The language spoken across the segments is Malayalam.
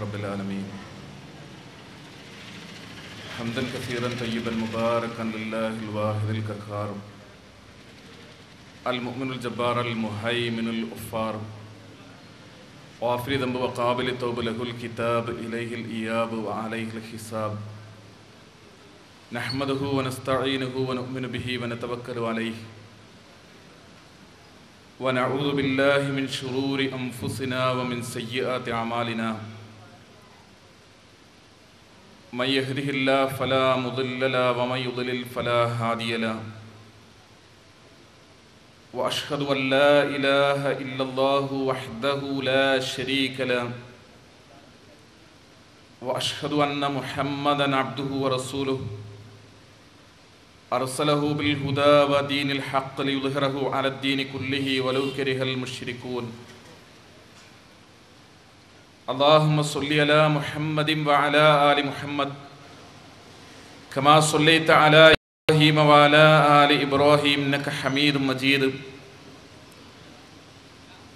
رب العالمين. حمدا كثيرا طيبا مباركا لله الواحد القهار المؤمن الجبار المهيمن الغفار غافر ذنب وقابل التوب له الكتاب إليه الإياب وعليه الحساب. نحمده ونستعينه ونؤمن به ونتوكل عليه. ونعوذ بالله من شرور أنفسنا ومن سيئات أعمالنا. من يهده الله فلا مضل له ومن يضلل فلا هادي له. وأشهد أن لا إله إلا الله وحده لا شريك له. وأشهد أن محمدا عبده ورسوله. أرسله بالهدى ودين الحق ليظهره على الدين كله ولو كره المشركون. اللهم صل على محمد وعلى آل محمد كما صليت على إبراهيم وعلى آل إبراهيم إنك حميد مجيد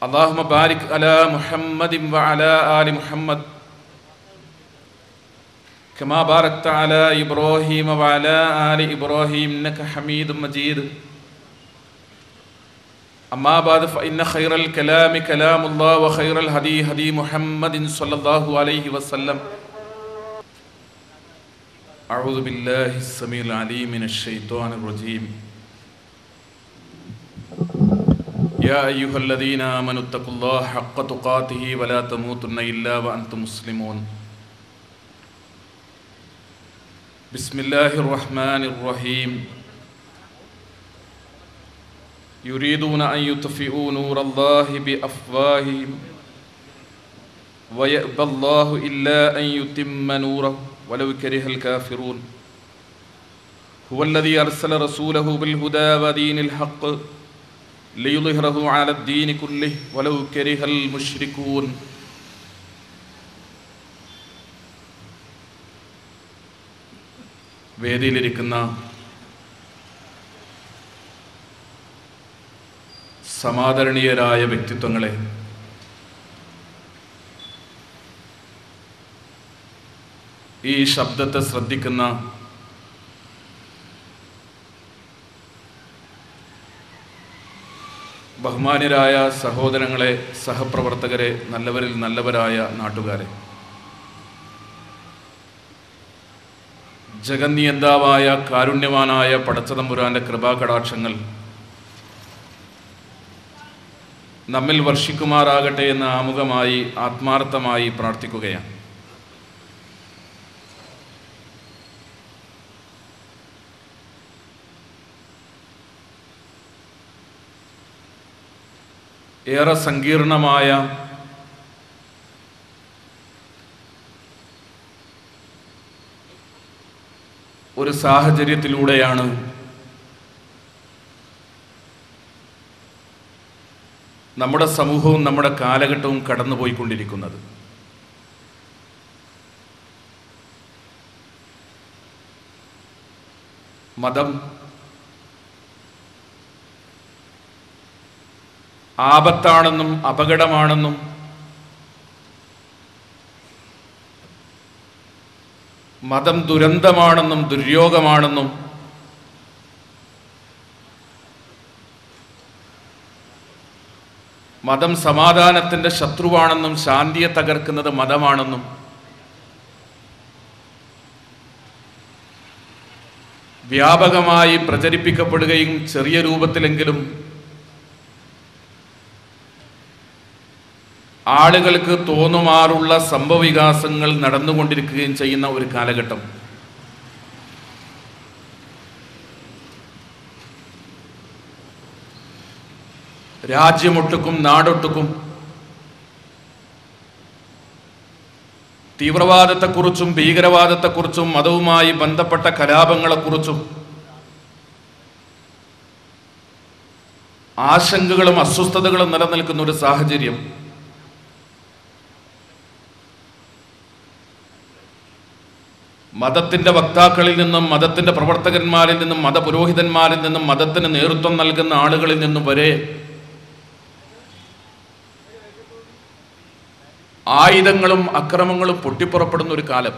اللهم بارك على محمد وعلى آل محمد كما باركت على إبراهيم وعلى آل إبراهيم إنك حميد مجيد أما بعد فإن خير الكلام كلام الله وخير الهدي هدي محمد صلى الله عليه وسلم. أعوذ بالله السميع العليم من الشيطان الرجيم. يا أيها الذين آمنوا اتقوا الله حق تقاته ولا تموتن إلا وأنتم مسلمون. بسم الله الرحمن الرحيم. يريدون أن يطفئوا نور الله بأفواههم ويأبى الله إلا أن يتم نوره ولو كره الكافرون هو الذي أرسل رسوله بالهدى ودين الحق ليظهره على الدين كله ولو كره المشركون വേദിയിലിരിക്കുന്ന സമാദരണീയരായ വ്യക്തിത്വങ്ങളെ. ഈ ശബ്ദത്തെ ശ്രദ്ധിക്കുന്ന ബഹുമാന്യരായ സഹോദരങ്ങളെ സഹപ്രവർത്തകരെ നല്ലവരിൽ നല്ലവരായ നാട്ടുകാരെ. ജഗന്നിയന്താവായ കാരുണ്യവാനായ പടച്ചതമ്പുരാന്റെ കൃപാകടാക്ഷങ്ങൾ നമ്മിൽ വർഷിക്കുമാറാകട്ടെ എന്ന് ആമുഖമായി ആത്മാർത്ഥമായി പ്രാർത്ഥിക്കുകയാണ്. ഏറെ സങ്കീർണമായ ഒരു സാഹചര്യത്തിലൂടെയാണ് നമ്മുടെ സമൂഹവും നമ്മുടെ കാലഘട്ടവും കടന്നുപോയിക്കൊണ്ടിരിക്കുന്നത്. മതം ആപത്താണെന്നും അപകടമാണെന്നും മതം ദുരന്തമാണെന്നും ദുര്യോഗമാണെന്നും മതം സമാധാനത്തിന്റെ ശത്രുവാണെന്നും ശാന്തിയെ തകർക്കുന്നത് മതമാണെന്നും. വ്യാപകമായി പ്രചരിപ്പിക്കപ്പെടുകയും ചെറിയ രൂപത്തിലെങ്കിലും ആളുകൾക്ക് തോന്നുമാറുള്ള സംഭവവികാസങ്ങൾ നടന്നുകൊണ്ടിരിക്കുകയും ചെയ്യുന്ന ഒരു കാലഘട്ടം. രാജ്യമൊട്ടുക്കും നാടൊട്ടുക്കും തീവ്രവാദത്തെക്കുറിച്ചും ഭീകരവാദത്തെക്കുറിച്ചും മതവുമായി ബന്ധപ്പെട്ട കലാപങ്ങളെക്കുറിച്ചും ആശങ്കകളും അസ്വസ്ഥതകളും നിലനിൽക്കുന്ന ഒരു സാഹചര്യം. മതത്തിന്റെ വക്താക്കളിൽ നിന്നും മതത്തിന്റെ പ്രവർത്തകന്മാരിൽ നിന്നും മതപുരോഹിതന്മാരിൽ നിന്നും മതത്തിന് നേതൃത്വം നൽകുന്ന ആളുകളിൽ നിന്നും വരെ ആയുധങ്ങളും അക്രമങ്ങളും പൊട്ടിപ്പുറപ്പെടുന്ന ഒരു കാലം.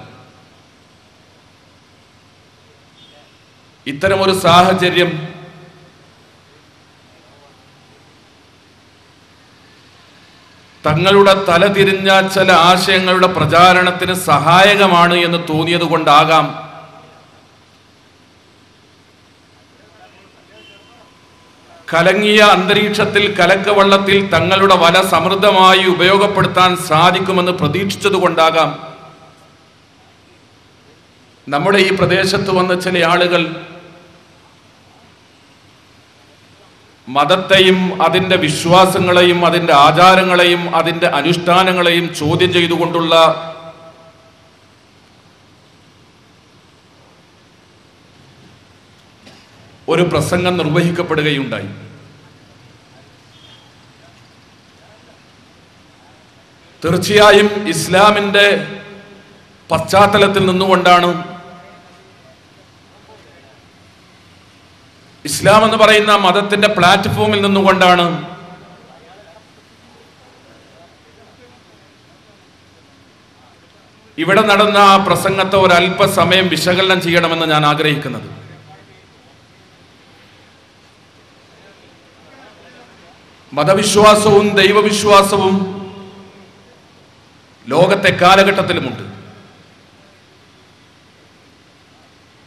ഇത്തരമൊരു സാഹചര്യം തങ്ങളുടെ തലതിരിഞ്ഞ ചില ആശയങ്ങളുടെ പ്രചാരണത്തിന് സഹായകമാണ് എന്ന് തോന്നിയത് കൊണ്ടാകാം കലങ്ങിയ അന്തരീക്ഷത്തിൽ കലക്കവള്ളത്തിൽ തങ്ങളുടെ വല സമൃദ്ധമായി ഉപയോഗപ്പെടുത്താൻ സാധിക്കുമെന്ന് പ്രതീക്ഷിച്ചത് കൊണ്ടാകാം നമ്മുടെ ഈ പ്രദേശത്ത് വന്ന ചില ആളുകൾ മതത്തെയും അതിന്റെ വിശ്വാസങ്ങളെയും അതിന്റെ ആചാരങ്ങളെയും അതിന്റെ അനുഷ്ഠാനങ്ങളെയും ചോദ്യം ചെയ്തുകൊണ്ടുള്ള ഒരു പ്രസംഗം നിർവഹിക്കപ്പെടുകയുണ്ടായി. തീർച്ചയായും ഇസ്ലാമിന്റെ പശ്ചാത്തലത്തിൽ നിന്നുകൊണ്ടാണ് ഇസ്ലാം എന്ന് പറയുന്ന മതത്തിന്റെ പ്ലാറ്റ്ഫോമിൽ നിന്നുകൊണ്ടാണ് ഇവിടെ നടന്ന ആ പ്രസംഗത്തെ ഒരല്പസമയം വിശകലനം ചെയ്യണമെന്ന് ഞാൻ ആഗ്രഹിക്കുന്നത്. മതവിശ്വാസവും ദൈവവിശ്വാസവും ലോകത്തെ കാലഘട്ടത്തിലുമുണ്ട്.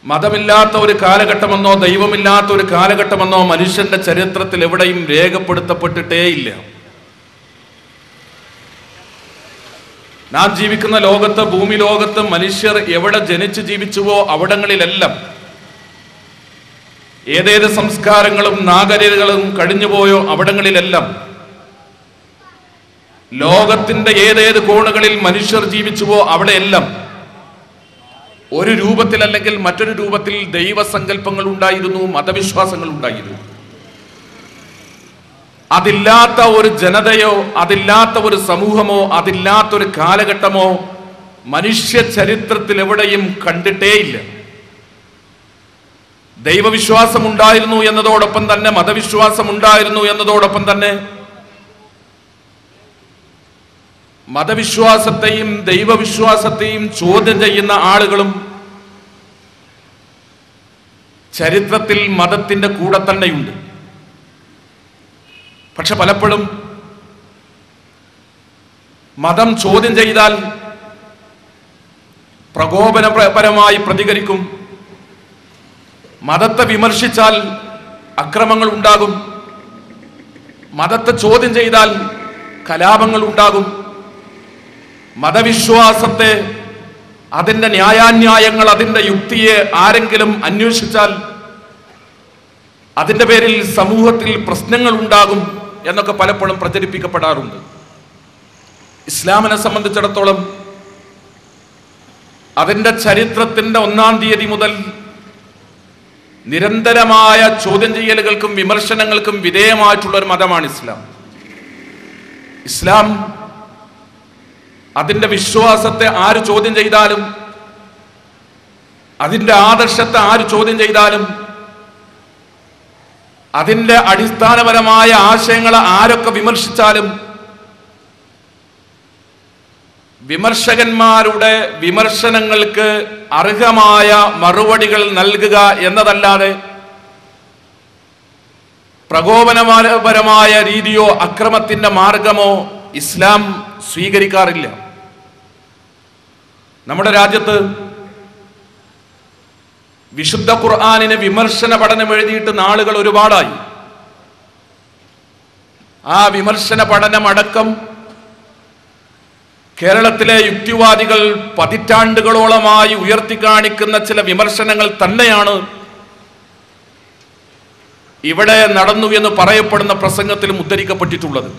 മതമില്ലാത്ത ഒരു കാലഘട്ടമെന്നോ ദൈവമില്ലാത്ത ഒരു കാലഘട്ടമെന്നോ മനുഷ്യന്റെ ചരിത്രത്തിൽ എവിടെയും രേഖപ്പെടുത്തപ്പെട്ടിട്ടേയില്ല. നാം ജീവിക്കുന്ന ലോകത്ത് ഭൂമി ലോകത്ത് മനുഷ്യർ എവിടെ ജനിച്ച് ജീവിച്ചുവോ അവിടങ്ങളിലെല്ലാം ഏതേത് സംസ്കാരങ്ങളും നാഗരികളും കഴിഞ്ഞുപോയോ അവിടങ്ങളിലെല്ലാം. ലോകത്തിന്റെ ഏതേത് കോണുകളിൽ മനുഷ്യർ ജീവിച്ചുവോ അവിടെയെല്ലാം. ഒരു രൂപത്തിൽ അല്ലെങ്കിൽ മറ്റൊരു രൂപത്തിൽ ദൈവസങ്കല്പങ്ങൾ ഉണ്ടായിരുന്നു മതവിശ്വാസങ്ങൾ ഉണ്ടായിരുന്നു. അതില്ലാത്ത ഒരു ജനതയോ അതില്ലാത്ത ഒരു സമൂഹമോ അതില്ലാത്ത ഒരു കാലഘട്ടമോ മനുഷ്യ ചരിത്രത്തിൽ എവിടെയും കണ്ടിട്ടേയില്ല. ദൈവവിശ്വാസം ഉണ്ടായിരുന്നു എന്നതോടൊപ്പം തന്നെ മതവിശ്വാസം ഉണ്ടായിരുന്നു എന്നതോടൊപ്പം തന്നെ മതവിശ്വാസത്തെയും ദൈവവിശ്വാസത്തെയും ചോദ്യം ചെയ്യുന്ന ആളുകളും ചരിത്രത്തിൽ മതത്തിന്റെ കൂടെ തന്നെയുണ്ട് പക്ഷെ പലപ്പോഴും മതം ചോദ്യം ചെയ്താൽ പ്രകോപനപരമായി പ്രതികരിക്കും. മതത്തെ വിമർശിച്ചാൽ അക്രമങ്ങൾ ഉണ്ടാകും. മതത്തെ ചോദ്യം ചെയ്താൽ കലാപങ്ങൾ ഉണ്ടാകും. മതവിശ്വാസത്തെ അതിന്റെ ന്യായാന്യായങ്ങൾ അതിന്റെ യുക്തിയെ ആരെങ്കിലും അന്വേഷിച്ചാൽ അതിന്റെ പേരിൽ സമൂഹത്തിൽ പ്രശ്നങ്ങൾ ഉണ്ടാകും എന്നൊക്കെ പലപ്പോഴും പ്രചരിപ്പിക്കപ്പെടാറുണ്ട്. ഇസ്ലാമിനെ സംബന്ധിച്ചിടത്തോളം അതിന്റെ ചരിത്രത്തിന്റെ ഒന്നാം തീയതി മുതൽ നിരന്തരമായ ചോദ്യം ചെയ്യലുകൾക്കും വിമർശനങ്ങൾക്കും വിധേയമായിട്ടുള്ള ഒരു മതമാണ് ഇസ്ലാം. ഇസ്ലാം അതിന്റെ വിശ്വാസത്തെ ആര് ചോദ്യം ചെയ്താലും അതിന്റെ ആദർശത്തെ ആര് ചോദ്യം ചെയ്താലും അതിന്റെ അടിസ്ഥാനപരമായ ആശയങ്ങളെ ആരൊക്കെ വിമർശിച്ചാലും വിമർശകന്മാരുടെ വിമർശനങ്ങൾക്ക് അർഹമായ മറുപടികൾ നൽകുക എന്നതല്ലാതെ പ്രകോപനപരമായ രീതിയോ അക്രമത്തിന്റെ മാർഗമോ ഇസ്ലാം സ്വീകരിക്കാറില്ല. നമ്മുടെ രാജ്യത്ത് വിശുദ്ധ ഖുർആാനിന് വിമർശന പഠനം എഴുതിയിട്ട് നാളുകൾ ഒരുപാടായി. ആ വിമർശന പഠനമടക്കം കേരളത്തിലെ യുക്തിവാദികൾ പതിറ്റാണ്ടുകളോളമായി ഉയർത്തിക്കാണിക്കുന്ന ചില വിമർശനങ്ങൾ തന്നെയാണ് ഇവിടെ നടന്നു എന്ന് പറയപ്പെടുന്ന പ്രസംഗത്തിൽ ഉദ്ധരിക്കപ്പെട്ടിട്ടുള്ളത്.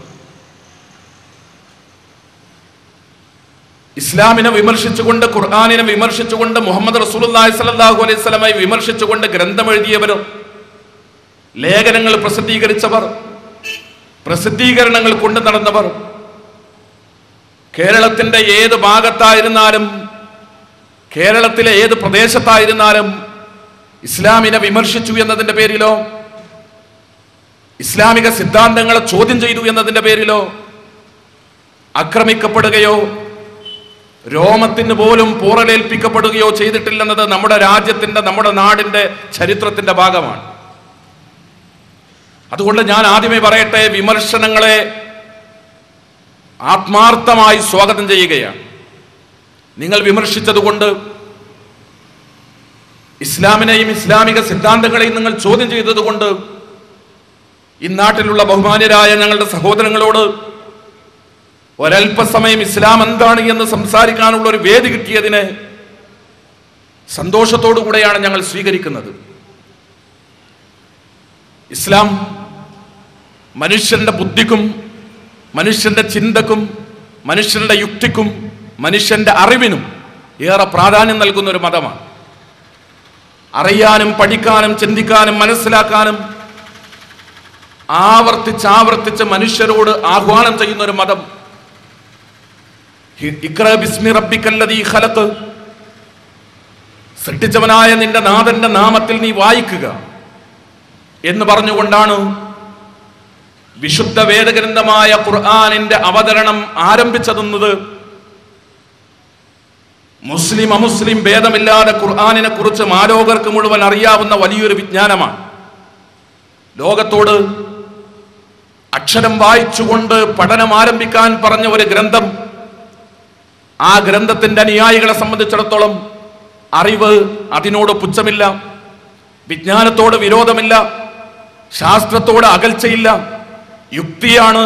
ഇസ്ലാമിനെ വിമർശിച്ചുകൊണ്ട് ഖുർആാനിനെ വിമർശിച്ചുകൊണ്ട് മുഹമ്മദ് റസൂലുള്ളാഹി സ്വല്ലല്ലാഹു അലൈഹി വസല്ലമയെ വിമർശിച്ചുകൊണ്ട് ഗ്രന്ഥം എഴുതിയവർ ലേഖനങ്ങൾ പ്രസിദ്ധീകരിച്ചവർ പ്രസിദ്ധീകരണങ്ങൾ കൊണ്ടു നടന്നവർ കേരളത്തിന്റെ ഏത് ഭാഗത്തായിരുന്നാലും കേരളത്തിലെ ഏത് പ്രദേശത്തായിരുന്നാലും ഇസ്ലാമിനെ വിമർശിച്ചു എന്നതിന്റെ പേരിലോ ഇസ്ലാമിക സിദ്ധാന്തങ്ങളെ ചോദ്യം ചെയ്തു എന്നതിന്റെ പേരിലോ ആക്രമിക്കപ്പെടുകയോ രോമത്തിന് പോലും പൂറലേൽപ്പിക്കപ്പെടുകയോ ചെയ്തിട്ടില്ലെന്നത് നമ്മുടെ രാജ്യത്തിന്റെ നമ്മുടെ നാടിന്റെ ചരിത്രത്തിന്റെ ഭാഗമാണ്. അതുകൊണ്ട് ഞാൻ ആദ്യമേ പറയട്ടെ വിമർശനങ്ങളെ ആത്മാർത്ഥമായി സ്വാഗതം ചെയ്യുകയാണ്. നിങ്ങൾ വിമർശിച്ചതുകൊണ്ട് ഇസ്ലാമിനെയും ഇസ്ലാമിക സിദ്ധാന്തങ്ങളെയും നിങ്ങൾ ചോദ്യം ചെയ്തതുകൊണ്ട് ഈ നാട്ടിലുള്ള ബഹുമാന്യരായ ഞങ്ങളുടെ സഹോദരങ്ങളോട് ഒരല്പസമയം ഇസ്ലാം എന്താണ് എന്ന് സംസാരിക്കാനുള്ള ഒരു വേദി കിട്ടിയതിന് സന്തോഷത്തോടു കൂടെയാണ് ഞങ്ങൾ സ്വീകരിക്കുന്നത്. ഇസ്ലാം മനുഷ്യന്റെ ബുദ്ധിക്കും മനുഷ്യന്റെ ചിന്തക്കും മനുഷ്യന്റെ യുക്തിക്കും മനുഷ്യന്റെ അറിവിനും ഏറെ പ്രാധാന്യം നൽകുന്ന ഒരു മതമാണ്. അറിയാനും പഠിക്കാനും ചിന്തിക്കാനും മനസ്സിലാക്കാനും ആവർത്തിച്ച് ആവർത്തിച്ച് മനുഷ്യരോട് ആഹ്വാനം ചെയ്യുന്ന ഒരു മതം സൃഷ്ടിച്ചവനായ നിന്റെ നാഥന്റെ നാമത്തിൽ നീ വായിക്കുക എന്ന് പറഞ്ഞുകൊണ്ടാണ് വിശുദ്ധ വേദഗ്രന്ഥമായ ഖുർആാനിന്റെ അവതരണം ആരംഭിച്ചതെന്നത് മുസ്ലിം അമുസ്ലിം ഭേദമില്ലാതെ ഖുർആാനിനെ കുറിച്ച് മാലോകർക്ക് മുഴുവൻ അറിയാവുന്ന വലിയൊരു വിജ്ഞാനമാണ്. ലോകത്തോട് അക്ഷരം വായിച്ചുകൊണ്ട് പഠനം ആരംഭിക്കാൻ പറഞ്ഞ ഒരു ഗ്രന്ഥം ആ ഗ്രന്ഥത്തിന്റെ അനുയായികളെ സംബന്ധിച്ചിടത്തോളം അറിവ് അതിനോട് പുച്ഛമില്ല വിജ്ഞാനത്തോട് വിരോധമില്ല ശാസ്ത്രത്തോട് അകൽച്ചയില്ല. യുക്തിയാണ്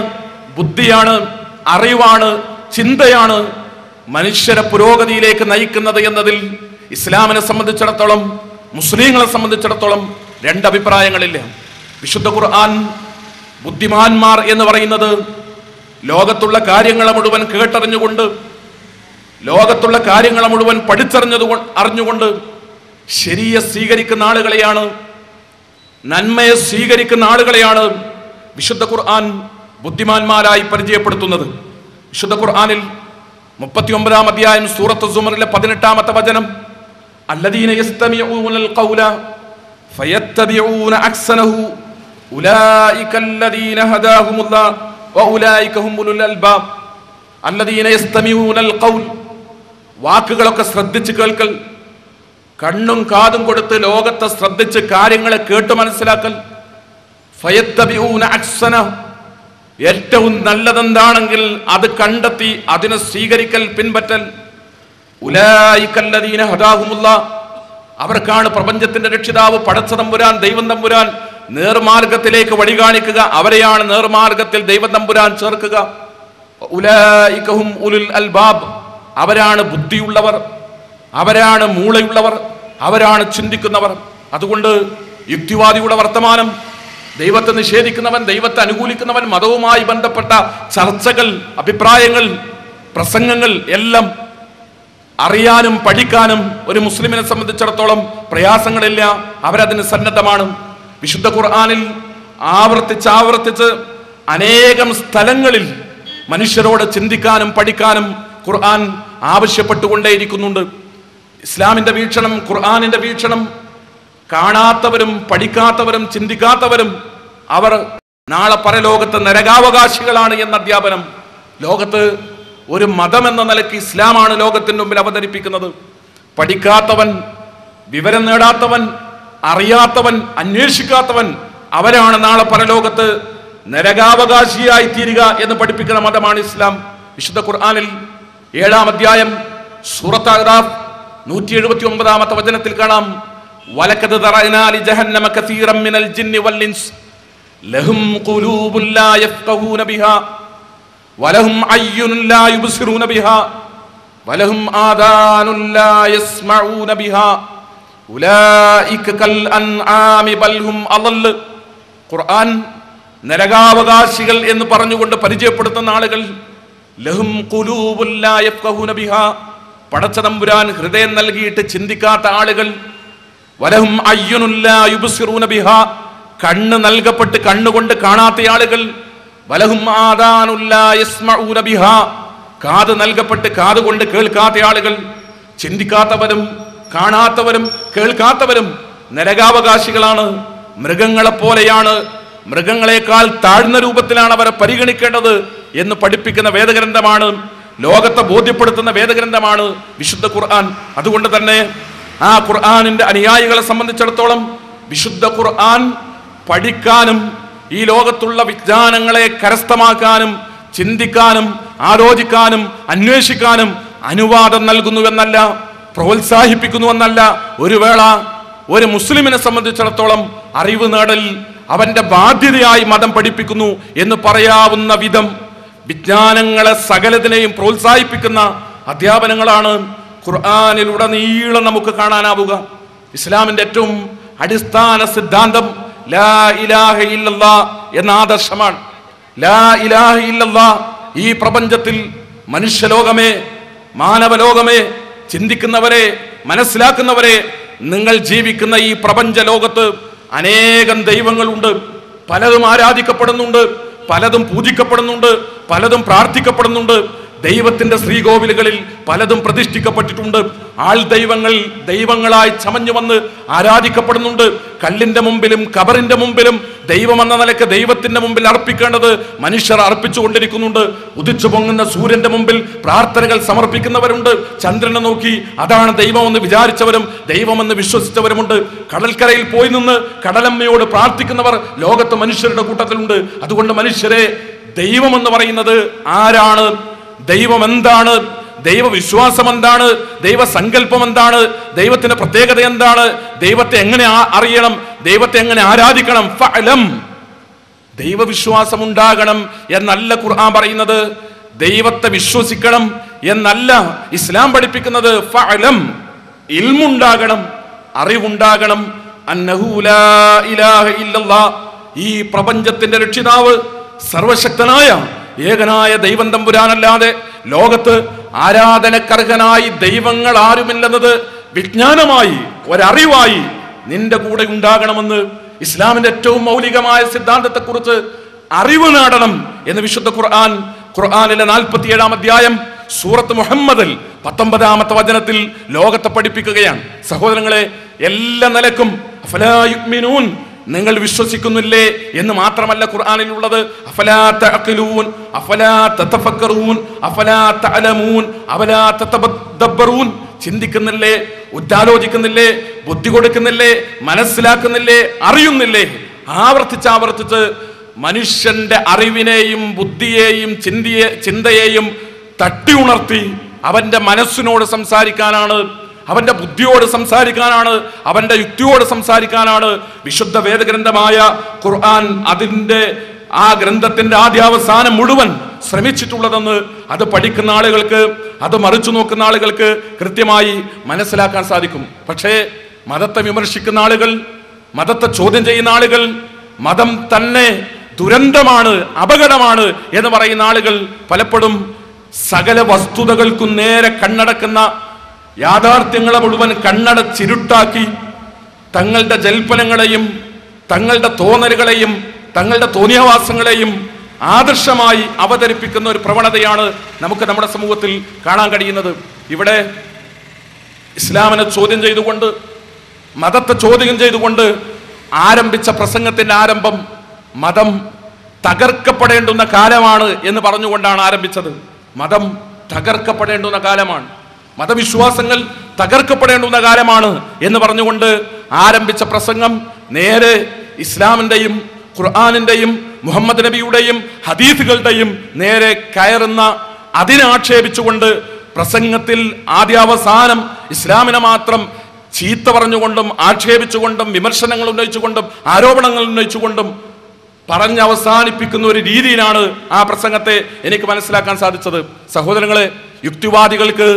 ബുദ്ധിയാണ് അറിവാണ് ചിന്തയാണ് മനുഷ്യരെ പുരോഗതിയിലേക്ക് നയിക്കുന്നത് എന്നതിൽ ഇസ്ലാമിനെ സംബന്ധിച്ചിടത്തോളം മുസ്ലിങ്ങളെ സംബന്ധിച്ചിടത്തോളം രണ്ടഭിപ്രായങ്ങളില്ല വിശുദ്ധ ഖുർആൻ ബുദ്ധിമാന്മാർ എന്ന് പറയുന്നത് ലോകത്തുള്ള കാര്യങ്ങളെ മുഴുവൻ കേട്ടറിഞ്ഞുകൊണ്ട് ലോകത്തുള്ള കാര്യങ്ങളെ മുഴുവൻ പഠിച്ചറിഞ്ഞത് അറിഞ്ഞുകൊണ്ട് ശരിയെ സ്വീകരിക്കുന്ന ആളുകളെയാണ് നന്മയെ സ്വീകരിക്കുന്ന ആളുകളെയാണ് വിശുദ്ധ ഖുർആൻ ബുദ്ധിമാന്മാരായി പരിചയപ്പെടുത്തുന്നത്. വിശുദ്ധ ഖുർആാനിൽ മുപ്പത്തി ഒമ്പതാം അധ്യായം സൂറത്ത് സുമറിലെ പതിനെട്ടാമത്തെ വചനം ഖൗല അക്സനഹു ഖൗൽ വാക്കുകളൊക്കെ ശ്രദ്ധിച്ച് കേൾക്കൽ കണ്ണും കാതും കൊടുത്ത് ലോകത്തെ ശ്രദ്ധിച്ച് കാര്യങ്ങളെ കേട്ട് മനസ്സിലാക്കൽ ഏറ്റവും നല്ലതെന്താണെങ്കിൽ അത് കണ്ടെത്തി അതിനെ സ്വീകരിക്കൽ പിൻപറ്റൽ. ഉലായിക്കല്ലദീന ഹദാഹുമുള്ള അവർക്കാണ് പ്രപഞ്ചത്തിന്റെ രക്ഷിതാവ് പടച്ച തമ്പുരാൻ ദൈവം തമ്പുരാൻ. നേർമാർഗത്തിലേക്ക് വഴി കാണിക്കുക അവരെയാണ് നേർമാർഗത്തിൽ ദൈവം തമ്പുരാൻ ചേർക്കുക. ഉലായിക്കഹും ഉലുൽ അൽബാബ്. അവരാണ് ബുദ്ധിയുള്ളവർ അവരാണ് മൂളയുള്ളവർ അവരാണ് ചിന്തിക്കുന്നവർ. അതുകൊണ്ട് യുക്തിവാദിയുടെ വർത്തമാനം ദൈവത്തെ നിഷേധിക്കുന്നവൻ ദൈവത്തെ അനുകൂലിക്കുന്നവൻ മതവുമായി ബന്ധപ്പെട്ട ചർച്ചകൾ അഭിപ്രായങ്ങൾ പ്രസംഗങ്ങൾ എല്ലാം അറിയാനും പഠിക്കാനും ഒരു മുസ്ലിമിനെ സംബന്ധിച്ചിടത്തോളം പ്രയാസങ്ങളില്ല. അവരതിന് സന്നദ്ധമാണ്. വിശുദ്ധ ഖുർആാനിൽ ആവർത്തിച്ച് ആവർത്തിച്ച് അനേകം സ്ഥലങ്ങളിൽ മനുഷ്യരോട് ചിന്തിക്കാനും പഠിക്കാനും ഖുർആൻ ആവശ്യപ്പെട്ടുകൊണ്ടേയിരിക്കുന്നുണ്ട്. ഇസ്ലാമിന്റെ വീക്ഷണം ഖുർആാനിന്റെ വീക്ഷണം കാണാത്തവരും പഠിക്കാത്തവരും ചിന്തിക്കാത്തവരും അവർ നാളെ പരലോകത്ത് നരകാവകാശികളാണ് എന്ന അധ്യാപനം. ലോകത്ത് ഒരു മതം എന്ന നിലയ്ക്ക് ഇസ്ലാമാണ് ലോകത്തിന് മുമ്പിൽ അവതരിപ്പിക്കുന്നത്. പഠിക്കാത്തവൻ വിവരം നേടാത്തവൻ അറിയാത്തവൻ അന്വേഷിക്കാത്തവൻ അവരാണ് നാളെ പരലോകത്ത് നരകാവകാശിയായി തീരുക എന്ന് പഠിപ്പിക്കുന്ന മതമാണ് ഇസ്ലാം. വിശുദ്ധ ഖുർആാനിൽ ഏഴാം അധ്യായം സൂറത്ത് അഹ്റാഫ് നൂറ്റി എഴുപത്തി ഒമ്പതാമത്തെ വചനത്തിൽ കാണാം. വലക്കത് ذرأنا ജഹന്നമ كثيرا من الجن വൽ ഇൻസ്. ലഹും لا ലാ യഫ്ഖഹൂന ബിഹാ. വലഹും لا ലാ യുബ്സിറൂന ബിഹാ. വലഹും لا يسمعون യസ്മഊന ബിഹാ. كالأنعام കൽ هم അളൽ ഖുർആൻ നരകാവകാശികൾ എന്ന് പറഞ്ഞുകൊണ്ട് പരിചയപ്പെടുത്തുന്ന ആളുകൾ ലഹും കുലൂബുല്ലായ ബിഹാ. പടച്ചതമ്പുരാൻ ഹൃദയം നൽകിയിട്ട് ചിന്തിക്കാത്ത ആളുകൾ വലഹും അയ്യുനുല്ല ബിഹാ. കണ്ണ് നൽകപ്പെട്ട് കണ്ണുകൊണ്ട് കാണാത്ത ആളുകൾ വലഹും ആദാനുല്ല ബിഹാ. കാത് നൽകപ്പെട്ട് കാത് കൊണ്ട് കേൾക്കാത്ത ആളുകൾ ചിന്തിക്കാത്തവരും കാണാത്തവരും കേൾക്കാത്തവരും നരകാവകാശികളാണ് മൃഗങ്ങളെ പോലെയാണ് മൃഗങ്ങളെക്കാൾ താഴ്ന്ന രൂപത്തിലാണ് അവരെ പരിഗണിക്കേണ്ടത് എന്ന് പഠിപ്പിക്കുന്ന വേദഗ്രന്ഥമാണ് ലോകത്തെ ബോധ്യപ്പെടുത്തുന്ന വേദഗ്രന്ഥമാണ് വിശുദ്ധ ഖുർആൻ. അതുകൊണ്ട് തന്നെ ആ ഖുർആാനിന്റെ അനുയായികളെ സംബന്ധിച്ചിടത്തോളം വിശുദ്ധ ഖുർആൻ പഠിക്കാനും ഈ ലോകത്തുള്ള വിജ്ഞാനങ്ങളെ കരസ്ഥമാക്കാനും ചിന്തിക്കാനും ആലോചിക്കാനും അന്വേഷിക്കാനും അനുവാദം നൽകുന്നുവെന്നല്ല പ്രോത്സാഹിപ്പിക്കുന്നുവെന്നല്ല ഒരു വേള ഒരു മുസ്ലിമിനെ സംബന്ധിച്ചിടത്തോളം അറിവ് നേടൽ അവന്റെ ബാധ്യതയായി മതം പഠിപ്പിക്കുന്നു എന്ന് പറയാവുന്ന വിധം വിജ്ഞാനങ്ങളെ സകലതിനെയും പ്രോത്സാഹിപ്പിക്കുന്ന അധ്യാപനങ്ങളാണ് ഖുർആാനിലുടനീളം നമുക്ക് കാണാനാവുക. ഇസ്ലാമിന്റെ ഏറ്റവും അടിസ്ഥാന സിദ്ധാന്തം ലാ ഇലാഹ ഇല്ലല്ലാ എന്ന ആദർശമാണ്. ലാ ഇലാഹ ഇല്ലല്ലാ ഈ പ്രപഞ്ചത്തിൽ മനുഷ്യലോകമേ മാനവലോകമേ ചിന്തിക്കുന്നവരെ മനസ്സിലാക്കുന്നവരെ നിങ്ങൾ ജീവിക്കുന്ന ഈ പ്രപഞ്ച ലോകത്ത് അനേകം ദൈവങ്ങളുണ്ട്. പലതും ആരാധിക്കപ്പെടുന്നുണ്ട് പലതും പൂജിക്കപ്പെടുന്നുണ്ട് പലതും പ്രാർത്ഥിക്കപ്പെടുന്നുണ്ട്. ദൈവത്തിന്റെ ശ്രീകോവിലുകളിൽ പലതും പ്രതിഷ്ഠിക്കപ്പെട്ടിട്ടുണ്ട്. ആൾ ദൈവങ്ങൾ ദൈവങ്ങളായി ചമഞ്ഞു വന്ന് ആരാധിക്കപ്പെടുന്നുണ്ട്. കല്ലിന്റെ മുമ്പിലും കബറിന്റെ മുമ്പിലും ദൈവം എന്ന നിലയ്ക്ക് ദൈവത്തിന്റെ മുമ്പിൽ അർപ്പിക്കേണ്ടത് മനുഷ്യർ അർപ്പിച്ചു കൊണ്ടിരിക്കുന്നുണ്ട് ഉദിച്ചു പൊങ്ങുന്ന സൂര്യന്റെ മുമ്പിൽ പ്രാർത്ഥനകൾ സമർപ്പിക്കുന്നവരുണ്ട്. ചന്ദ്രനെ നോക്കി അതാണ് ദൈവമെന്ന് വിചാരിച്ചവരും ദൈവമെന്ന് വിശ്വസിച്ചവരുമുണ്ട്. കടൽക്കരയിൽ പോയി നിന്ന് കടലമ്മയോട് പ്രാർത്ഥിക്കുന്നവർ ലോകത്ത് മനുഷ്യരുടെ കൂട്ടത്തിലുണ്ട്. അതുകൊണ്ട് മനുഷ്യരെ ദൈവമെന്ന് പറയുന്നത് ആരാണ്? ദൈവം എന്താണ് ദൈവവിശ്വാസം എന്താണ് ദൈവസങ്കല്പം എന്താണ് ദൈവത്തിന്റെ പ്രത്യേകത എന്താണ്? ദൈവത്തെ എങ്ങനെ അറിയണം? ദൈവത്തെ എങ്ങനെ ആരാധിക്കണം? ഫലം ദൈവവിശ്വാസം ഉണ്ടാകണം എന്നല്ല ഖുർആൻ പറയുന്നത്. ദൈവത്തെ വിശ്വസിക്കണം എന്നല്ല ഇസ്ലാം പഠിപ്പിക്കുന്നത്. ഫലം ഇൽമുണ്ടാകണം അറിവുണ്ടാകണം. ഈ പ്രപഞ്ചത്തിന്റെ രക്ഷിതാവ് സർവശക്തനായ ഏകനായ ദൈവം തമ്പുരാനല്ലാതെ ലോകത്ത് ആരാധനക്കർഹനായി ദൈവങ്ങൾ ആരുമില്ലെന്നത് വിജ്ഞാനമായി ഒരറിവായി നിന്റെ കൂടെ ഉണ്ടാകണമെന്ന് ഇസ്ലാമിന്റെ ഏറ്റവും മൗലികമായ സിദ്ധാന്തത്തെക്കുറിച്ച് അറിവ് നേടണം എന്ന് വിശുദ്ധ ഖുർആൻ ഖുർആനിലെ നാൽപ്പത്തിയേഴാം അധ്യായം സൂറത്ത് മുഹമ്മദിൽ പത്തൊമ്പതാമത്തെ വചനത്തിൽ ലോകത്തെ പഠിപ്പിക്കുകയാണ്. സഹോദരങ്ങളെ എല്ലാ നിലക്കും നിങ്ങൾ വിശ്വസിക്കുന്നില്ലേ എന്ന് മാത്രമല്ല ഖുർആാനിലുള്ളത്. ചിന്തിക്കുന്നില്ലേ? ഉറ്റാലോചിക്കുന്നില്ലേ ബുദ്ധി കൊടുക്കുന്നില്ലേ? മനസ്സിലാക്കുന്നില്ലേ? അറിയുന്നില്ലേ? ആവർത്തിച്ച് ആവർത്തിച്ച് മനുഷ്യന്റെ അറിവിനെയും ബുദ്ധിയെയും ചിന്തിയെ ചിന്തയെയും തട്ടി ഉണർത്തി അവന്റെ മനസ്സിനോട് സംസാരിക്കാനാണ് അവന്റെ ബുദ്ധിയോട് സംസാരിക്കാനാണ് അവന്റെ യുക്തിയോട് സംസാരിക്കാനാണ് വിശുദ്ധ വേദഗ്രന്ഥമായ ഖുർആൻ അതിന്റെ ആ ഗ്രന്ഥത്തിന്റെ ആദ്യാവസാനം മുഴുവൻ ശ്രമിച്ചിട്ടുള്ളതെന്ന് അത് പഠിക്കുന്ന ആളുകൾക്ക് അത് മറിച്ചു നോക്കുന്ന ആളുകൾക്ക് കൃത്യമായി മനസ്സിലാക്കാൻ സാധിക്കും. പക്ഷേ മതത്തെ വിമർശിക്കുന്ന ആളുകൾ മതത്തെ ചോദ്യം ചെയ്യുന്ന ആളുകൾ മതം തന്നെ ദുരന്തമാണ് അപകടമാണ് എന്ന് പറയുന്ന ആളുകൾ പലപ്പോഴും സകല വസ്തുതകൾക്കും നേരെ കണ്ണടക്കുന്ന യാഥാർത്ഥ്യങ്ങളെ മുഴുവൻ കണ്ണടച്ചിരുട്ടാക്കി തങ്ങളുടെ ജൽപ്പനങ്ങളെയും തങ്ങളുടെ തോന്നലുകളെയും തങ്ങളുടെ തോന്നിയവാസങ്ങളെയും ആദർശമായി അവതരിപ്പിക്കുന്ന ഒരു പ്രവണതയാണ് നമുക്ക് നമ്മുടെ സമൂഹത്തിൽ കാണാൻ കഴിയുന്നത്. ഇവിടെ ഇസ്ലാമിനെ ചോദ്യം ചെയ്തുകൊണ്ട് മതത്തെ ചോദ്യം ചെയ്തുകൊണ്ട് ആരംഭിച്ച പ്രസംഗത്തിന്റെ ആരംഭം മതം തകർക്കപ്പെടേണ്ടുന്ന കാലമാണ് എന്ന് പറഞ്ഞുകൊണ്ടാണ് ആരംഭിച്ചത്. മതം തകർക്കപ്പെടേണ്ടുന്ന കാലമാണ്. മതവിശ്വാസങ്ങൾ തകർക്കപ്പെടേണ്ടുന്ന കാലമാണ് എന്ന് പറഞ്ഞുകൊണ്ട് ആരംഭിച്ച പ്രസംഗം നേരെ ഇസ്ലാമിന്റെയും ഖുർആാനിന്റെയും മുഹമ്മദ് നബിയുടെയും ഹദീഫുകളുടെയും നേരെ കയറുന്ന അതിനാക്ഷേപിച്ചുകൊണ്ട് പ്രസംഗത്തിൽ ആദ്യാവസാനം ഇസ്ലാമിനെ മാത്രം ചീത്ത പറഞ്ഞുകൊണ്ടും ആക്ഷേപിച്ചുകൊണ്ടും വിമർശനങ്ങൾ ഉന്നയിച്ചുകൊണ്ടും ആരോപണങ്ങൾ ഉന്നയിച്ചുകൊണ്ടും പറഞ്ഞ് അവസാനിപ്പിക്കുന്ന ഒരു രീതിയിലാണ് ആ പ്രസംഗത്തെ എനിക്ക് മനസ്സിലാക്കാൻ സാധിച്ചത്. സഹോദരങ്ങളെ യുക്തിവാദികൾക്ക്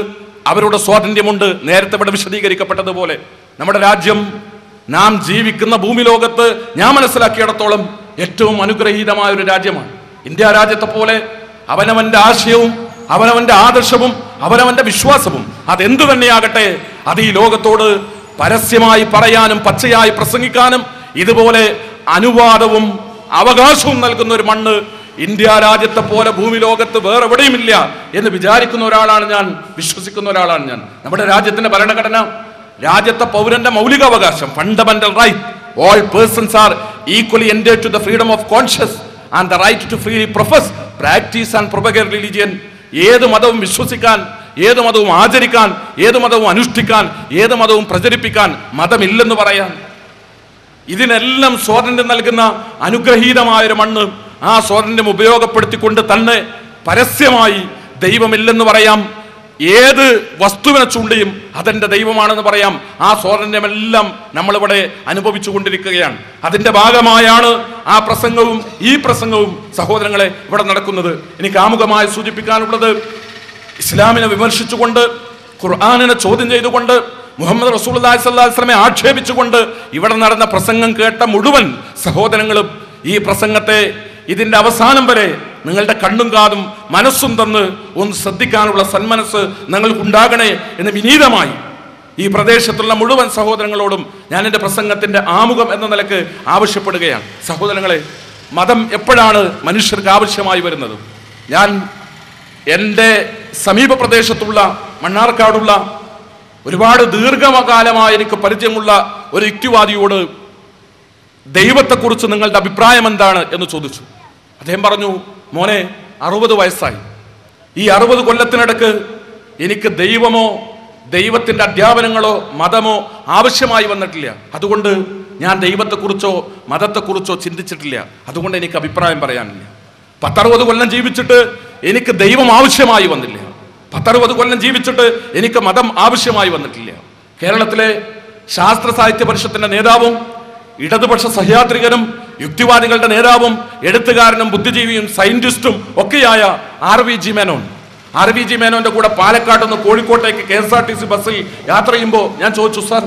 അവരുടെ സ്വാതന്ത്ര്യമുണ്ട്. നേരത്തെ ഇവിടെ വിശദീകരിക്കപ്പെട്ടതുപോലെ നമ്മുടെ രാജ്യം നാം ജീവിക്കുന്ന ഭൂമി ലോകത്ത് ഞാൻ മനസ്സിലാക്കിയിടത്തോളം ഏറ്റവും അനുഗ്രഹീതമായ ഒരു രാജ്യമാണ്. ഇന്ത്യ രാജ്യത്തെ പോലെ അവനവന്റെ ആശയവും അവനവന്റെ ആദർശവും അവനവന്റെ വിശ്വാസവും അതെന്തു തന്നെയാകട്ടെ അത് ഈ ലോകത്തോട് പരസ്യമായി പറയാനും പച്ചയായി പ്രസംഗിക്കാനും ഇതുപോലെ അനുവാദവും അവകാശവും നൽകുന്ന ഒരു മണ്ണ് ഇന്ത്യ രാജ്യത്തെ പോലെ ഭൂമി ലോകത്ത് വേറെ എവിടെയും ഇല്ല എന്ന് വിചാരിക്കുന്ന ഒരാളാണ് ഞാൻ വിശ്വസിക്കുന്ന ഒരാളാണ് ഞാൻ. നമ്മുടെ രാജ്യത്തിന്റെ ഭരണഘടന രാജ്യത്തെ പൗരന്റെ മൗലിക അവകാശം fundamental right all persons are equally entitled to the freedom of conscious and the right to freely profess practise and propagate religion ഏത് മതവും വിശ്വസിക്കാൻ ഏത് മതവും ആചരിക്കാൻ ഏത് മതവും അനുഷ്ഠിക്കാൻ ഏത് മതവും പ്രചരിപ്പിക്കാൻ മതമില്ലെന്ന് പറയാൻ. ഇതിനെല്ലാം സ്വാതന്ത്ര്യം നൽകുന്ന അനുഗ്രഹീതമായ ഒരു മണ്ണ് ആ സ്വാതന്ത്ര്യം ഉപയോഗപ്പെടുത്തിക്കൊണ്ട് തന്നെ പരസ്യമായി ദൈവമില്ലെന്ന് പറയാം. ഏത് വസ്തുവിനെ ചൂണ്ടിയും അതെന്റെ ദൈവമാണെന്ന് പറയാം. ആ സ്വാതന്ത്ര്യമെല്ലാം നമ്മളിവിടെ അനുഭവിച്ചു കൊണ്ടിരിക്കുകയാണ് അതിന്റെ ഭാഗമായാണ് ആ പ്രസംഗവും ഈ പ്രസംഗവും സഹോദരങ്ങളെ ഇവിടെ നടക്കുന്നത്. എനിക്ക് ആമുഖമായി സൂചിപ്പിക്കാനുള്ളത് ഇസ്ലാമിനെ വിമർശിച്ചുകൊണ്ട് ഖുർആാനിനെ ചോദ്യം ചെയ്തുകൊണ്ട് മുഹമ്മദ് റസൂൽ അലൈഹി വസല്ലമയെ ആക്ഷേപിച്ചുകൊണ്ട് ഇവിടെ നടന്ന പ്രസംഗം കേട്ട മുഴുവൻ സഹോദരങ്ങളും ഈ പ്രസംഗത്തെ ഇതിന്റെ അവസാനം വരെ നിങ്ങളുടെ കണ്ണും കാതും മനസ്സും തന്ന് ഒന്ന് ശ്രദ്ധിക്കാനുള്ള സന്മനസ് നിങ്ങൾക്കുണ്ടാകണേ എന്ന് വിനീതമായി ഈ പ്രദേശത്തുള്ള മുഴുവൻ സഹോദരങ്ങളോടും ഞാൻ എന്റെ പ്രസംഗത്തിന്റെ ആമുഖം എന്ന നിലയ്ക്ക് ആവശ്യപ്പെടുകയാണ്. സഹോദരങ്ങളെ മതം എപ്പോഴാണ് മനുഷ്യർക്ക് ആവശ്യമായി വരുന്നത്? ഞാൻ എന്റെ സമീപ പ്രദേശത്തുള്ള മണ്ണാർക്കാടുള്ള ഒരുപാട് ദീർഘകാലമായി എനിക്ക് പരിചയമുള്ള ഒരു യുക്തിവാദിയോട് ദൈവത്തെക്കുറിച്ച് നിങ്ങളുടെ അഭിപ്രായം എന്താണ് എന്ന് ചോദിച്ചു. അദ്ദേഹം പറഞ്ഞു മോനെ അറുപത് വയസ്സായി. ഈ അറുപത് കൊല്ലത്തിനിടക്ക് എനിക്ക് ദൈവമോ ദൈവത്തിന്റെ അധ്യാപനങ്ങളോ മതമോ ആവശ്യമായി വന്നിട്ടില്ല. അതുകൊണ്ട് ഞാൻ ദൈവത്തെക്കുറിച്ചോ മതത്തെക്കുറിച്ചോ ചിന്തിച്ചിട്ടില്ല. അതുകൊണ്ട് എനിക്ക് അഭിപ്രായം പറയാനില്ല. പത്തറുപത് കൊല്ലം ജീവിച്ചിട്ട് എനിക്ക് ദൈവം ആവശ്യമായി വന്നില്ല. പത്തറുപത് കൊല്ലം ജീവിച്ചിട്ട് എനിക്ക് മതം ആവശ്യമായി വന്നിട്ടില്ല. കേരളത്തിലെ ശാസ്ത്ര സാഹിത്യ പരിഷത്തിന്റെ നേതാവും ഇടതുപക്ഷ സഹയാത്രികനും യുക്തിവാദികളുടെ നേതാവും എഴുത്തുകാരനും ബുദ്ധിജീവിയും സയന്റിസ്റ്റും ഒക്കെയായ R V G Menon. R V G മേനോന്റെ കൂടെ പാലക്കാട് നിന്ന് കോഴിക്കോട്ടേക്ക് K S R T C ബസ്സിൽ യാത്ര ചെയ്യുമ്പോൾ ഞാൻ ചോദിച്ചു സാർ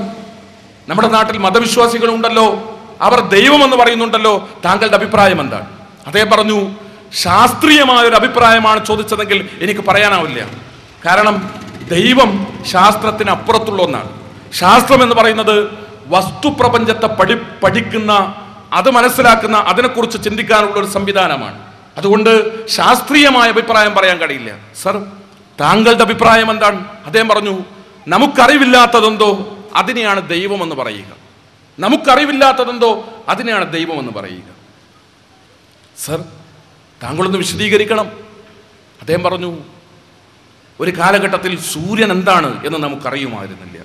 നമ്മുടെ നാട്ടിൽ മതവിശ്വാസികളുണ്ടല്ലോ അവർ ദൈവമെന്ന് പറയുന്നുണ്ടല്ലോ താങ്കളുടെ അഭിപ്രായം എന്താണ്? അതേ പറഞ്ഞു ശാസ്ത്രീയമായ ഒരു അഭിപ്രായമാണ് ചോദിച്ചതെങ്കിൽ എനിക്ക് പറയാനാവില്ല. കാരണം ദൈവം ശാസ്ത്രത്തിന് അപ്പുറത്തുള്ള ഒന്നാണ്. ശാസ്ത്രം എന്ന് പറയുന്നത് വസ്തുപ്രപഞ്ചത്തെ പഠി പഠിക്കുന്ന അത് മനസ്സിലാക്കുന്ന അതിനെക്കുറിച്ച് ചിന്തിക്കാനുള്ള ഒരു സംവിധാനമാണ്. അതുകൊണ്ട് ശാസ്ത്രീയമായ അഭിപ്രായം പറയാൻ കഴിയില്ല. സർ താങ്കളുടെ അഭിപ്രായം എന്താണ്? അദ്ദേഹം പറഞ്ഞു നമുക്കറിവില്ലാത്തതെന്തോ അതിനെയാണ് ദൈവമെന്ന് പറയുക. നമുക്കറിവില്ലാത്തതെന്തോ അതിനെയാണ് ദൈവമെന്ന് പറയുക. സർ താങ്കളൊന്ന് വിശദീകരിക്കണം. അദ്ദേഹം പറഞ്ഞു ഒരു കാലഘട്ടത്തിൽ സൂര്യൻ എന്താണ് എന്ന് നമുക്കറിയുമായിരുന്നില്ല.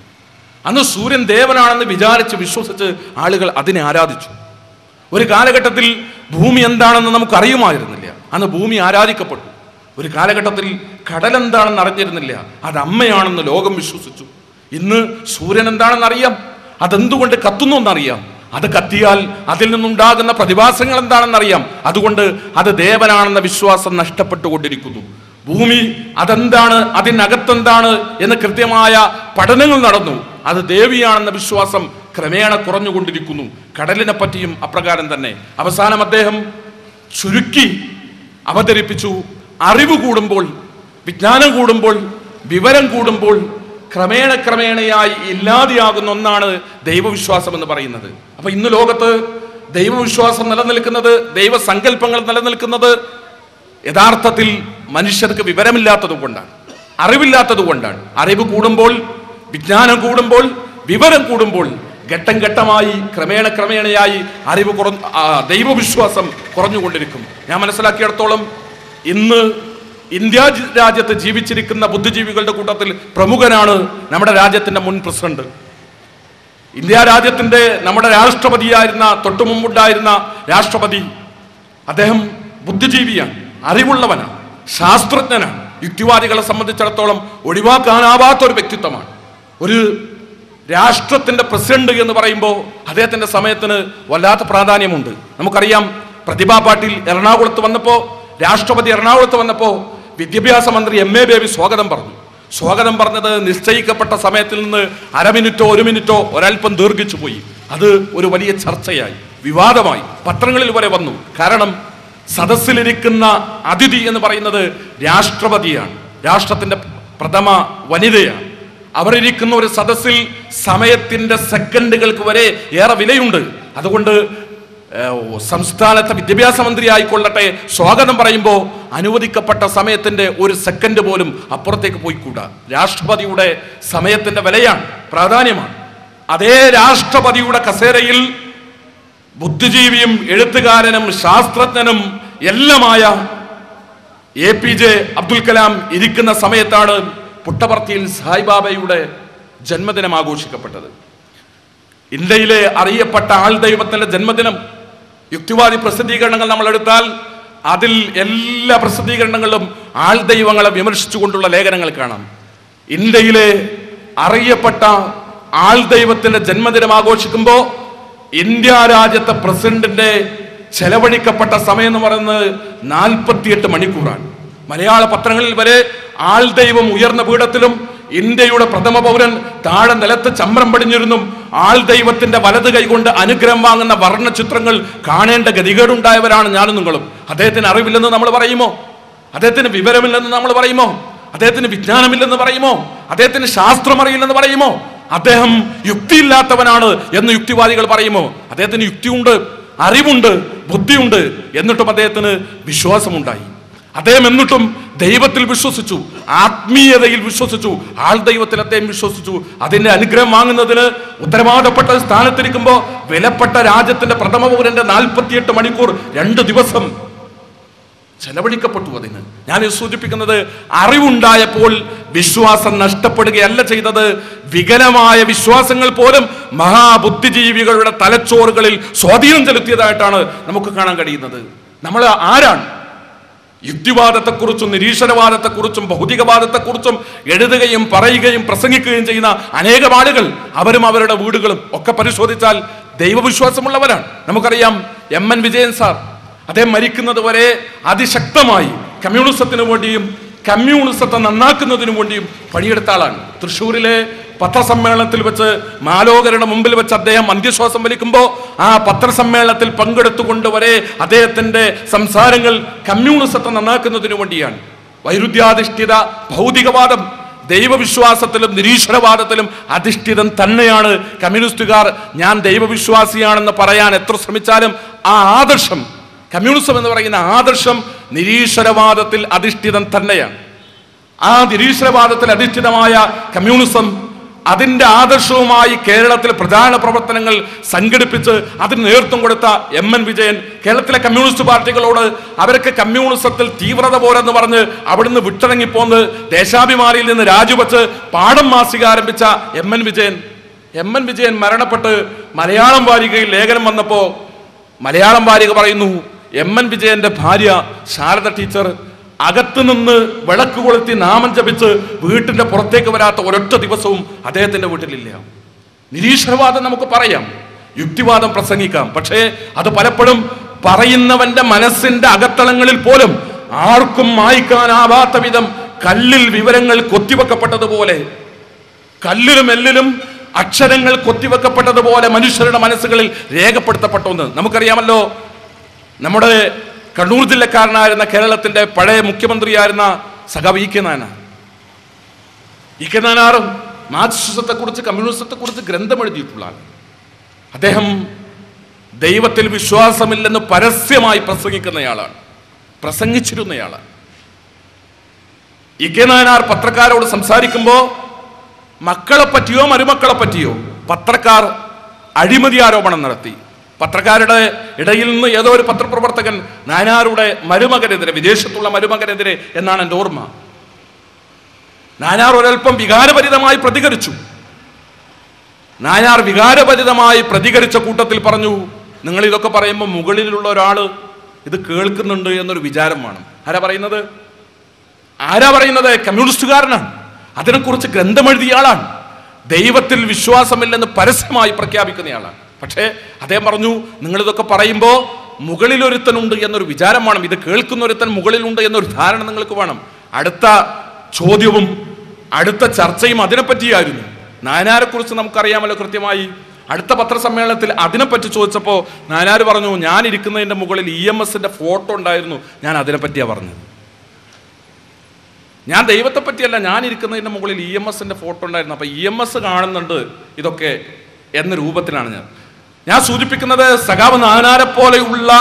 അന്ന് സൂര്യൻ ദേവനാണെന്ന് വിചാരിച്ച് വിശ്വസിച്ച് ആളുകൾ അതിനെ ആരാധിച്ചു. ഒരു കാലഘട്ടത്തിൽ ഭൂമി എന്താണെന്ന് നമുക്ക് അറിയുമായിരുന്നില്ല അന്ന് ഭൂമി ആരാധിക്കപ്പെട്ടു. ഒരു കാലഘട്ടത്തിൽ കടൽ എന്താണെന്ന് അറിഞ്ഞിരുന്നില്ല. അത് അമ്മയാണെന്ന് ലോകം വിശ്വസിച്ചു. ഇന്ന് സൂര്യൻ എന്താണെന്ന് അറിയാം അതെന്തുകൊണ്ട് കത്തുന്നു എന്നറിയാം. അത് കത്തിയാൽ അതിൽ നിന്നുണ്ടാകുന്ന പ്രതിഭാസങ്ങൾ എന്താണെന്ന് അറിയാം അതുകൊണ്ട് അത് ദേവനാണെന്ന വിശ്വാസം നഷ്ടപ്പെട്ടുകൊണ്ടിരിക്കുന്നു. ഭൂമി അതെന്താണ്? അതിനകത്തെന്താണ്? എന്ന് കൃത്യമായ പഠനങ്ങൾ നടന്നു. അത് ദേവിയാണെന്ന വിശ്വാസം ക്രമേണ കുറഞ്ഞുകൊണ്ടിരിക്കുന്നു. കടലിനെ പറ്റിയും അപ്രകാരം തന്നെ. അവസാനം അദ്ദേഹം ചുരുക്കി അവതരിപ്പിച്ചു. അറിവ് കൂടുമ്പോൾ വിജ്ഞാനം കൂടുമ്പോൾ വിവരം കൂടുമ്പോൾ ക്രമേണ ക്രമേണയായി ഇല്ലാതെയാകുന്ന ഒന്നാണ് ദൈവവിശ്വാസം എന്ന് പറയുന്നത്. അപ്പൊ ഇന്ന് ലോകത്ത് ദൈവവിശ്വാസം നിലനിൽക്കുന്നത് ദൈവസങ്കല്പങ്ങൾ നിലനിൽക്കുന്നത് യഥാർത്ഥത്തിൽ മനുഷ്യർക്ക് വിവരമില്ലാത്തത് കൊണ്ടാണ്. അറിവില്ലാത്തത് കൊണ്ടാണ്. അറിവ് കൂടുമ്പോൾ വിജ്ഞാനം കൂടുമ്പോൾ വിവരം കൂടുമ്പോൾ ഘട്ടം ഘട്ടമായി ക്രമേണ ക്രമേണയായി അറിവ് കുറ ദൈവവിശ്വാസം കുറഞ്ഞുകൊണ്ടിരിക്കും. ഞാൻ മനസ്സിലാക്കിയിടത്തോളം ഇന്ന് ഇന്ത്യ രാജ്യത്ത് ജീവിച്ചിരിക്കുന്ന ബുദ്ധിജീവികളുടെ കൂട്ടത്തിൽ പ്രമുഖനാണ് നമ്മുടെ രാജ്യത്തിന്റെ മുൻ പ്രസിഡന്റ്. ഇന്ത്യ രാജ്യത്തിന്റെ നമ്മുടെ രാഷ്ട്രപതിയായിരുന്ന തൊട്ടു മുമ്പുണ്ടായിരുന്ന രാഷ്ട്രപതി അദ്ദേഹം ബുദ്ധിജീവിയാണ് അറിവുള്ളവനാണ് ശാസ്ത്രജ്ഞനാണ്. യുക്തിവാദികളെ സംബന്ധിച്ചിടത്തോളം ഒഴിവാക്കാനാവാത്ത ഒരു വ്യക്തിത്വമാണ്. ഒരു രാഷ്ട്രത്തിന്റെ പ്രസിഡന്റ് എന്ന് പറയുമ്പോൾ അദ്ദേഹത്തിന്റെ സമയത്തിന് വല്ലാത്ത പ്രാധാന്യമുണ്ട്. നമുക്കറിയാം പ്രതിഭാ പാട്ടീൽ എറണാകുളത്ത് വന്നപ്പോൾ രാഷ്ട്രപതി എറണാകുളത്ത് വന്നപ്പോൾ വിദ്യാഭ്യാസ മന്ത്രി എം എ ബേബി സ്വാഗതം പറഞ്ഞു. സ്വാഗതം പറഞ്ഞത് നിശ്ചയിക്കപ്പെട്ട സമയത്തിൽ നിന്ന് അര മിനിറ്റോ ഒരു മിനിറ്റോ ഒരൽപ്പം ദീർഘിച്ചു പോയി. അത് ഒരു വലിയ ചർച്ചയായി വിവാദമായി പത്രങ്ങളിൽ വരെ വന്നു. കാരണം സദസ്സിലിരിക്കുന്ന അതിഥി എന്ന് പറയുന്നത് രാഷ്ട്രപതിയാണ്. രാഷ്ട്രത്തിന്റെ പ്രഥമ വനിതയാണ്. അവരിയ്ക്കുന്ന ഒരു സദസ്സിൽ സമയത്തിന്റെ സെക്കൻഡുകൾക്ക് വരെ ഏറെ വിലയുണ്ട്. അതുകൊണ്ട് സംസ്ഥാനത്തെ വിദ്യാഭ്യാസ മന്ത്രി ആയിക്കൊള്ളട്ടെ സ്വാഗതം പറയുമ്പോൾ അനുവദിക്കപ്പെട്ട സമയത്തിന്റെ ഒരു സെക്കൻഡ് പോലും അപ്പുറത്തേക്ക് പോയിക്കൂടാ. രാഷ്ട്രപതിയുടെ സമയത്തിന്റെ വിലയാണ് പ്രാധാന്യമാണ്. അതേ രാഷ്ട്രപതിയുടെ കസേരയിൽ ബുദ്ധിജീവിയും എഴുത്തുകാരനും ശാസ്ത്രജ്ഞനും എല്ലാമായ A P J Abdul Kalam ഇരിക്കുന്ന സമയത്താണ് പുട്ടപർത്തിയിൽ സായിബാബയുടെ ജന്മദിനം ആഘോഷിക്കപ്പെട്ടത്. ഇന്ത്യയിലെ അറിയപ്പെട്ട ആൾ ദൈവത്തിന്റെ ജന്മദിനം. യുക്തിവാദി പ്രസിദ്ധീകരണങ്ങൾ നമ്മൾ എടുത്താൽ അതിൽ എല്ലാ പ്രസിദ്ധീകരണങ്ങളിലും ആൾ ദൈവങ്ങളെ വിമർശിച്ചുകൊണ്ടുള്ള ലേഖനങ്ങൾ കാണാം. ഇന്ത്യയിലെ അറിയപ്പെട്ട ആൾ ദൈവത്തിന്റെ ജന്മദിനം ആഘോഷിക്കുമ്പോൾ ഇന്ത്യ രാജ്യത്തെ പ്രസിഡന്റിന്റെ ചെലവഴിക്കപ്പെട്ട സമയം എന്ന് പറയുന്നത് നാൽപ്പത്തിയെട്ട് മണിക്കൂറാണ്. മലയാള പത്രങ്ങളിൽ വരെ ആൾ ദൈവം ഉയർന്ന പീഠത്തിലും ഇന്ത്യയുടെ പ്രഥമ പൗരൻ താഴെ നിലത്ത് ചമ്രം പടിഞ്ഞിരുന്നും ആൾ ദൈവത്തിന്റെ വലത് കൈകൊണ്ട് അനുഗ്രഹം വാങ്ങുന്ന വർണ ചിത്രങ്ങൾ കാണേണ്ട ഗതികേടുണ്ടായവരാണ് ഞാനും നിങ്ങളും. അദ്ദേഹത്തിന് അറിവില്ലെന്ന് നമ്മൾ പറയുമോ? അദ്ദേഹത്തിന് വിവരമില്ലെന്ന് നമ്മൾ പറയുമോ? അദ്ദേഹത്തിന് വിജ്ഞാനമില്ലെന്ന് പറയുമോ? അദ്ദേഹത്തിന് ശാസ്ത്രം അറിയില്ലെന്ന് പറയുമോ? അദ്ദേഹം യുക്തിയില്ലാത്തവനാണ് എന്ന് യുക്തിവാദികൾ പറയുമോ? അദ്ദേഹത്തിന് യുക്തിയുണ്ട് അറിവുണ്ട് ബുദ്ധിയുണ്ട്. എന്നിട്ടും അദ്ദേഹത്തിന് വിശ്വാസമുണ്ടായി. അദ്ദേഹം എന്നിട്ടും ദൈവത്തിൽ വിശ്വസിച്ചു ആത്മീയതയിൽ വിശ്വസിച്ചു ആൾ ദൈവത്തിൽ അദ്ദേഹം വിശ്വസിച്ചു. അതിന്റെ അനുഗ്രഹം വാങ്ങുന്നതിന് ഉത്തരവാദപ്പെട്ട സ്ഥാനത്തിരിക്കുമ്പോൾ വിലപ്പെട്ട രാജ്യത്തിന്റെ പ്രഥമ പൗരന്റെ നാൽപ്പത്തിയെട്ട് മണിക്കൂർ രണ്ട് ദിവസം ചെലവഴിക്കപ്പെട്ടു അതിന്. ഞാൻ സൂചിപ്പിക്കുന്നത് അറിവുണ്ടായപ്പോൾ വിശ്വാസം നഷ്ടപ്പെടുകയല്ല ചെയ്തത്. വികലമായ വിശ്വാസങ്ങൾ പോലും മഹാബുദ്ധിജീവികളുടെ തലച്ചോറുകളിൽ സ്വാധീനം ചെലുത്തിയതായിട്ടാണ് നമുക്ക് കാണാൻ കഴിയുന്നത്. നമ്മൾ ആരാണ്? യുക്തിവാദത്തെക്കുറിച്ചും നിരീശ്വരവാദത്തെക്കുറിച്ചും ഭൗതികവാദത്തെക്കുറിച്ചും എഴുതുകയും പറയുകയും പ്രസംഗിക്കുകയും ചെയ്യുന്ന അനേകം ആളുകൾ അവരും അവരുടെ വീടുകളും ഒക്കെ പരിശോധിച്ചാൽ ദൈവവിശ്വാസമുള്ളവരാണ്. നമുക്കറിയാം എം എൻ വിജയൻ സാർ അദ്ദേഹം മരിക്കുന്നത് വരെ അതിശക്തമായി കമ്മ്യൂണിസത്തിനു വേണ്ടിയും കമ്മ്യൂണിസത്തെ നന്നാക്കുന്നതിനു വേണ്ടിയും പണിയെടുത്ത ആളാണ്. തൃശ്ശൂരിലെ പത്രസമ്മേളനത്തിൽ വെച്ച് മാലോകരുടെ മുമ്പിൽ വെച്ച് അദ്ദേഹം അന്ത്യശ്വാസം വലിക്കുമ്പോൾ ആ പത്രസമ്മേളനത്തിൽ പങ്കെടുത്തുകൊണ്ട് വരെ അദ്ദേഹത്തിന്റെ സംസാരങ്ങൾ കമ്മ്യൂണിസത്തെ നന്നാക്കുന്നതിനു വേണ്ടിയാണ്. വൈരുദ്ധ്യാധിഷ്ഠിത ഭൗതികവാദം ദൈവവിശ്വാസത്തിലും നിരീശ്വരവാദത്തിലും അധിഷ്ഠിതം തന്നെയാണ് കമ്മ്യൂണിസ്റ്റുകാർ. ഞാൻ ദൈവവിശ്വാസിയാണെന്ന് പറയാൻ എത്ര ശ്രമിച്ചാലും ആ ആദർശം കമ്മ്യൂണിസം എന്ന് പറയുന്ന ആദർശം നിരീശ്വരവാദത്തിൽ അധിഷ്ഠിതം തന്നെയാണ്. ആ നിരീശ്വരവാദത്തിൽ അധിഷ്ഠിതമായ കമ്മ്യൂണിസം അതിന്റെ ആദർശവുമായി കേരളത്തിലെ പ്രധാന പ്രവർത്തനങ്ങൾ സംഘടിപ്പിച്ച് അതിന് നേതൃത്വം കൊടുത്ത എം എൻ വിജയൻ കേരളത്തിലെ കമ്മ്യൂണിസ്റ്റ് പാർട്ടികളോട് അവർക്ക് കമ്മ്യൂണിസത്തിൽ തീവ്രത പോരെന്ന് പറഞ്ഞ് അവിടുന്ന് വിട്ടിറങ്ങിപ്പോന്ന് ദേശാഭിമാനിയിൽ നിന്ന് രാജിവെച്ച് പാഠം മാസിക ആരംഭിച്ച M N Vijayan. M N Vijayan മരണപ്പെട്ട് മലയാളം വാരികയിൽ ലേഖനം വന്നപ്പോൾ മലയാളം വാരിക പറയുന്നു എം എൻ വിജയന്റെ ഭാര്യ ശാരദ ടീച്ചർ അകത്ത് നിന്ന് വിളക്ക് കൊളുത്തി നാമം ജപിച്ച് വീട്ടിന്റെ പുറത്തേക്ക് വരാത്ത ഒരൊറ്റ ദിവസവും അദ്ദേഹത്തിന്റെ വീട്ടിലില്ല. നിരീശ്വരവാദം നമുക്ക് പറയാം. യുക്തിവാദം പ്രസംഗിക്കാം. പക്ഷേ അത് പലപ്പോഴും പറയുന്നവന്റെ മനസ്സിന്റെ അകത്തളങ്ങളിൽ പോലും ആർക്കും മായ്ക്കാനാവാത്ത വിധം കല്ലിൽ വിവരങ്ങൾ കൊത്തിവെക്കപ്പെട്ടതുപോലെ കല്ലിലും എല്ലിലും അക്ഷരങ്ങൾ കൊത്തിവെക്കപ്പെട്ടതുപോലെ മനുഷ്യരുടെ മനസ്സുകളിൽ രേഖപ്പെടുത്തപ്പെട്ടൊന്ന് നമുക്കറിയാമല്ലോ. നമ്മുടെ കണ്ണൂർ ജില്ലക്കാരനായിരുന്ന കേരളത്തിന്റെ പഴയ മുഖ്യമന്ത്രിയായിരുന്ന സഖാവ് E K Nayanar. E K Nayanar മാർക്സിസത്തെ കുറിച്ച് കമ്മ്യൂണിസത്തെ കുറിച്ച് ഗ്രന്ഥം എഴുതിയിട്ടുള്ള ആൾ അദ്ദേഹം ദൈവത്തിൽ വിശ്വാസമില്ലെന്ന് പരസ്യമായി പ്രസംഗിക്കുന്നയാളാണ്. പ്രസംഗിച്ചിരുന്നയാളാണ്. ഇ കെ നായനാർ പത്രക്കാരോട് സംസാരിക്കുമ്പോൾ മക്കളെ പറ്റിയോ മരുമക്കളെ പറ്റിയോ പത്രക്കാർ അഴിമതി ആരോപണം നടത്തി. പത്രക്കാരുടെ ഇടയിൽ നിന്ന് ഏതോ ഒരു പത്രപ്രവർത്തകൻ നാനാറുടെ മരുമകനെതിരെ വിദേശത്തുള്ള മരുമകനെതിരെ എന്നാണ് എന്റെ ഓർമ്മ. നാനാർ ഒരൽപ്പം വികാരഭരിതമായി പ്രതികരിച്ചു. നാനാർ വികാരഭരിതമായി പ്രതികരിച്ച കൂട്ടത്തിൽ പറഞ്ഞു നിങ്ങൾ ഇതൊക്കെ പറയുമ്പോൾ മുകളിലുള്ള ഒരാൾ ഇത് കേൾക്കുന്നുണ്ട് എന്നൊരു വിചാരം വേണം. ആരാ പറയുന്നത്? ആരാ പറയുന്നത്? കമ്മ്യൂണിസ്റ്റുകാരനാണ്. അതിനെക്കുറിച്ച് ഗ്രന്ഥമെഴുതിയ ആളാണ്. ദൈവത്തിൽ വിശ്വാസമില്ലെന്ന് പരസ്യമായി പ്രഖ്യാപിക്കുന്നയാളാണ് പക്ഷേ അദ്ദേഹം പറഞ്ഞു നിങ്ങളിതൊക്കെ പറയുമ്പോൾ മുകളിലൊരുത്തനുണ്ട് എന്നൊരു വിചാരം വേണം. ഇത് കേൾക്കുന്ന ഒരുത്തൻ മുകളിലുണ്ട് എന്നൊരു ധാരണ നിങ്ങൾക്ക് വേണം. അടുത്ത ചോദ്യവും അടുത്ത ചർച്ചയും അതിനെപ്പറ്റിയായിരുന്നു. നായനാരെക്കുറിച്ച് നമുക്കറിയാമല്ലോ കൃത്യമായി. അടുത്ത പത്രസമ്മേളനത്തിൽ അതിനെപ്പറ്റി ചോദിച്ചപ്പോൾ നായനാർ പറഞ്ഞു ഞാൻ ഇരിക്കുന്നതിന്റെ മുകളിൽ ഇ എം എസിന്റെ ഫോട്ടോ ഉണ്ടായിരുന്നു. ഞാൻ അതിനെപ്പറ്റിയാണ് പറഞ്ഞത്. ഞാൻ ദൈവത്തെ പറ്റിയല്ല ഞാൻ ഇരിക്കുന്നതിന്റെ മുകളിൽ ഇ എം എസിന്റെ ഫോട്ടോ ഉണ്ടായിരുന്നു. അപ്പോൾ ഇ എം എസ് കാണുന്നുണ്ട് ഇതൊക്കെ എന്ന രൂപത്തിലാണ് ഞാൻ. ഞാൻ സൂചിപ്പിക്കുന്നത് സഖാവ് നാനാരെ പോലെയുള്ള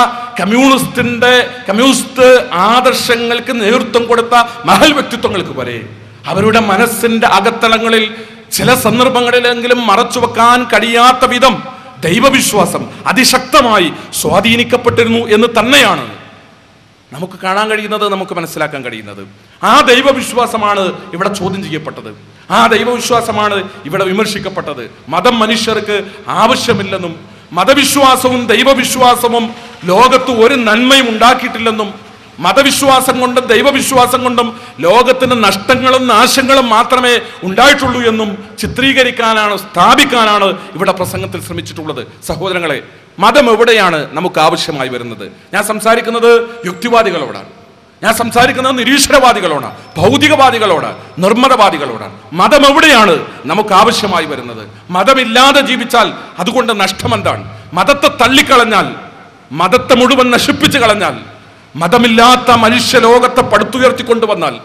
കമ്മ്യൂണിസ്റ്റിന്റെ കമ്മ്യൂണിസ്റ്റ് ആദർശങ്ങൾക്ക് നേതൃത്വം കൊടുത്ത മഹൽ വ്യക്തിത്വങ്ങൾക്ക് വരെ അവരുടെ മനസ്സിന്റെ അകത്തളങ്ങളിൽ ചില സന്ദർഭങ്ങളിലെങ്കിലും മറച്ചു വെക്കാൻ കഴിയാത്ത വിധം ദൈവവിശ്വാസം അതിശക്തമായി സ്വാധീനിക്കപ്പെട്ടിരുന്നു എന്ന് തന്നെയാണ് നമുക്ക് കാണാൻ കഴിയുന്നത് നമുക്ക് മനസ്സിലാക്കാൻ കഴിയുന്നത്. ആ ദൈവവിശ്വാസമാണ് ഇവിടെ ചോദ്യം ചെയ്യപ്പെട്ടത്. ആ ദൈവവിശ്വാസമാണ് ഇവിടെ വിമർശിക്കപ്പെട്ടത്. മതം മനുഷ്യർക്ക് ആവശ്യമില്ലെന്നും മതവിശ്വാസവും ദൈവവിശ്വാസവും ലോകത്ത് ഒരു നന്മയും ഉണ്ടാക്കിയിട്ടില്ലെന്നും മതവിശ്വാസം കൊണ്ടും ദൈവവിശ്വാസം കൊണ്ടും ലോകത്തിന് നഷ്ടങ്ങളും നാശങ്ങളും മാത്രമേ ഉണ്ടായിട്ടുള്ളൂ എന്നും ചിത്രീകരിക്കാനാണ് സ്ഥാപിക്കാനാണ് ഇവിടെ പ്രസംഗത്തിൽ ശ്രമിച്ചിട്ടുള്ളത്. സഹോദരങ്ങളെ മതം എവിടെയാണ് നമുക്ക് ആവശ്യമായി വരുന്നത്? ഞാൻ സംസാരിക്കുന്നത് യുക്തിവാദികളോടാണ്. ഞാൻ സംസാരിക്കുന്നത് നിരീശ്വരവാദികളോട് ഭൗതികവാദികളോട് നിർമ്മതവാദികളോടാണ്. മതം എവിടെയാണ് നമുക്ക് ആവശ്യമായി വരുന്നത്? മതമില്ലാതെ ജീവിച്ചാൽ അതുകൊണ്ട് നഷ്ടമെന്താണ് മതത്തെ തള്ളിക്കളഞ്ഞാൽ മതത്തെ മുഴുവൻ നശിപ്പിച്ചു കളഞ്ഞാൽ മതമില്ലാത്ത മനുഷ്യ ലോകത്തെ പടുത്തുയർത്തിക്കൊണ്ടുവന്നാൽ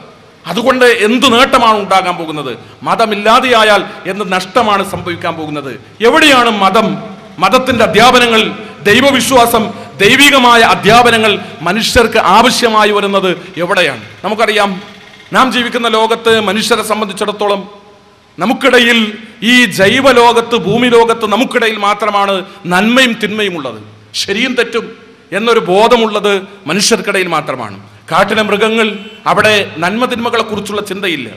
അതുകൊണ്ട് എന്ത് നേട്ടമാണ് ഉണ്ടാകാൻ പോകുന്നത്? മതമില്ലാതെയായാൽ എന്ത് നഷ്ടമാണ് സംഭവിക്കാൻ പോകുന്നത്? എവിടെയാണ് മതം? മതത്തിന്റെ അധ്യാപനങ്ങൾ ദൈവവിശ്വാസം ദൈവികമായ അധ്യാപനങ്ങൾ മനുഷ്യർക്ക് ആവശ്യമായി വരുന്നത് എവിടെയാണ്? നമുക്കറിയാം നാം ജീവിക്കുന്ന ലോകത്ത് മനുഷ്യരെ സംബന്ധിച്ചിടത്തോളം നമുക്കിടയിൽ ഈ ജൈവലോകത്ത് ഭൂമി ലോകത്ത് നമുക്കിടയിൽ മാത്രമാണ് നന്മയും തിന്മയും ഉള്ളത്. ശരിയും തെറ്റും എന്നൊരു ബോധമുള്ളത് മനുഷ്യർക്കിടയിൽ മാത്രമാണ്. കാട്ടിലെ മൃഗങ്ങൾ അവിടെ നന്മ തിന്മകളെ കുറിച്ചുള്ള ചിന്തയില്ല.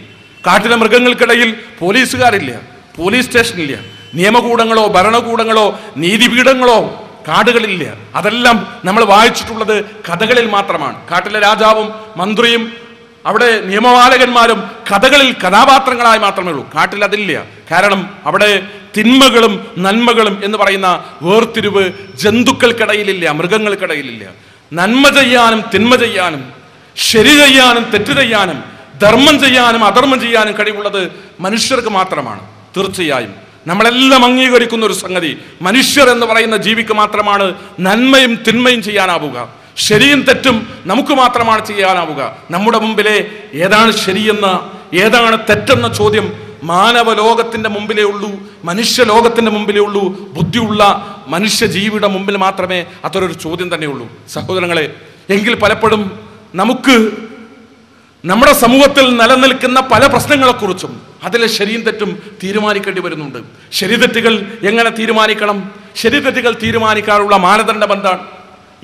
കാട്ടിലെ മൃഗങ്ങൾക്കിടയിൽ പോലീസുകാരില്ല പോലീസ് സ്റ്റേഷനില്ല. നിയമകൂടങ്ങളോ ഭരണകൂടങ്ങളോ നീതിപീഠങ്ങളോ കാടുകളില്ല. അതെല്ലാം നമ്മൾ വായിച്ചിട്ടുള്ളത് കഥകളിൽ മാത്രമാണ്. കാട്ടിലെ രാജാവും മന്ത്രിയും അവിടെ നിയമപാലകന്മാരും കഥകളിൽ കഥാപാത്രങ്ങളായി മാത്രമേ ഉള്ളൂ. കാട്ടിൽ അതില്ല. കാരണം അവിടെ തിന്മകളും നന്മകളും എന്ന് പറയുന്ന വേർതിരിവ് ജന്തുക്കൾക്കിടയിലില്ല മൃഗങ്ങൾക്കിടയിലില്ല. നന്മ ചെയ്യാനും തിന്മ ചെയ്യാനും ശരി ചെയ്യാനും തെറ്റ് ചെയ്യാനും ധർമ്മം ചെയ്യാനും അധർമ്മം ചെയ്യാനും കഴിവുള്ളത് മനുഷ്യർക്ക് മാത്രമാണ്. തീർച്ചയായും. നമ്മളെല്ലാം അംഗീകരിക്കുന്ന ഒരു സംഗതി. മനുഷ്യർ എന്ന് പറയുന്ന ജീവിക്ക് മാത്രമാണ് നന്മയും തിന്മയും ചെയ്യാനാവുക. ശരിയും തെറ്റും നമുക്ക് മാത്രമാണ് ചെയ്യാനാവുക. നമ്മുടെ മുമ്പിലെ ഏതാണ് ശരിയെന്ന ഏതാണ് തെറ്റെന്ന ചോദ്യം മാനവ ലോകത്തിന്റെ മുമ്പിലേ ഉള്ളൂ മനുഷ്യ ലോകത്തിന്റെ മുമ്പിലേ ഉള്ളൂ. ബുദ്ധിയുള്ള മനുഷ്യ ജീവിയുടെ മുമ്പിൽ മാത്രമേ അത്തരൊരു ചോദ്യം തന്നെയുള്ളൂ സഹോദരങ്ങളെ എങ്കിൽ പലപ്പോഴും നമുക്ക് നമ്മുടെ സമൂഹത്തിൽ നിലനിൽക്കുന്ന പല പ്രശ്നങ്ങളെക്കുറിച്ചും അതിലെ ശരിയും തെറ്റും തീരുമാനിക്കേണ്ടി വരുന്നുണ്ട്. ശരിതെറ്റുകൾ എങ്ങനെ തീരുമാനിക്കണം? ശരിതെറ്റുകൾ തീരുമാനിക്കാനുള്ള മാനദണ്ഡം എന്താണ്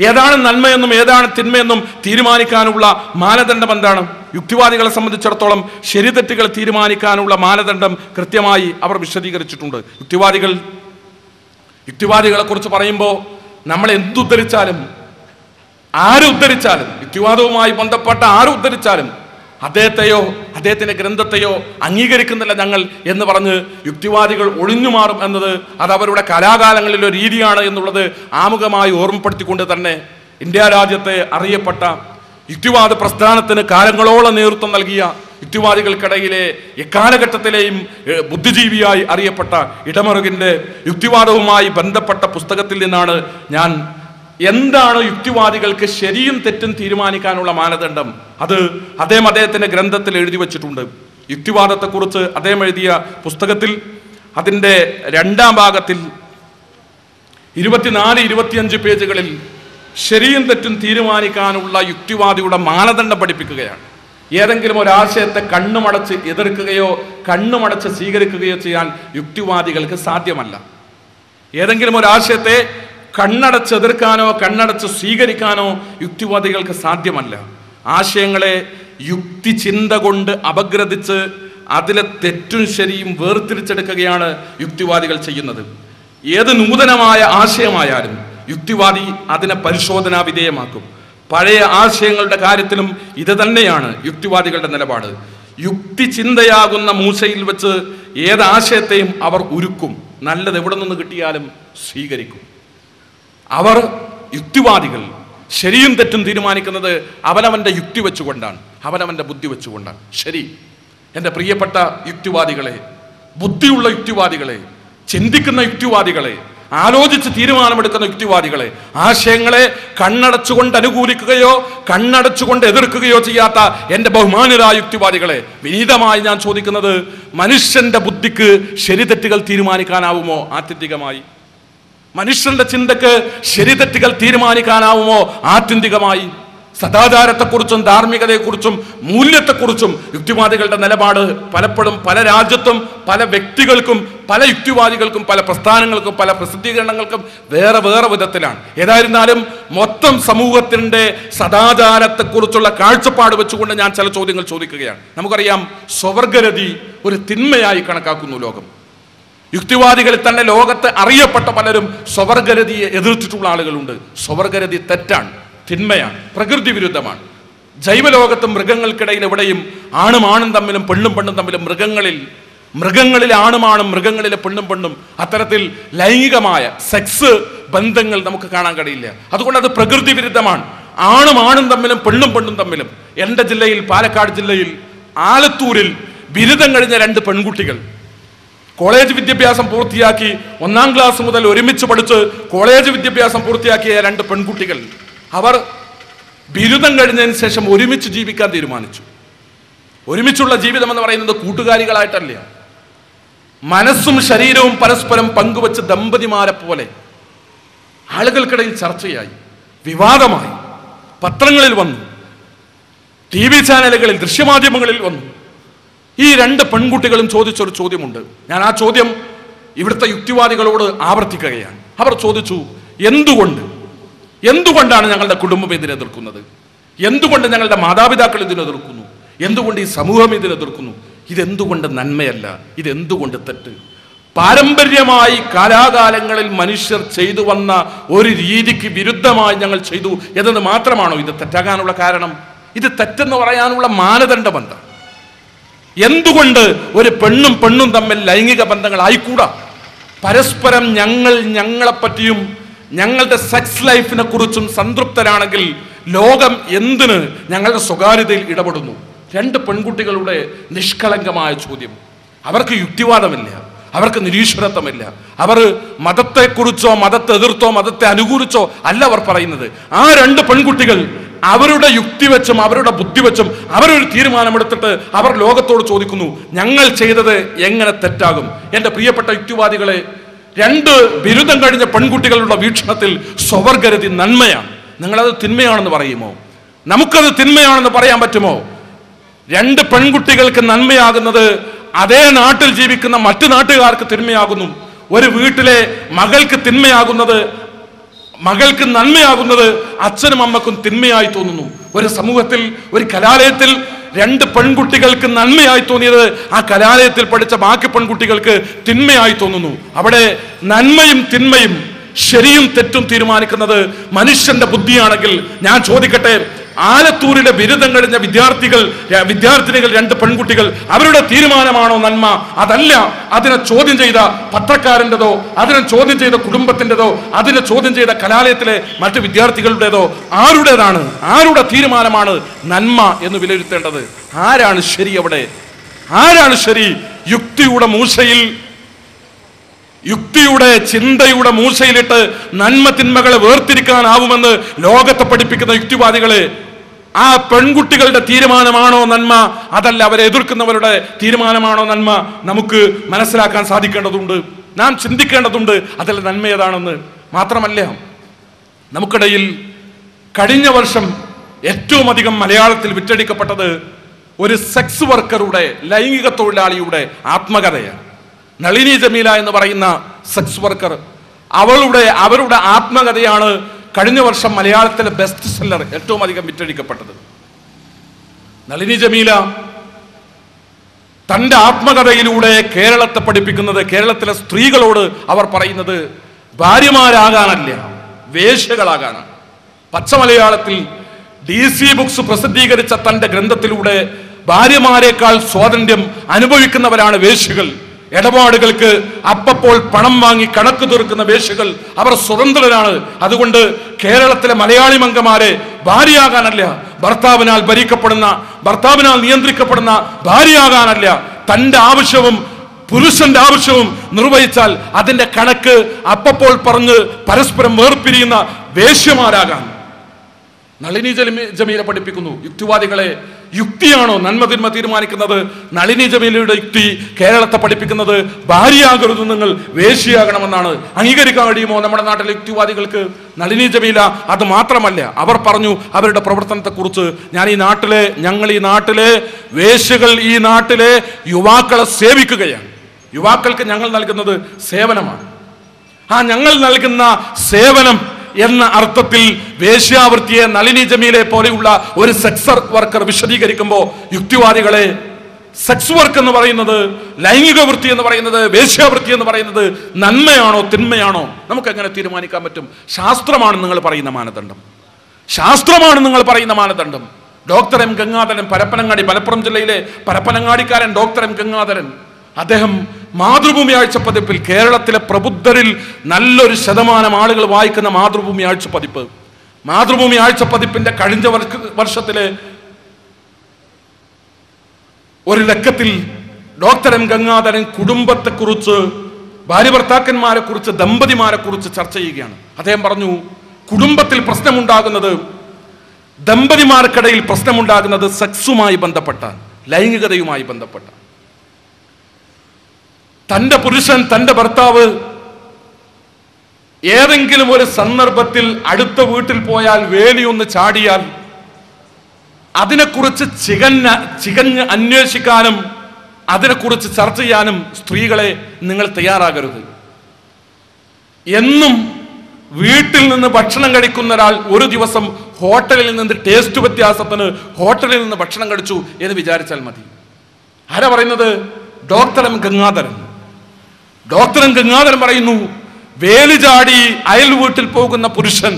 ഏതാണ് നന്മയെന്നും ഏതാണ് തിന്മയെന്നും തീരുമാനിക്കാനുള്ള മാനദണ്ഡം എന്താണ് യുക്തിവാദികളെ സംബന്ധിച്ചിടത്തോളം ശരിതെറ്റുകൾ തീരുമാനിക്കാനുള്ള മാനദണ്ഡം കൃത്യമായി അവർ വിശദീകരിച്ചിട്ടുണ്ട്. യുക്തിവാദികൾ യുക്തിവാദികളെ കുറിച്ച് പറയുമ്പോൾ നമ്മൾ എന്തുദ്ധരിച്ചാലും ആരുദ്ധരിച്ചാലും യുക്തിവാദവുമായി ബന്ധപ്പെട്ട ആര് ഉദ്ധരിച്ചാലും അദ്ദേഹത്തെയോ അദ്ദേഹത്തിന്റെ ഗ്രന്ഥത്തെയോ അംഗീകരിക്കുന്നില്ല ഞങ്ങൾ എന്ന് പറഞ്ഞ് യുക്തിവാദികൾ ഒളിഞ്ഞു മാറും എന്നത് അത് അവരുടെ കലാകാലങ്ങളിലെ രീതിയാണ് എന്നുള്ളത് ആമുഖമായി ഓർമ്മപ്പെടുത്തിക്കൊണ്ട് തന്നെ ഇന്ത്യ രാജ്യത്തെ അറിയപ്പെട്ട യുക്തിവാദ പ്രസ്ഥാനത്തിന് കാലങ്ങളോളം നേതൃത്വം നൽകിയ യുക്തിവാദികൾക്കിടയിലെ എക്കാലഘട്ടത്തിലെയും ബുദ്ധിജീവിയായി അറിയപ്പെട്ട ഇടമറുകിന്റെ യുക്തിവാദവുമായി ബന്ധപ്പെട്ട പുസ്തകത്തിൽ നിന്നാണ് ഞാൻ എന്താണ് യുക്തിവാദികൾക്ക് ശരിയും തെറ്റും തീരുമാനിക്കാനുള്ള മാനദണ്ഡം? അത് അദ്ദേഹം അദ്ദേഹത്തിന്റെ ഗ്രന്ഥത്തിൽ എഴുതി വച്ചിട്ടുണ്ട്. യുക്തിവാദത്തെക്കുറിച്ച് അദ്ദേഹം എഴുതിയ പുസ്തകത്തിൽ അതിന്റെ രണ്ടാം ഭാഗത്തിൽ ഇരുപത്തിനാല് ഇരുപത്തിയഞ്ച് പേജുകളിൽ ശരിയും തെറ്റും തീരുമാനിക്കാനുള്ള യുക്തിവാദിയുടെ മാനദണ്ഡം പഠിപ്പിക്കുകയാണ്. ഏതെങ്കിലും ഒരാശയത്തെ കണ്ണുമടച്ച് എതിർക്കുകയോ കണ്ണുമടച്ച് സ്വീകരിക്കുകയോ ചെയ്യാൻ യുക്തിവാദികൾക്ക് സാധ്യമല്ല. ഏതെങ്കിലും ഒരാശയത്തെ കണ്ണടച്ച് എതിർക്കാനോ കണ്ണടച്ച് സ്വീകരിക്കാനോ യുക്തിവാദികൾക്ക് സാധ്യമല്ല. ആശയങ്ങളെ യുക്തി ചിന്ത കൊണ്ട് അപഗ്രഥിച്ച് അതിലെ തെറ്റും ശരിയും വേർതിരിച്ചെടുക്കുകയാണ് യുക്തിവാദികൾ ചെയ്യുന്നത്. ഏത് നൂതനമായ ആശയമായാലും യുക്തിവാദി അതിനെ പരിശോധനാ വിധേയമാക്കും. പഴയ ആശയങ്ങളുടെ കാര്യത്തിലും ഇത് തന്നെയാണ് യുക്തിവാദികളുടെ നിലപാട്. യുക്തി ചിന്തയാകുന്ന മൂശയിൽ വെച്ച് ഏത് ആശയത്തെയും അവർ ഉരുക്കും. നല്ലത് എവിടെ നിന്ന് കിട്ടിയാലും സ്വീകരിക്കും. അവർ യുക്തിവാദികൾ. ശരിയും തെറ്റും തീരുമാനിക്കുന്നത് അവനവന്റെ യുക്തി വെച്ചുകൊണ്ടാണ്. അവനവന്റെ ബുദ്ധി വെച്ചുകൊണ്ടാണ്. ശരി. എന്റെ പ്രിയപ്പെട്ട യുക്തിവാദികളെ ബുദ്ധിയുള്ള യുക്തിവാദികളെ ചിന്തിക്കുന്ന യുക്തിവാദികളെ ആലോചിച്ച് തീരുമാനമെടുക്കുന്ന യുക്തിവാദികളെ ആശയങ്ങളെ കണ്ണടച്ചുകൊണ്ട് അനുകൂലിക്കുകയോ കണ്ണടച്ചുകൊണ്ട് എതിർക്കുകയോ ചെയ്യാത്ത എന്റെ ബഹുമാനരായ യുക്തിവാദികളെ വിനീതമായി ഞാൻ ചോദിക്കുന്നത് മനുഷ്യന്റെ ബുദ്ധിക്ക് ശരി തെറ്റുകൾ തീരുമാനിക്കാനാവുമോ? ആത്യന്തികമായി. മനുഷ്യന്റെ ചിന്തക്ക് ശരിതെറ്റുകൾ തീരുമാനിക്കാനാവുമോ? ആത്യന്തികമായി സദാചാരത്തെക്കുറിച്ചും ധാർമ്മികതയെക്കുറിച്ചും മൂല്യത്തെക്കുറിച്ചും യുക്തിവാദികളുടെ നിലപാട് പലപ്പോഴും പല രാജ്യത്തും പല വ്യക്തികൾക്കും പല യുക്തിവാദികൾക്കും പല പ്രസ്ഥാനങ്ങൾക്കും പല പ്രസിദ്ധീകരണങ്ങൾക്കും വേറെ വേറെ വിധത്തിലാണ്. ഏതായിരുന്നാലും മൊത്തം സമൂഹത്തിന്റെ സദാചാരത്തെക്കുറിച്ചുള്ള കാഴ്ചപ്പാട് വെച്ചുകൊണ്ട് ഞാൻ ചില ചോദ്യങ്ങൾ ചോദിക്കുകയാണ്. നമുക്കറിയാം സ്വവർഗരതി ഒരു തിന്മയായി കണക്കാക്കുന്നു ലോകം. യുക്തിവാദികളിൽ തന്നെ ലോകത്ത് അറിയപ്പെട്ട പലരും സ്വവർഗരതിയെ എതിർത്തിട്ടുള്ള ആളുകളുണ്ട്. സ്വവർഗരതി തെറ്റാണ് തിന്മയാണ് പ്രകൃതി വിരുദ്ധമാണ്. ജൈവലോകത്തും മൃഗങ്ങൾക്കിടയിൽ എവിടെയും ആണും ആണും തമ്മിലും പെണ്ണും പെണ്ണും തമ്മിലും മൃഗങ്ങളിൽ മൃഗങ്ങളിലെ ആണുമാണും മൃഗങ്ങളിലെ പെണ്ണും പെണ്ണും അത്തരത്തിൽ ലൈംഗികമായ സെക്സ് ബന്ധങ്ങൾ നമുക്ക് കാണാൻ കഴിയില്ല. അതുകൊണ്ട് അത് പ്രകൃതി വിരുദ്ധമാണ്. ആണും ആണും തമ്മിലും പെണ്ണും പെണ്ണും തമ്മിലും എന്റെ ജില്ലയിൽ പാലക്കാട് ജില്ലയിൽ ആലത്തൂരിൽ ബിരുദം കഴിഞ്ഞ രണ്ട് പെൺകുട്ടികൾ കോളേജ് വിദ്യാഭ്യാസം പൂർത്തിയാക്കി ഒന്നാം ക്ലാസ് മുതൽ ഒരുമിച്ച് പഠിച്ച് കോളേജ് വിദ്യാഭ്യാസം പൂർത്തിയാക്കിയ രണ്ട് പെൺകുട്ടികൾ. അവർ ബിരുദം കഴിഞ്ഞതിന് ശേഷം ഒരുമിച്ച് ജീവിക്കാൻ തീരുമാനിച്ചു. ഒരുമിച്ചുള്ള ജീവിതം എന്ന് പറയുന്നത് കൂട്ടുകാരികളായിട്ടല്ല. മനസ്സും ശരീരവും പരസ്പരം പങ്കുവച്ച് ദമ്പതിമാരെ പോലെ ആളുകൾക്കിടയിൽ ചർച്ചയായി വിവാദമായി പത്രങ്ങളിൽ വന്നു ടി വി ചാനലുകളിൽ ദൃശ്യമാധ്യമങ്ങളിൽ വന്നു. ഈ രണ്ട് പെൺകുട്ടികളും ചോദിച്ചൊരു ചോദ്യമുണ്ട്. ഞാൻ ആ ചോദ്യം ഇവിടുത്തെ യുക്തിവാദികളോട് ആവർത്തിക്കുകയാണ്. അവർ ചോദിച്ചു എന്തുകൊണ്ട്? എന്തുകൊണ്ടാണ് ഞങ്ങളുടെ കുടുംബം ഇതിനെ എതിർക്കുന്നത്? എന്തുകൊണ്ട് ഞങ്ങളുടെ മാതാപിതാക്കൾ ഇതിനെ എതിർക്കുന്നു? എന്തുകൊണ്ട് ഈ സമൂഹം ഇതിനെ എതിർക്കുന്നു? ഇതെന്തുകൊണ്ട് നന്മയല്ല? ഇതെന്തുകൊണ്ട് തെറ്റ്? പാരമ്പര്യമായി കാലാകാലങ്ങളിൽ മനുഷ്യർ ചെയ്തു വന്ന ഒരു രീതിക്ക് വിരുദ്ധമായി ഞങ്ങൾ ചെയ്തു എന്നത് മാത്രമാണോ ഇത് തെറ്റാകാനുള്ള കാരണം? ഇത് തെറ്റെന്ന് പറയാനുള്ള മാനദണ്ഡം എന്താ? എന്തുകൊണ്ട് ഒരു പെണ്ണും പെണ്ണും തമ്മിൽ ലൈംഗിക ബന്ധങ്ങൾ ആയിക്കൂടാ പരസ്പരം ഞങ്ങൾ ഞങ്ങളെപ്പറ്റിയും ഞങ്ങളുടെ സെക്സ് ലൈഫിനെ കുറിച്ചും സംതൃപ്തരാണെങ്കിൽ ലോകം എന്തിന് ഞങ്ങളുടെ സ്വകാര്യതയിൽ ഇടപെടുന്നു? രണ്ട് പെൺകുട്ടികളുടെ നിഷ്കളങ്കമായ ചോദ്യം. അവർക്ക് യുക്തിവാദമില്ല അവർക്ക് നിരീശ്വരത്വമില്ല. അവർ മതത്തെക്കുറിച്ചോ മതത്തെ എതിർത്തോ മതത്തെ അനുകൂലിച്ചോ അല്ല അവർ പറയുന്നത്. ആ രണ്ട് പെൺകുട്ടികൾ അവരുടെ യുക്തി വെച്ചും അവരുടെ ബുദ്ധി വെച്ചും അവരൊരു തീരുമാനമെടുത്തിട്ട് അവർ ലോകത്തോട് ചോദിക്കുന്നു ഞങ്ങൾ ചെയ്തത് എങ്ങനെ തെറ്റാകും? എന്റെ പ്രിയപ്പെട്ട യുക്തിവാദികളെ രണ്ട് ബിരുദം കഴിഞ്ഞ പെൺകുട്ടികളുടെ വീക്ഷണത്തിൽ സ്വവർഗരതി നന്മയാണ്. നിങ്ങളത് തിന്മയാണെന്ന് പറയുമോ? നമുക്കത് തിന്മയാണെന്ന് പറയാൻ പറ്റുമോ? രണ്ട് പെൺകുട്ടികൾക്ക് നന്മയാകുന്നത് അതേ നാട്ടിൽ ജീവിക്കുന്ന മറ്റു നാട്ടുകാർക്ക് തിന്മയാകുന്നു. ഒരു വീട്ടിലെ മകൾക്ക് തിന്മയാകുന്നത് മകൾക്ക് നന്മയാകുന്നത് അച്ഛനും അമ്മക്കും തിന്മയായി തോന്നുന്നു. ഒരു സമൂഹത്തിൽ ഒരു കലാലയത്തിൽ രണ്ട് പെൺകുട്ടികൾക്ക് നന്മയായി തോന്നിയത് ആ കലാലയത്തിൽ പഠിച്ച ബാക്കി പെൺകുട്ടികൾക്ക് തിന്മയായി തോന്നുന്നു. അവിടെ നന്മയും തിന്മയും ശരിയും തെറ്റും തീരുമാനിക്കുന്നത് മനുഷ്യന്റെ ബുദ്ധിയാണെങ്കിൽ ഞാൻ ചോദിക്കട്ടെ ആലത്തൂരിലെ ബിരുദം കഴിഞ്ഞ വിദ്യാർത്ഥികൾ വിദ്യാർത്ഥിനികൾ രണ്ട് പെൺകുട്ടികൾ അവരുടെ തീരുമാനമാണോ നന്മ? അതല്ല അതിനെ ചോദ്യം ചെയ്ത പത്രക്കാരന്റെതോ അതിനെ ചോദ്യം ചെയ്ത കുടുംബത്തിന്റെതോ അതിനെ ചോദ്യം ചെയ്ത കലാലയത്തിലെ മറ്റു വിദ്യാർത്ഥികളുടേതോ ആരുടേതാണ്? ആരുടെ തീരുമാനമാണ് നന്മ എന്ന് വിലയിരുത്തേണ്ടത്? ആരാണ് ശരി അവിടെ? ആരാണ് ശരി? യുക്തിയുടെ മൂശയിൽ യുക്തിയുടെ ചിന്തയുടെ മൂശയിലിട്ട് നന്മ തിന്മകളെ വേർതിരിക്കാനാവുമെന്ന് ലോകത്തെ പഠിപ്പിക്കുന്ന യുക്തിവാദികളെ ആ പെൺകുട്ടികളുടെ തീരുമാനമാണോ നന്മ? അതല്ല അവരെ എതിർക്കുന്നവരുടെ തീരുമാനമാണോ നന്മ? നമുക്ക് മനസ്സിലാക്കാൻ സാധിക്കേണ്ടതുണ്ട്. നാം ചിന്തിക്കേണ്ടതുണ്ട് അതല്ല നന്മ ഏതാണെന്ന്. മാത്രമല്ല നമുക്കിടയിൽ കഴിഞ്ഞ വർഷം ഏറ്റവും അധികം മലയാളത്തിൽ വിറ്റടിക്കപ്പെട്ടത് ഒരു സെക്സ് വർക്കറുടെ ലൈംഗിക തൊഴിലാളിയുടെ ആത്മകഥയാണ്. നളിനി ജമീല എന്ന് പറയുന്ന സെക്സ് വർക്കർ അവളുടെ അവരുടെ ആത്മകഥയാണ് കഴിഞ്ഞ വർഷം മലയാളത്തിലെ ബെസ്റ്റ് സെല്ലർ ഏറ്റവും അധികം വിറ്റഴിക്കപ്പെട്ടത്. നളിനി ജമീല തന്റെ ആത്മകഥയിലൂടെ കേരളത്തെ പഠിപ്പിക്കുന്നത് കേരളത്തിലെ സ്ത്രീകളോട് അവർ പറയുന്നത് ഭാര്യമാരാകാനല്ല വേശ്യകളാകാനാണ്. പച്ചമലയാളത്തിൽ ഡി സി ബുക്സ് പ്രസിദ്ധീകരിച്ച തന്റെ ഗ്രന്ഥത്തിലൂടെ ഭാര്യമാരെക്കാൾ സ്വാതന്ത്ര്യം അനുഭവിക്കുന്നവരാണ് വേശ്യകൾ. ഇടപാടുകൾക്ക് അപ്പപ്പോൾ പണം വാങ്ങി കണക്ക് തീർക്കുന്ന വേശ്യകൾ അവർ സ്വതന്ത്രരാണ്. അതുകൊണ്ട് കേരളത്തിലെ മലയാളി മംഗമാരെ ഭാര്യയാകാനല്ല ഭർത്താവിനാൽ ഭരിക്കപ്പെടുന്ന ഭർത്താവിനാൽ നിയന്ത്രിക്കപ്പെടുന്ന ഭാര്യയാകാനല്ല. തന്റെ ആവശ്യവും പുരുഷന്റെ ആവശ്യവും നിർവഹിച്ചാൽ അതിന്റെ കണക്ക് അപ്പപ്പോൾ പറഞ്ഞ് പരസ്പരം വേർപിരിയുന്ന വേശ്യമാരാകാൻ. നളിനി ജമീല പഠിപ്പിക്കുന്നു. യുക്തിവാദികളെ യുക്തിയാണോ നന്മ തിന്മ തീരുമാനിക്കുന്നത്? നളിനി ജമീലയുടെ യുക്തി കേരളത്തെ പഠിപ്പിക്കുന്നത് ഭാര്യയാകരുത് നിങ്ങൾ വേശിയാകണമെന്നാണ്. അംഗീകരിക്കാൻ കഴിയുമോ നമ്മുടെ നാട്ടിലെ യുക്തിവാദികൾക്ക്? നളിനി ജമീല അത് മാത്രമല്ല അവർ പറഞ്ഞു അവരുടെ പ്രവർത്തനത്തെക്കുറിച്ച്. ഞാൻ ഈ നാട്ടിലെ ഞങ്ങൾ ഈ നാട്ടിലെ വേശികൾ ഈ നാട്ടിലെ യുവാക്കളെ സേവിക്കുകയാണ്. യുവാക്കൾക്ക് ഞങ്ങൾ നൽകുന്നത് സേവനമാണ്. ആ ഞങ്ങൾ നൽകുന്ന സേവനം എന്ന അർത്ഥത്തിൽ വേശ്യാവൃത്തിയെ നളിനി ജമീലെ പോലെയുള്ള ഒരു സെക്സർ വർക്കർ വിശദീകരിക്കുമ്പോൾ യുക്തിവാദികളെ സെക്സ് വർക്ക് എന്ന് പറയുന്നത് ലൈംഗിക വൃത്തി എന്ന് പറയുന്നത് വേശ്യാവൃത്തി എന്ന് പറയുന്നത് നന്മയാണോ തിന്മയാണോ? നമുക്ക് എങ്ങനെ തീരുമാനിക്കാൻ പറ്റും? ശാസ്ത്രമാണ് നിങ്ങൾ പറയുന്ന മാനദണ്ഡം. ശാസ്ത്രമാണ് നിങ്ങൾ പറയുന്ന മാനദണ്ഡം. ഡോക്ടർ എം ഗംഗാധരൻ പരപ്പനങ്ങാടി മലപ്പുറം ജില്ലയിലെ പരപ്പനങ്ങാടിക്കാരൻ ഡോക്ടർ എം ഗംഗാധരൻ. അദ്ദേഹം മാതൃഭൂമി ആഴ്ച പതിപ്പിൽ കേരളത്തിലെ പ്രബുദ്ധരിൽ നല്ലൊരു ശതമാനം ആളുകൾ വായിക്കുന്ന മാതൃഭൂമി ആഴ്ച പതിപ്പ് മാതൃഭൂമി ആഴ്ച പതിപ്പിന്റെ കഴിഞ്ഞ വർഷത്തിലെ ഒരു ലക്കത്തിൽ ഡോക്ടർ എം ഗംഗാധരൻ കുടുംബത്തെക്കുറിച്ച് ഭാര്യ ഭർത്താക്കന്മാരെ കുറിച്ച് ദമ്പതിമാരെ കുറിച്ച് ചർച്ച ചെയ്യുകയാണ്. അദ്ദേഹം പറഞ്ഞു കുടുംബത്തിൽ പ്രശ്നമുണ്ടാകുന്നത് ദമ്പതിമാർക്കിടയിൽ പ്രശ്നമുണ്ടാകുന്നത് സെക്സുമായി ബന്ധപ്പെട്ട ലൈംഗികതയുമായി ബന്ധപ്പെട്ട തന്റെ പുരുഷൻ തന്റെ ഭർത്താവ് ഏതെങ്കിലും ഒരു സന്ദർഭത്തിൽ അടുത്ത വീട്ടിൽ പോയാൽ വേലിയൊന്ന് ചാടിയാൽ അതിനെക്കുറിച്ച് ചികഞ്ഞ ചികഞ്ഞ് അന്വേഷിക്കാനും അതിനെക്കുറിച്ച് ചർച്ച ചെയ്യാനും സ്ത്രീകളെ നിങ്ങൾ തയ്യാറാകരുത്. എന്നും വീട്ടിൽ നിന്ന് ഭക്ഷണം കഴിക്കുന്ന ഒരാൾ ഒരു ദിവസം ഹോട്ടലിൽ നിന്ന് ടേസ്റ്റ് വ്യത്യാസത്തിന് ഹോട്ടലിൽ നിന്ന് ഭക്ഷണം കഴിച്ചു എന്ന് വിചാരിച്ചാൽ മതി. ആരാ പറയുന്നത്? Doctor M Gangadharan. Doctor M Gangadharan പറയുന്നു വേലി ചാടി അയൽ വീട്ടിൽ പോകുന്ന പുരുഷൻ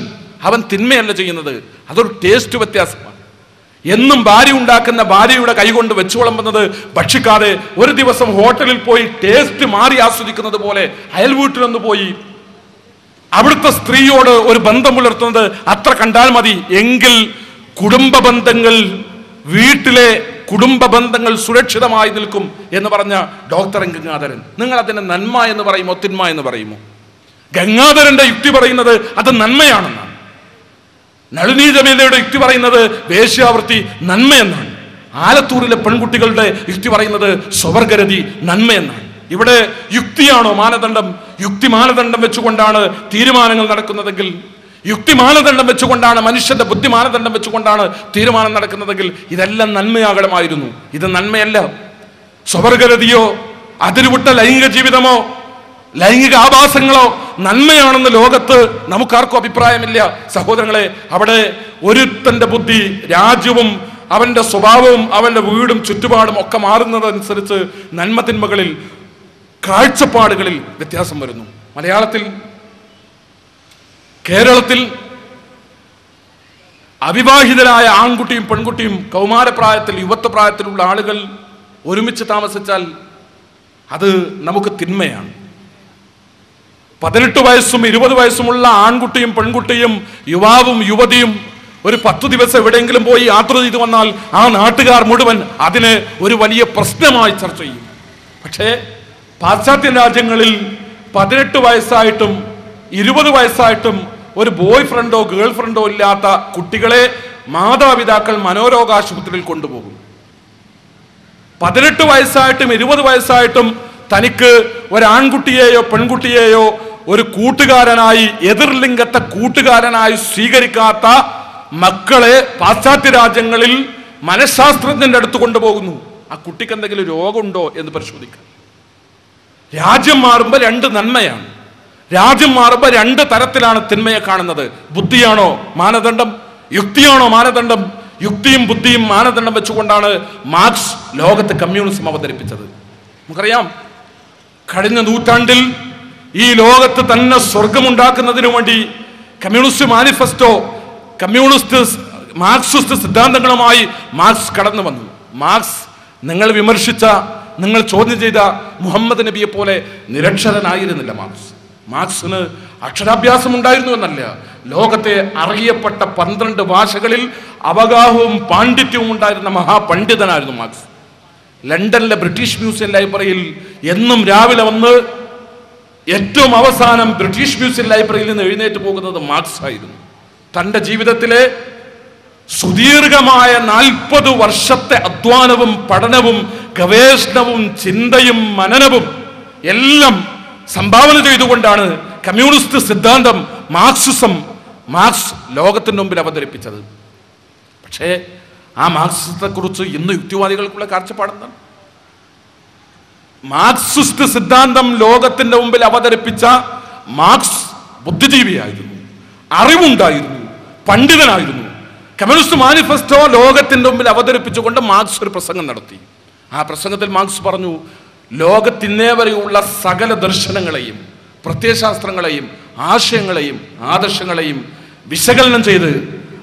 അവൻ തിന്മയല്ല ചെയ്യുന്നത് അതൊരു ടേസ്റ്റ് വ്യത്യാസമാണ്. എന്നും ഭാര്യ ഉണ്ടാക്കുന്ന ഭാര്യയുടെ കൈകൊണ്ട് വെച്ചു വിളമ്പുന്നത് ഭക്ഷിക്കാതെ ഒരു ദിവസം ഹോട്ടലിൽ പോയി ടേസ്റ്റ് മാറി ആസ്വദിക്കുന്നത് പോലെ അയൽ വീട്ടിലൊന്ന് പോയി. അവിടുത്തെ സ്ത്രീയോട് ഒരു ബന്ധം പുലർത്തുന്നത് അത്ര കണ്ടാൽ മതി. എങ്കിൽ കുടുംബ ബന്ധങ്ങൾ വീട്ടിലെ കുടുംബ ബന്ധങ്ങൾ സുരക്ഷിതമായി നിൽക്കും എന്ന് പറഞ്ഞ ഡോക്ടർ എം ഗംഗാധരൻ. നിങ്ങൾ അതിനെ നന്മ എന്ന് പറയുമോ തിന്മ എന്ന് പറയുമോ? ഗംഗാധരന്റെ യുക്തി പറയുന്നത് അത് നന്മയാണെന്നാണ്. നളിനി ജമീലയുടെ യുക്തി പറയുന്നത് വേശ്യാവൃത്തി നന്മയെന്നാണ്. ആലത്തൂരിലെ പെൺകുട്ടികളുടെ യുക്തി പറയുന്നത് സ്വവർഗരതി നന്മയെന്നാണ്. ഇവിടെ യുക്തിയാണോ മാനദണ്ഡം? യുക്തി മാനദണ്ഡം വെച്ചുകൊണ്ടാണ് തീരുമാനങ്ങൾ നടക്കുന്നതെങ്കിൽ യുക്തി മാനദണ്ഡം വെച്ചുകൊണ്ടാണ് മനുഷ്യന്റെ ബുദ്ധി മാനദണ്ഡം വെച്ചുകൊണ്ടാണ് തീരുമാനം നടക്കുന്നതെങ്കിൽ ഇതെല്ലാം നന്മയാകണമായിരുന്നു. ഇത് നന്മയല്ല. സ്വവർഗരതിയോ അതിരുവിട്ട ലൈംഗിക ജീവിതമോ ലൈംഗിക ആഭാസങ്ങളോ നന്മയാണെന്ന് ലോകത്ത് നമുക്കാർക്കും അഭിപ്രായമില്ല. സഹോദരങ്ങളെ അവിടെ ഒരുത്തന്റെ ബുദ്ധി രാജ്യവും അവന്റെ സ്വഭാവവും അവന്റെ വീടും ചുറ്റുപാടും ഒക്കെ മാറുന്നതനുസരിച്ച് നന്മ തിന്മകളിൽ കാഴ്ചപ്പാടുകളിൽ വ്യത്യാസം വരുന്നു. മലയാളത്തിൽ കേരളത്തിൽ അവിവാഹിതരായ ആൺകുട്ടിയും പെൺകുട്ടിയും കൗമാരപ്രായത്തിൽ യുവത്വപ്രായത്തിലുള്ള ആളുകൾ ഒരുമിച്ച് താമസിച്ചാൽ അത് നമുക്ക് തിന്മയാണ്. പതിനെട്ട് വയസ്സും ഇരുപത് വയസ്സുമുള്ള ആൺകുട്ടിയും പെൺകുട്ടിയും യുവാവും യുവതിയും ഒരു പത്തു ദിവസം എവിടെയെങ്കിലും പോയി യാത്ര ചെയ്തു വന്നാൽ ആ നാട്ടുകാർ മുഴുവൻ അതിനെ ഒരു വലിയ പ്രശ്നമായി ചർച്ച ചെയ്യും. പക്ഷേ പാശ്ചാത്യ രാജ്യങ്ങളിൽ പതിനെട്ട് വയസ്സായിട്ടും ഇരുപത് വയസ്സായിട്ടും ഒരു ബോയ് ഫ്രണ്ടോ ഗേൾ ഫ്രണ്ടോ ഇല്ലാത്ത കുട്ടികളെ മാതാപിതാക്കൾ മനോരോഗാശുപത്രിയിൽ കൊണ്ടുപോകും. പതിനെട്ട് വയസ്സായിട്ടും ഇരുപത് വയസ്സായിട്ടും തനിക്ക് ഒരാൺകുട്ടിയെയോ പെൺകുട്ടിയെയോ ഒരു കൂട്ടുകാരനായി എതിർലിംഗത്തെ കൂട്ടുകാരനായി സ്വീകരിക്കാത്ത മക്കളെ പാശ്ചാത്യ രാജ്യങ്ങളിൽ മനഃശാസ്ത്രജ്ഞന്റെ അടുത്ത് കൊണ്ടുപോകുന്നു. ആ കുട്ടിക്ക് എന്തെങ്കിലും രോഗമുണ്ടോ എന്ന് പരിശോധിക്കാം രാജ്യം മാറുമ്പോൾ രണ്ട് നന്മയാണ്. രാജ്യം മാറുമ്പോൾ രണ്ട് തരത്തിലാണ് തിന്മയെ കാണുന്നത്. ബുദ്ധിയാണോ മാനദണ്ഡം? യുക്തിയാണോ മാനദണ്ഡം? യുക്തിയും ബുദ്ധിയും മാനദണ്ഡം വെച്ചുകൊണ്ടാണ് മാർക്സ് ലോകത്ത് കമ്മ്യൂണിസം അവതരിപ്പിച്ചത്. നമുക്കറിയാം കഴിഞ്ഞ നൂറ്റാണ്ടിൽ ഈ ലോകത്ത് തന്നെ സ്വർഗമുണ്ടാക്കുന്നതിനു വേണ്ടി കമ്മ്യൂണിസ്റ്റ് മാനിഫെസ്റ്റോ കമ്മ്യൂണിസ്റ്റ് മാർക്സിസ്റ്റ് സിദ്ധാന്തങ്ങളുമായി മാർക്സ് കടന്നു വന്നു. മാർക്സ് നിങ്ങൾ വിമർശിച്ച നിങ്ങൾ ചോദ്യം ചെയ്ത മുഹമ്മദ് നബിയെ പോലെ നിരക്ഷരനായിരുന്നില്ല മാർക്സ്. മാർക്സിന് അക്ഷരാഭ്യാസം ഉണ്ടായിരുന്നു എന്നല്ല ലോകത്തെ അറിയപ്പെട്ട പന്ത്രണ്ട് ഭാഷകളിൽ അവഗാഹവും പാണ്ഡിത്യവും ഉണ്ടായിരുന്ന മഹാപണ്ഡിതനായിരുന്നു മാർക്സ് ലണ്ടനിലെ ബ്രിട്ടീഷ് മ്യൂസിയം ലൈബ്രറിയിൽ എന്നും രാവിലെ വന്ന് ഏറ്റവും അവസാനം ബ്രിട്ടീഷ് മ്യൂസിയം ലൈബ്രറിയിൽ നിന്ന് എഴുന്നേറ്റ് പോകുന്നത് മാർക്സ് ആയിരുന്നു. തന്റെ ജീവിതത്തിലെ സുദീർഘമായ നാൽപ്പത് വർഷത്തെ അധ്വാനവും പഠനവും ഗവേഷണവും ചിന്തയും മനനവും എല്ലാം സംഭാവന ചെയ്തുകൊണ്ടാണ് കമ്മ്യൂണിസ്റ്റ് സിദ്ധാന്തം മാർക്സിസം മാർക്സ് ലോകത്തിന് മുമ്പിൽ അവതരിപ്പിച്ചത്. പക്ഷേ ആ മാർക്സിസത്തെ കുറിച്ച് ഇന്ന് യുക്തിവാദികൾക്കുള്ള കാഴ്ചപ്പാടെന്താണ് മാർക്സിസ്റ്റ് സിദ്ധാന്തം ലോകത്തിന്റെ മുമ്പിൽ അവതരിപ്പിച്ച മാർക്സ് ബുദ്ധിജീവിയായിരുന്നു അറിവുണ്ടായിരുന്നു പണ്ഡിതനായിരുന്നു. കമ്മ്യൂണിസ്റ്റ് മാനിഫെസ്റ്റോ ലോകത്തിന്റെ മുമ്പിൽ അവതരിപ്പിച്ചുകൊണ്ട് മാർക്സ് ഒരു പ്രസംഗം നടത്തി. ആ പ്രസംഗത്തിൽ മാർക്സ് പറഞ്ഞു ലോകത്തിന്നേ വരെയുള്ള സകല ദർശനങ്ങളെയും പ്രത്യയശാസ്ത്രങ്ങളെയും ആശയങ്ങളെയും ആദർശങ്ങളെയും വിശകലനം ചെയ്ത്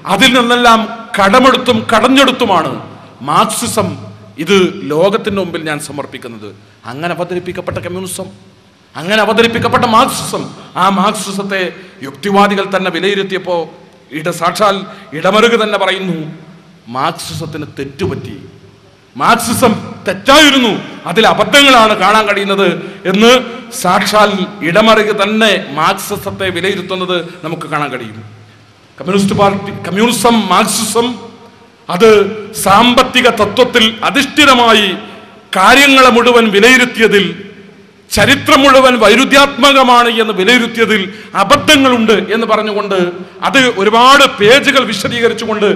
അതിൽ നിന്നെല്ലാം കടമെടുത്തും കടഞ്ഞെടുത്തുമാണ് മാർക്സിസം ഇത് ലോകത്തിന്റെ മുമ്പിൽ ഞാൻ സമർപ്പിക്കുന്നത്. അങ്ങനെ അവതരിപ്പിക്കപ്പെട്ട കമ്മ്യൂണിസം അങ്ങനെ അവതരിപ്പിക്കപ്പെട്ട മാർക്സിസം ആ മാർക്സിസത്തെ യുക്തിവാദികൾ തന്നെ വിലയിരുത്തിയപ്പോൾ ഇട സാക്ഷാൽ ഇടമറുക തന്നെ പറയുന്നു മാർക്സിസത്തിന് തെറ്റുപറ്റി മാർക്സിസം തെറ്റായിരുന്നു. അതിൽ അബദ്ധങ്ങളാണ് കാണാൻ കഴിയുന്നത് എന്ന് സാക്ഷാൽ ഇടമറിക തന്നെ മാർക്സിസത്തെ വിലയിരുത്തുന്നത് നമുക്ക് കാണാൻ കഴിയും. കമ്മ്യൂണിസ്റ്റ് പാർട്ടി കമ്മ്യൂണിസം മാർക്സിസം അത് സാമ്പത്തിക തത്വത്തിൽ അധിഷ്ഠിതമായി കാര്യങ്ങളെ മുഴുവൻ വിലയിരുത്തിയതിൽ ചരിത്രം മുഴുവൻ വൈരുദ്ധ്യാത്മകമാണ് എന്ന് വിലയിരുത്തിയതിൽ അബദ്ധങ്ങളുണ്ട് എന്ന് പറഞ്ഞുകൊണ്ട് അത് ഒരുപാട് പേജുകൾ വിശദീകരിച്ചുകൊണ്ട്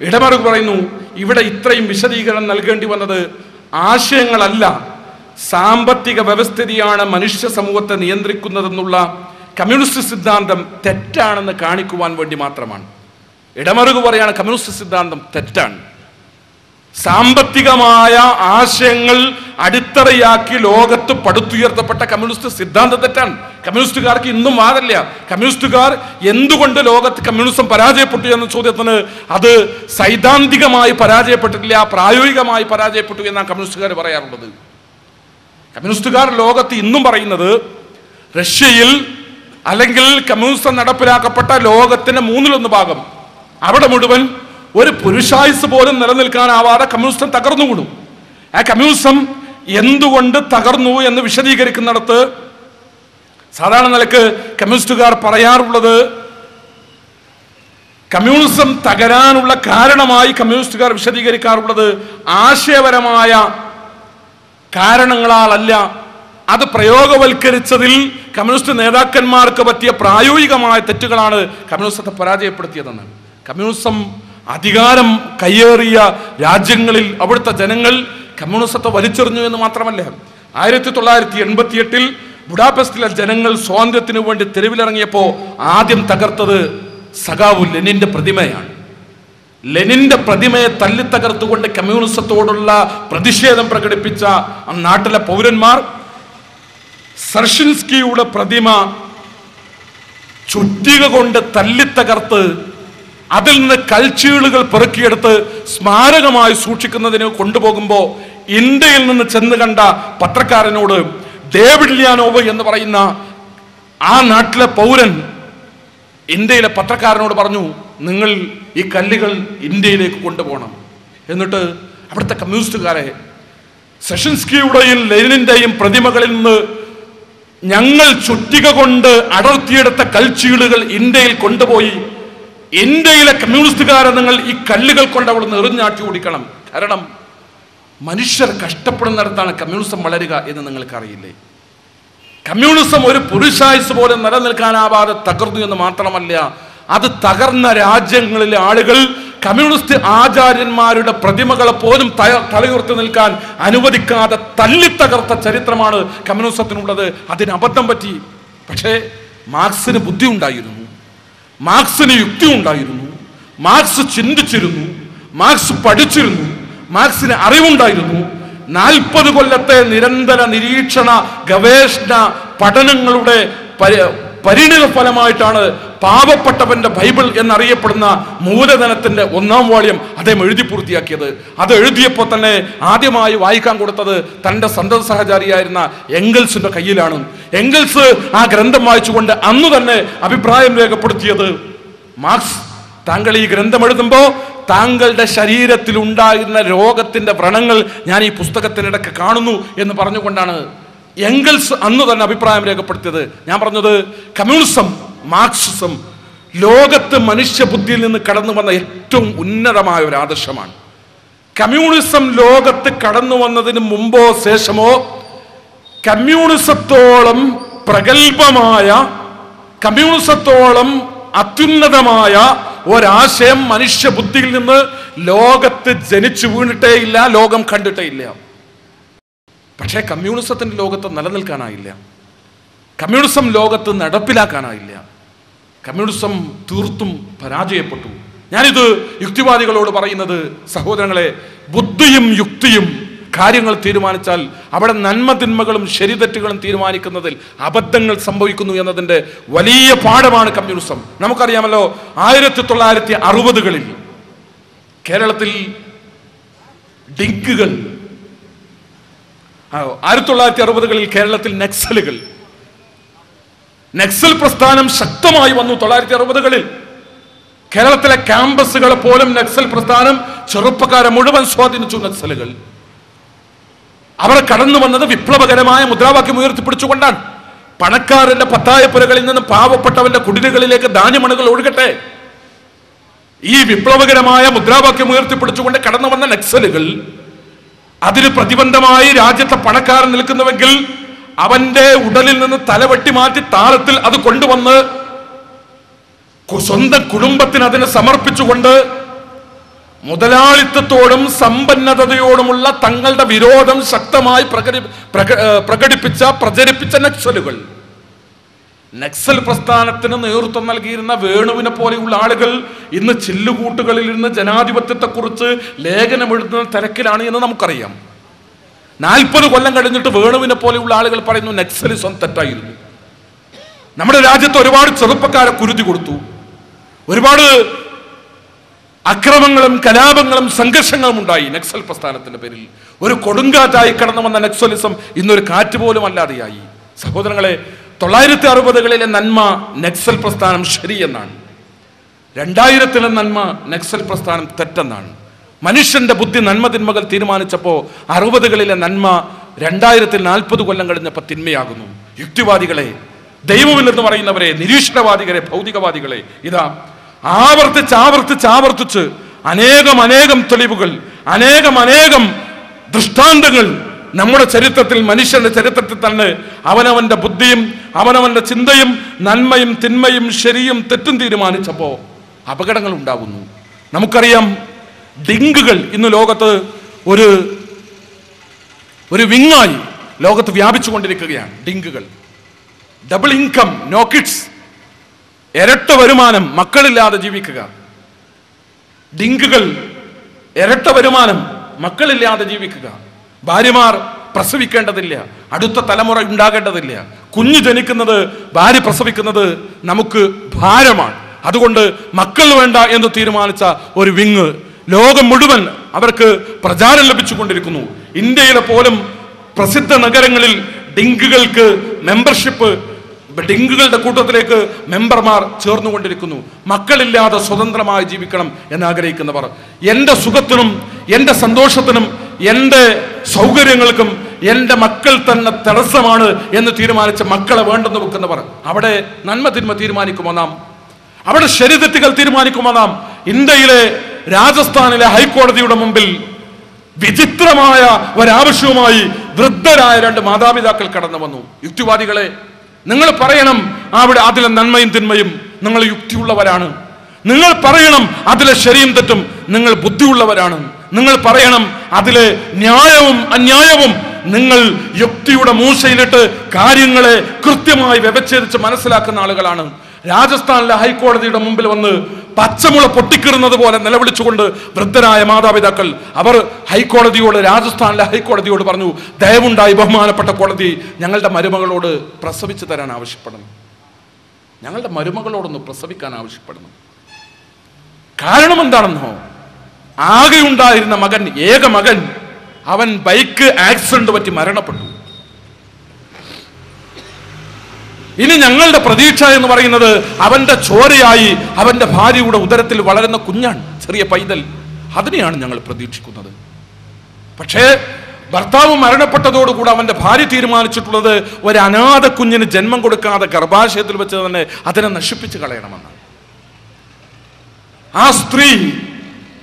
ഇടമറുക പറയുന്നു ഇവിടെ ഇത്രയും വിശദീകരണം നൽകേണ്ടി വന്നത് ആശയങ്ങളല്ല സാമ്പത്തിക വ്യവസ്ഥിതിയാണ് മനുഷ്യ സമൂഹത്തെ നിയന്ത്രിക്കുന്നതെന്നുള്ള കമ്മ്യൂണിസ്റ്റ് സിദ്ധാന്തം തെറ്റാണെന്ന് കാണിക്കുവാൻ വേണ്ടി മാത്രമാണ്. ഇടമറുക പറയാണ് കമ്മ്യൂണിസ്റ്റ് സിദ്ധാന്തം തെറ്റാണ്. സാമ്പത്തികമായ ആശയങ്ങൾ അടിത്തറയാക്കി ലോകത്ത് പടുത്തുയർത്തപ്പെട്ട കമ്മ്യൂണിസ്റ്റ് സിദ്ധാന്തം തെറ്റാണ്. കമ്മ്യൂണിസ്റ്റുകാർക്ക് ഇന്നും വാദല്ല കമ്മ്യൂണിസ്റ്റുകാർ എന്തുകൊണ്ട് ലോകത്ത് കമ്മ്യൂണിസം പരാജയപ്പെട്ടു എന്ന ചോദ്യത്തിന് അത് സൈദ്ധാന്തികമായി പരാജയപ്പെട്ടിട്ടില്ല പ്രായോഗികമായി പരാജയപ്പെട്ടു എന്നാണ് കമ്മ്യൂണിസ്റ്റുകാർ പറയാറുള്ളത്. കമ്മ്യൂണിസ്റ്റുകാർ ലോകത്ത് ഇന്നും പറയുന്നത് റഷ്യയിൽ അല്ലെങ്കിൽ കമ്മ്യൂണിസം നടപ്പിലാക്കപ്പെട്ട ലോകത്തിന്റെ മൂന്നിലൊന്ന് ഭാഗം. അവിടെ മുഴുവൻ ഒരു പുരുഷായുസ് പോലും നിലനിൽക്കാനാവാതെ കമ്മ്യൂണിസം തകർന്നുകൂടും. ആ കമ്മ്യൂണിസം എന്തുകൊണ്ട് തകർന്നു എന്ന് വിശദീകരിക്കുന്നിടത്ത് സാധാരണ നിലയ്ക്ക് കമ്മ്യൂണിസ്റ്റുകാർ പറയാറുള്ളത് കമ്മ്യൂണിസം തകരാനുള്ള കാരണമായി കമ്മ്യൂണിസ്റ്റുകാർ വിശദീകരിക്കാറുള്ളത് ആശയപരമായ കാരണങ്ങളാലല്ല. അത് പ്രയോഗവൽക്കരിച്ചതിൽ കമ്മ്യൂണിസ്റ്റ് നേതാക്കന്മാർക്ക് പറ്റിയ പ്രായോഗികമായ തെറ്റുകളാണ് കമ്മ്യൂണിസത്തെ പരാജയപ്പെടുത്തിയതെന്ന്. കമ്മ്യൂണിസം അധികാരം കയ്യേറിയ രാജ്യങ്ങളിൽ അവിടുത്തെ ജനങ്ങൾ കമ്മ്യൂണിസത്തെ വലിച്ചെറിഞ്ഞു എന്ന് മാത്രമല്ല. ആയിരത്തി തൊള്ളായിരത്തി എൺപത്തി എട്ടിൽ ബുഡാപെസ്റ്റിലെ ജനങ്ങൾ സ്വാതന്ത്ര്യത്തിനു വേണ്ടി തെരുവിലിറങ്ങിയപ്പോൾ ആദ്യം തകർത്തത് സഖാവു ലെനിന്റെ പ്രതിമയാണ്. ലെനിന്റെ പ്രതിമയെ തല്ലി തകർത്തുകൊണ്ട് കമ്മ്യൂണിസത്തോടുള്ള പ്രതിഷേധം പ്രകടിപ്പിച്ച ആ നാട്ടിലെ പൗരന്മാർ സർഷിൻസ്കിയുടെ പ്രതിമ ചുറ്റിക കൊണ്ട് തല്ലിത്തകർത്ത് അതിൽ നിന്ന് കൽച്ചീളുകൾ പെറുക്കിയെടുത്ത് സ്മാരകമായി സൂക്ഷിക്കുന്നതിന് കൊണ്ടുപോകുമ്പോൾ ഇന്ത്യയിൽ നിന്ന് ചെന്ന് കണ്ട പത്രക്കാരനോട് ഡേവിഡ് ലിയാനോവ് എന്ന് പറയുന്ന ആ നാട്ടിലെ പൗരൻ ഇന്ത്യയിലെ പത്രക്കാരനോട് പറഞ്ഞു നിങ്ങൾ ഈ കല്ലുകൾ ഇന്ത്യയിലേക്ക് കൊണ്ടുപോകണം. എന്നിട്ട് അവിടുത്തെ കമ്മ്യൂണിസ്റ്റുകാരെ സെഷൻസ്കിയുടെയും ലെനിന്റെയും പ്രതിമകളിൽ നിന്ന് ഞങ്ങൾ ചുറ്റിക കൊണ്ട് അടർത്തിയെടുത്ത കൽച്ചീളുകൾ ഇന്ത്യയിൽ കൊണ്ടുപോയി ഇന്ത്യയിലെ കമ്മ്യൂണിസ്റ്റുകാരെ നിങ്ങൾ ഈ കല്ലുകൾ കൊണ്ട് അവിടെ നിന്ന് എറിഞ്ഞാട്ടി ഓടിക്കണം. കാരണം മനുഷ്യർ കഷ്ടപ്പെടുന്നിടത്താണ് കമ്മ്യൂണിസം വളരുക എന്ന് നിങ്ങൾക്കറിയില്ലേ? കമ്മ്യൂണിസം ഒരു പുരുഷായുസ് പോലെ നിലനിൽക്കാനാവാതെ തകർന്നു എന്ന് മാത്രമല്ല അത് തകർന്ന രാജ്യങ്ങളിലെ ആളുകൾ കമ്മ്യൂണിസ്റ്റ് ആചാര്യന്മാരുടെ പ്രതിമകളെ പോലും തലയുയർത്തി നിൽക്കാൻ അനുവദിക്കാതെ തല്ലിത്തകർത്ത ചരിത്രമാണ് കമ്മ്യൂണിസത്തിനുള്ളത്. അതിന് അബദ്ധം പറ്റി. പക്ഷേ മാർക്സിന് ബുദ്ധി ഉണ്ടായിരുന്നു മാർക്സിന് യുക്തി ഉണ്ടായിരുന്നു മാർക്സ് ചിന്തിച്ചിരുന്നു. മാർക്സ് പഠിച്ചിരുന്നു. മാർക്സിന് അറിവുണ്ടായിരുന്നു. നാൽപ്പത് കൊല്ലത്തെ നിരന്തര നിരീക്ഷണ ഗവേഷണ പഠനങ്ങളുടെ പരിണിത ഫലമായിട്ടാണ് പാവപ്പെട്ടവന്റെ ബൈബിൾ എന്നറിയപ്പെടുന്ന മൂലധനത്തിന്റെ ഒന്നാം വാള്യം അദ്ദേഹം എഴുതി പൂർത്തിയാക്കിയത്. അത് എഴുതിയപ്പോൾ തന്നെ ആദ്യമായി വായിക്കാൻ കൊടുത്തത് തന്റെ സന്തത സഹചാരിയായിരുന്ന എംഗൽസിന്റെ കയ്യിലാണ്. എംഗൽസ് ആ ഗ്രന്ഥം വായിച്ചുകൊണ്ട് അന്ന് തന്നെ അഭിപ്രായം രേഖപ്പെടുത്തിയത്. മാർക്സ് താങ്കൾ ഈ ഗ്രന്ഥം എഴുതുമ്പോൾ താങ്കളുടെ ശരീരത്തിൽ ഉണ്ടായിരുന്ന രോഗത്തിന്റെ വ്രണങ്ങൾ ഞാൻ ഈ പുസ്തകത്തിനിടയ്ക്ക് കാണുന്നു എന്ന് പറഞ്ഞുകൊണ്ടാണ്. എംഗൽസ് അന്ന് തന്നെ അഭിപ്രായം രേഖപ്പെടുത്തിയത്. ഞാൻ പറഞ്ഞത് കമ്മ്യൂണിസം മാർക്സിസം ലോകത്ത് മനുഷ്യബുദ്ധിയിൽ നിന്ന് കടന്നു വന്ന ഏറ്റവും ഉന്നതമായ ഒരു ആദർശമാണ്. കമ്മ്യൂണിസം ലോകത്ത് കടന്നു വന്നതിന് മുമ്പോ ശേഷമോ കമ്മ്യൂണിസത്തോളം പ്രഗത്ഭമായ കമ്മ്യൂണിസത്തോളം അത്യുന്നതമായ ഒരാശയം മനുഷ്യബുദ്ധിയിൽ നിന്ന് ലോകത്ത് ജനിച്ചു വീണിട്ടേ ഇല്ല ലോകം കണ്ടിട്ടേ ഇല്ല പക്ഷേ കമ്മ്യൂണിസത്തിന്റെ ലോകത്ത് നിലനിൽക്കാനായില്ല. കമ്മ്യൂണിസം ലോകത്ത് നടപ്പിലാക്കാനായില്ല. കമ്മ്യൂണിസം തീർത്തും പരാജയപ്പെട്ടു. ഞാനിത് യുക്തിവാദികളോട് പറയുന്നത് സഹോദരങ്ങളെ ബുദ്ധിയും യുക്തിയും കാര്യങ്ങൾ തീരുമാനിച്ചാൽ അവിടെ നന്മ തിന്മകളും ശരിതെറ്റുകളും തീരുമാനിക്കുന്നതിൽ അബദ്ധങ്ങൾ സംഭവിക്കുന്നു എന്നതിന്റെ വലിയ പാഠമാണ് കമ്മ്യൂണിസം. നമുക്കറിയാമല്ലോ ആയിരത്തി തൊള്ളായിരത്തി അറുപതുകളിൽ കേരളത്തിൽ ഡിങ്കുകൾ ആയിരത്തി തൊള്ളായിരത്തി അറുപതുകളിൽ കേരളത്തിൽ നക്സലുകൾ. നക്സൽ പ്രസ്ഥാനം ശക്തമായി വന്നു തൊള്ളായിരത്തി അറുപതുകളിൽ കേരളത്തിലെ ക്യാമ്പസുകളെ പോലും നക്സൽ പ്രസ്ഥാനം ചെറുപ്പക്കാരെ മുഴുവൻ സ്വാധീനിച്ചു നക്സലുകൾ. അവർ കടന്നു വന്നത് വിപ്ലവകരമായ മുദ്രാവാക്യം ഉയർത്തിപ്പിടിച്ചുകൊണ്ടാണ്. പണക്കാരന്റെ പത്തായപ്പുരകളിൽ നിന്ന് പാവപ്പെട്ടവന്റെ കുടിലുകളിലേക്ക് ധാന്യമണുകൾ ഒഴുകട്ടെ. ഈ വിപ്ലവകരമായ മുദ്രാവാക്യം ഉയർത്തിപ്പിടിച്ചുകൊണ്ട് കടന്നു വന്ന നക്സലുകൾ അതിന് പ്രതിബന്ധമായി രാജ്യത്തെ പണക്കാരൻ നിൽക്കുന്നുവെങ്കിൽ അവന്റെ ഉടലിൽ നിന്ന് തലവെട്ടി മാറ്റി താളത്തിൽ അത് കൊണ്ടുവന്ന് സ്വന്തം കുടുംബത്തിന് അതിനെ സമർപ്പിച്ചുകൊണ്ട് മുതലാളിത്തത്തോടും സമ്പന്നതയോടുമുള്ള തങ്ങളുടെ വിരോധം ശക്തമായി പ്രകടി പ്രകടിപ്പിച്ച പ്രചരിപ്പിച്ച നക്സലുകൾ. നക്സൽ പ്രസ്ഥാനത്തിന് നേതൃത്വം നൽകിയിരുന്ന വേണുവിനെ പോലെയുള്ള ആളുകൾ ഇന്ന് ചില്ലുകൂട്ടുകളിൽ ഇരുന്ന് ജനാധിപത്യത്തെക്കുറിച്ച് ലേഖനം എഴുതുന്ന തിരക്കിലാണ് എന്ന് നമുക്കറിയാം. നാൽപ്പത് കൊല്ലം കഴിഞ്ഞിട്ട് വേണുവിനെ പോലെയുള്ള ആളുകൾ പറയുന്നു നക്സലിസം തെറ്റായിരുന്നു. നമ്മുടെ രാജ്യത്ത് ഒരുപാട് ചെറുപ്പക്കാരെ കുരുതി കൊടുത്തു. ഒരുപാട് അക്രമങ്ങളും കലാപങ്ങളും സംഘർഷങ്ങളും ഉണ്ടായി നക്സൽ പ്രസ്ഥാനത്തിന്റെ പേരിൽ. ഒരു കൊടുങ്കാറ്റായി കടന്നു വന്ന നക്സലിസം ഇന്നൊരു കാറ്റ് പോലും അല്ലാതെയായി. സഹോദരങ്ങളെ തൊള്ളായിരത്തി അറുപതുകളിലെ നന്മ നെക്സൽ പ്രസ്ഥാനം ശരിയെന്നാണ് രണ്ടായിരത്തിലെ നന്മ നെക്സൽ പ്രസ്ഥാനം തെറ്റെന്നാണ്. മനുഷ്യന്റെ ബുദ്ധി നന്മ തിന്മകൾ തീരുമാനിച്ചപ്പോൾ അറുപതുകളിലെ നന്മ രണ്ടായിരത്തിൽ നാൽപ്പത് കൊല്ലം കഴിഞ്ഞപ്പോൾ തിന്മയാകുന്നു. യുക്തിവാദികളെ ദൈവമില്ലെന്ന് പറയുന്നവരെ നിരീക്ഷണവാദികളെ ഭൗതികവാദികളെ ഇതാ ആവർത്തിച്ച് ആവർത്തിച്ച് ആവർത്തിച്ച് അനേകം അനേകം തെളിവുകൾ അനേകം അനേകം ദൃഷ്ടാന്തങ്ങൾ നമ്മുടെ ചരിത്രത്തിൽ മനുഷ്യന്റെ ചരിത്രത്തിൽ തന്നെ അവനവന്റെ ബുദ്ധിയും അവനവന്റെ ചിന്തയും നന്മയും തിന്മയും ശരിയും തെറ്റും തീരുമാനിച്ചപ്പോൾ അപകടങ്ങൾ ഉണ്ടാകുന്നു. നമുക്കറിയാം ഡിങ്കുകൾ ഇന്ന് ലോകത്ത് ഒരു ഒരു വിങ്ങായി ലോകത്ത് വ്യാപിച്ചു കൊണ്ടിരിക്കുകയാണ് ഡിങ്കുകൾ. ഡബിൾ ഇൻകം നോ കിഡ്സ് ഇരട്ട വരുമാനം മക്കളില്ലാതെ ജീവിക്കുക. ഡിങ്കുകൾ ഇരട്ട വരുമാനം മക്കളില്ലാതെ ജീവിക്കുക. ഭാര്യമാർ പ്രസവിക്കേണ്ടതില്ല. അടുത്ത തലമുറ ഉണ്ടാകേണ്ടതില്ല. കുഞ്ഞു ജനിക്കുന്നത് ഭാര്യ പ്രസവിക്കുന്നത് നമുക്ക് ഭാരമാണ്. അതുകൊണ്ട് മക്കൾ വേണ്ട എന്ന് തീരുമാനിച്ച ഒരു വിങ് ലോകം മുഴുവൻ അവർക്ക് പ്രചാരം ലഭിച്ചുകൊണ്ടിരിക്കുന്നു. ഇന്ത്യയിലെ പോലും പ്രസിദ്ധ നഗരങ്ങളിൽ ഡിങ്കുകൾക്ക് മെമ്പർഷിപ്പ് ഡിങ്കുകളുടെ കൂട്ടത്തിലേക്ക് മെമ്പർമാർ ചേർന്നുകൊണ്ടിരിക്കുന്നു. മക്കളില്ലാതെ സ്വതന്ത്രമായി ജീവിക്കണം എന്നാഗ്രഹിക്കുന്നവർ എന്റെ സുഖത്തിനും എന്റെ സന്തോഷത്തിനും എന്റെ സൗകര്യങ്ങൾക്കും എന്റെ മക്കൾ തന്നെ തടസ്സമാണ് എന്ന് തീരുമാനിച്ച മക്കളെ വേണ്ടെന്ന് വെക്കുന്നവർ. അവിടെ നന്മ തിന്മ തീരുമാനിക്കുമോ നാം? അവിടെ ശരിതെറ്റുകൾ തീരുമാനിക്കുമോ നാം? ഇന്ത്യയിലെ രാജസ്ഥാനിലെ ഹൈക്കോടതിയുടെ മുമ്പിൽ വിചിത്രമായ ഒരാവശ്യവുമായി വൃദ്ധരായ രണ്ട് മാതാപിതാക്കൾ കടന്നു വന്നു. യുക്തിവാദികളെ നിങ്ങൾ പറയണം അവിടെ അതിലെ നന്മയും തിന്മയും നിങ്ങൾ യുക്തിയുള്ളവരാണ്. നിങ്ങൾ പറയണം അതിലെ ശരിയും തെറ്റും നിങ്ങൾ ബുദ്ധിയുള്ളവരാണ്. നിങ്ങൾ പറയണം അതിലെ ന്യായവും അന്യായവും നിങ്ങൾ യുക്തിയുടെ മൂശയിലിട്ട് കാര്യങ്ങളെ കൃത്യമായി വ്യവച്ഛേദിച്ച് മനസ്സിലാക്കുന്ന ആളുകളാണ്. രാജസ്ഥാനിലെ ഹൈക്കോടതിയുടെ മുമ്പിൽ വന്ന് പച്ചമുള പൊട്ടിക്കിറുന്നത് പോലെ നിലവിളിച്ചുകൊണ്ട് വൃദ്ധരായ മാതാപിതാക്കൾ അവർ ഹൈക്കോടതിയോട് രാജസ്ഥാനിലെ ഹൈക്കോടതിയോട് പറഞ്ഞു ദയവുണ്ടായി ബഹുമാനപ്പെട്ട കോടതി ഞങ്ങളുടെ മരുമകളോട് പ്രസവിച്ചു തരാൻ ആവശ്യപ്പെടുന്നു ഞങ്ങളുടെ മരുമകളോടൊന്ന് പ്രസവിക്കാൻ ആവശ്യപ്പെടുന്നു കാരണം എന്താണെന്നോ? ആകെ ഉണ്ടായിരുന്ന മകൻ ഏക മകൻ അവൻ ബൈക്ക് ആക്സിഡന്റ് പറ്റി മരണപ്പെട്ടു. ഇനി ഞങ്ങളുടെ പ്രതീക്ഷ എന്ന് പറയുന്നത് അവന്റെ ചോരയായി അവന്റെ ഭാര്യയുടെ ഉദരത്തിൽ വളരുന്ന കുഞ്ഞാണ് ചെറിയ പൈതൽ. അതിനെയാണ് ഞങ്ങൾ പ്രതീക്ഷിക്കുന്നത്. പക്ഷേ ഭർത്താവ് മരണപ്പെട്ടതോടുകൂടി അവന്റെ ഭാര്യ തീരുമാനിച്ചിട്ടുള്ളത് ഒരു അനാഥ കുഞ്ഞിന് ജന്മം കൊടുക്കാതെ ഗർഭാശയത്തിൽ വെച്ച് തന്നെ അതിനെ നശിപ്പിച്ച് കളയണമെന്നാണ്. ആ സ്ത്രീ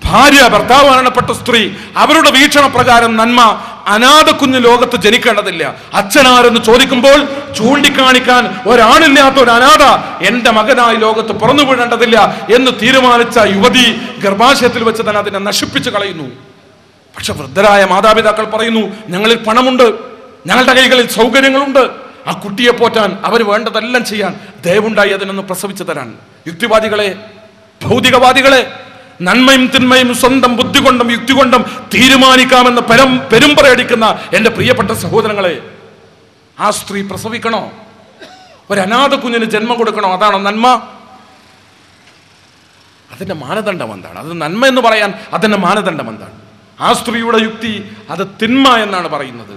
ഭാര്യ ഭർത്താവ് മരണപ്പെട്ട സ്ത്രീ അവരുടെ വീക്ഷണ പ്രകാരം നന്മ അനാഥ കുഞ്ഞ് ലോകത്ത് ജനിക്കേണ്ടതില്ല. അച്ഛനാരെന്ന് ചോദിക്കുമ്പോൾ ചൂണ്ടിക്കാണിക്കാൻ ഒരാണില്ലാത്ത ഒരു അനാഥ എന്റെ മകനായി ലോകത്ത് പുറന്നു വീഴേണ്ടതില്ല എന്ന് തീരുമാനിച്ച യുവതി ഗർഭാശയത്തിൽ വെച്ച് തന്നെ അതിനെ നശിപ്പിച്ചു കളയുന്നു. പക്ഷെ വൃദ്ധരായ മാതാപിതാക്കൾ പറയുന്നു ഞങ്ങളിൽ പണമുണ്ട് ഞങ്ങളുടെ കൈകളിൽ സൗകര്യങ്ങളുണ്ട്. ആ കുട്ടിയെ പോറ്റാൻ അവർ വേണ്ടതെല്ലാം ചെയ്യാൻ ദയവുണ്ടായി അതിനൊന്ന് പ്രസവിച്ചു തരാൻ. യുക്തിവാദികളെ ഭൗതികവാദികളെ നന്മയും തിന്മയും സ്വന്തം ബുദ്ധി കൊണ്ടും യുക്തി കൊണ്ടും തീരുമാനിക്കാമെന്ന് പരം പെരുമ്പറയടിക്കുന്ന എന്റെ പ്രിയപ്പെട്ട സഹോദരങ്ങളെ ആ സ്ത്രീ പ്രസവിക്കണോ? ഒരു കുഞ്ഞിന് ജന്മം കൊടുക്കണോ? അതാണോ നന്മ? അതിന്റെ മാനദണ്ഡം എന്താണ്? അത് നന്മ എന്ന് പറയാൻ അതിന്റെ മാനദണ്ഡം എന്താണ്? ആ സ്ത്രീയുടെ യുക്തി അത് തിന്മ എന്നാണ് പറയുന്നത്.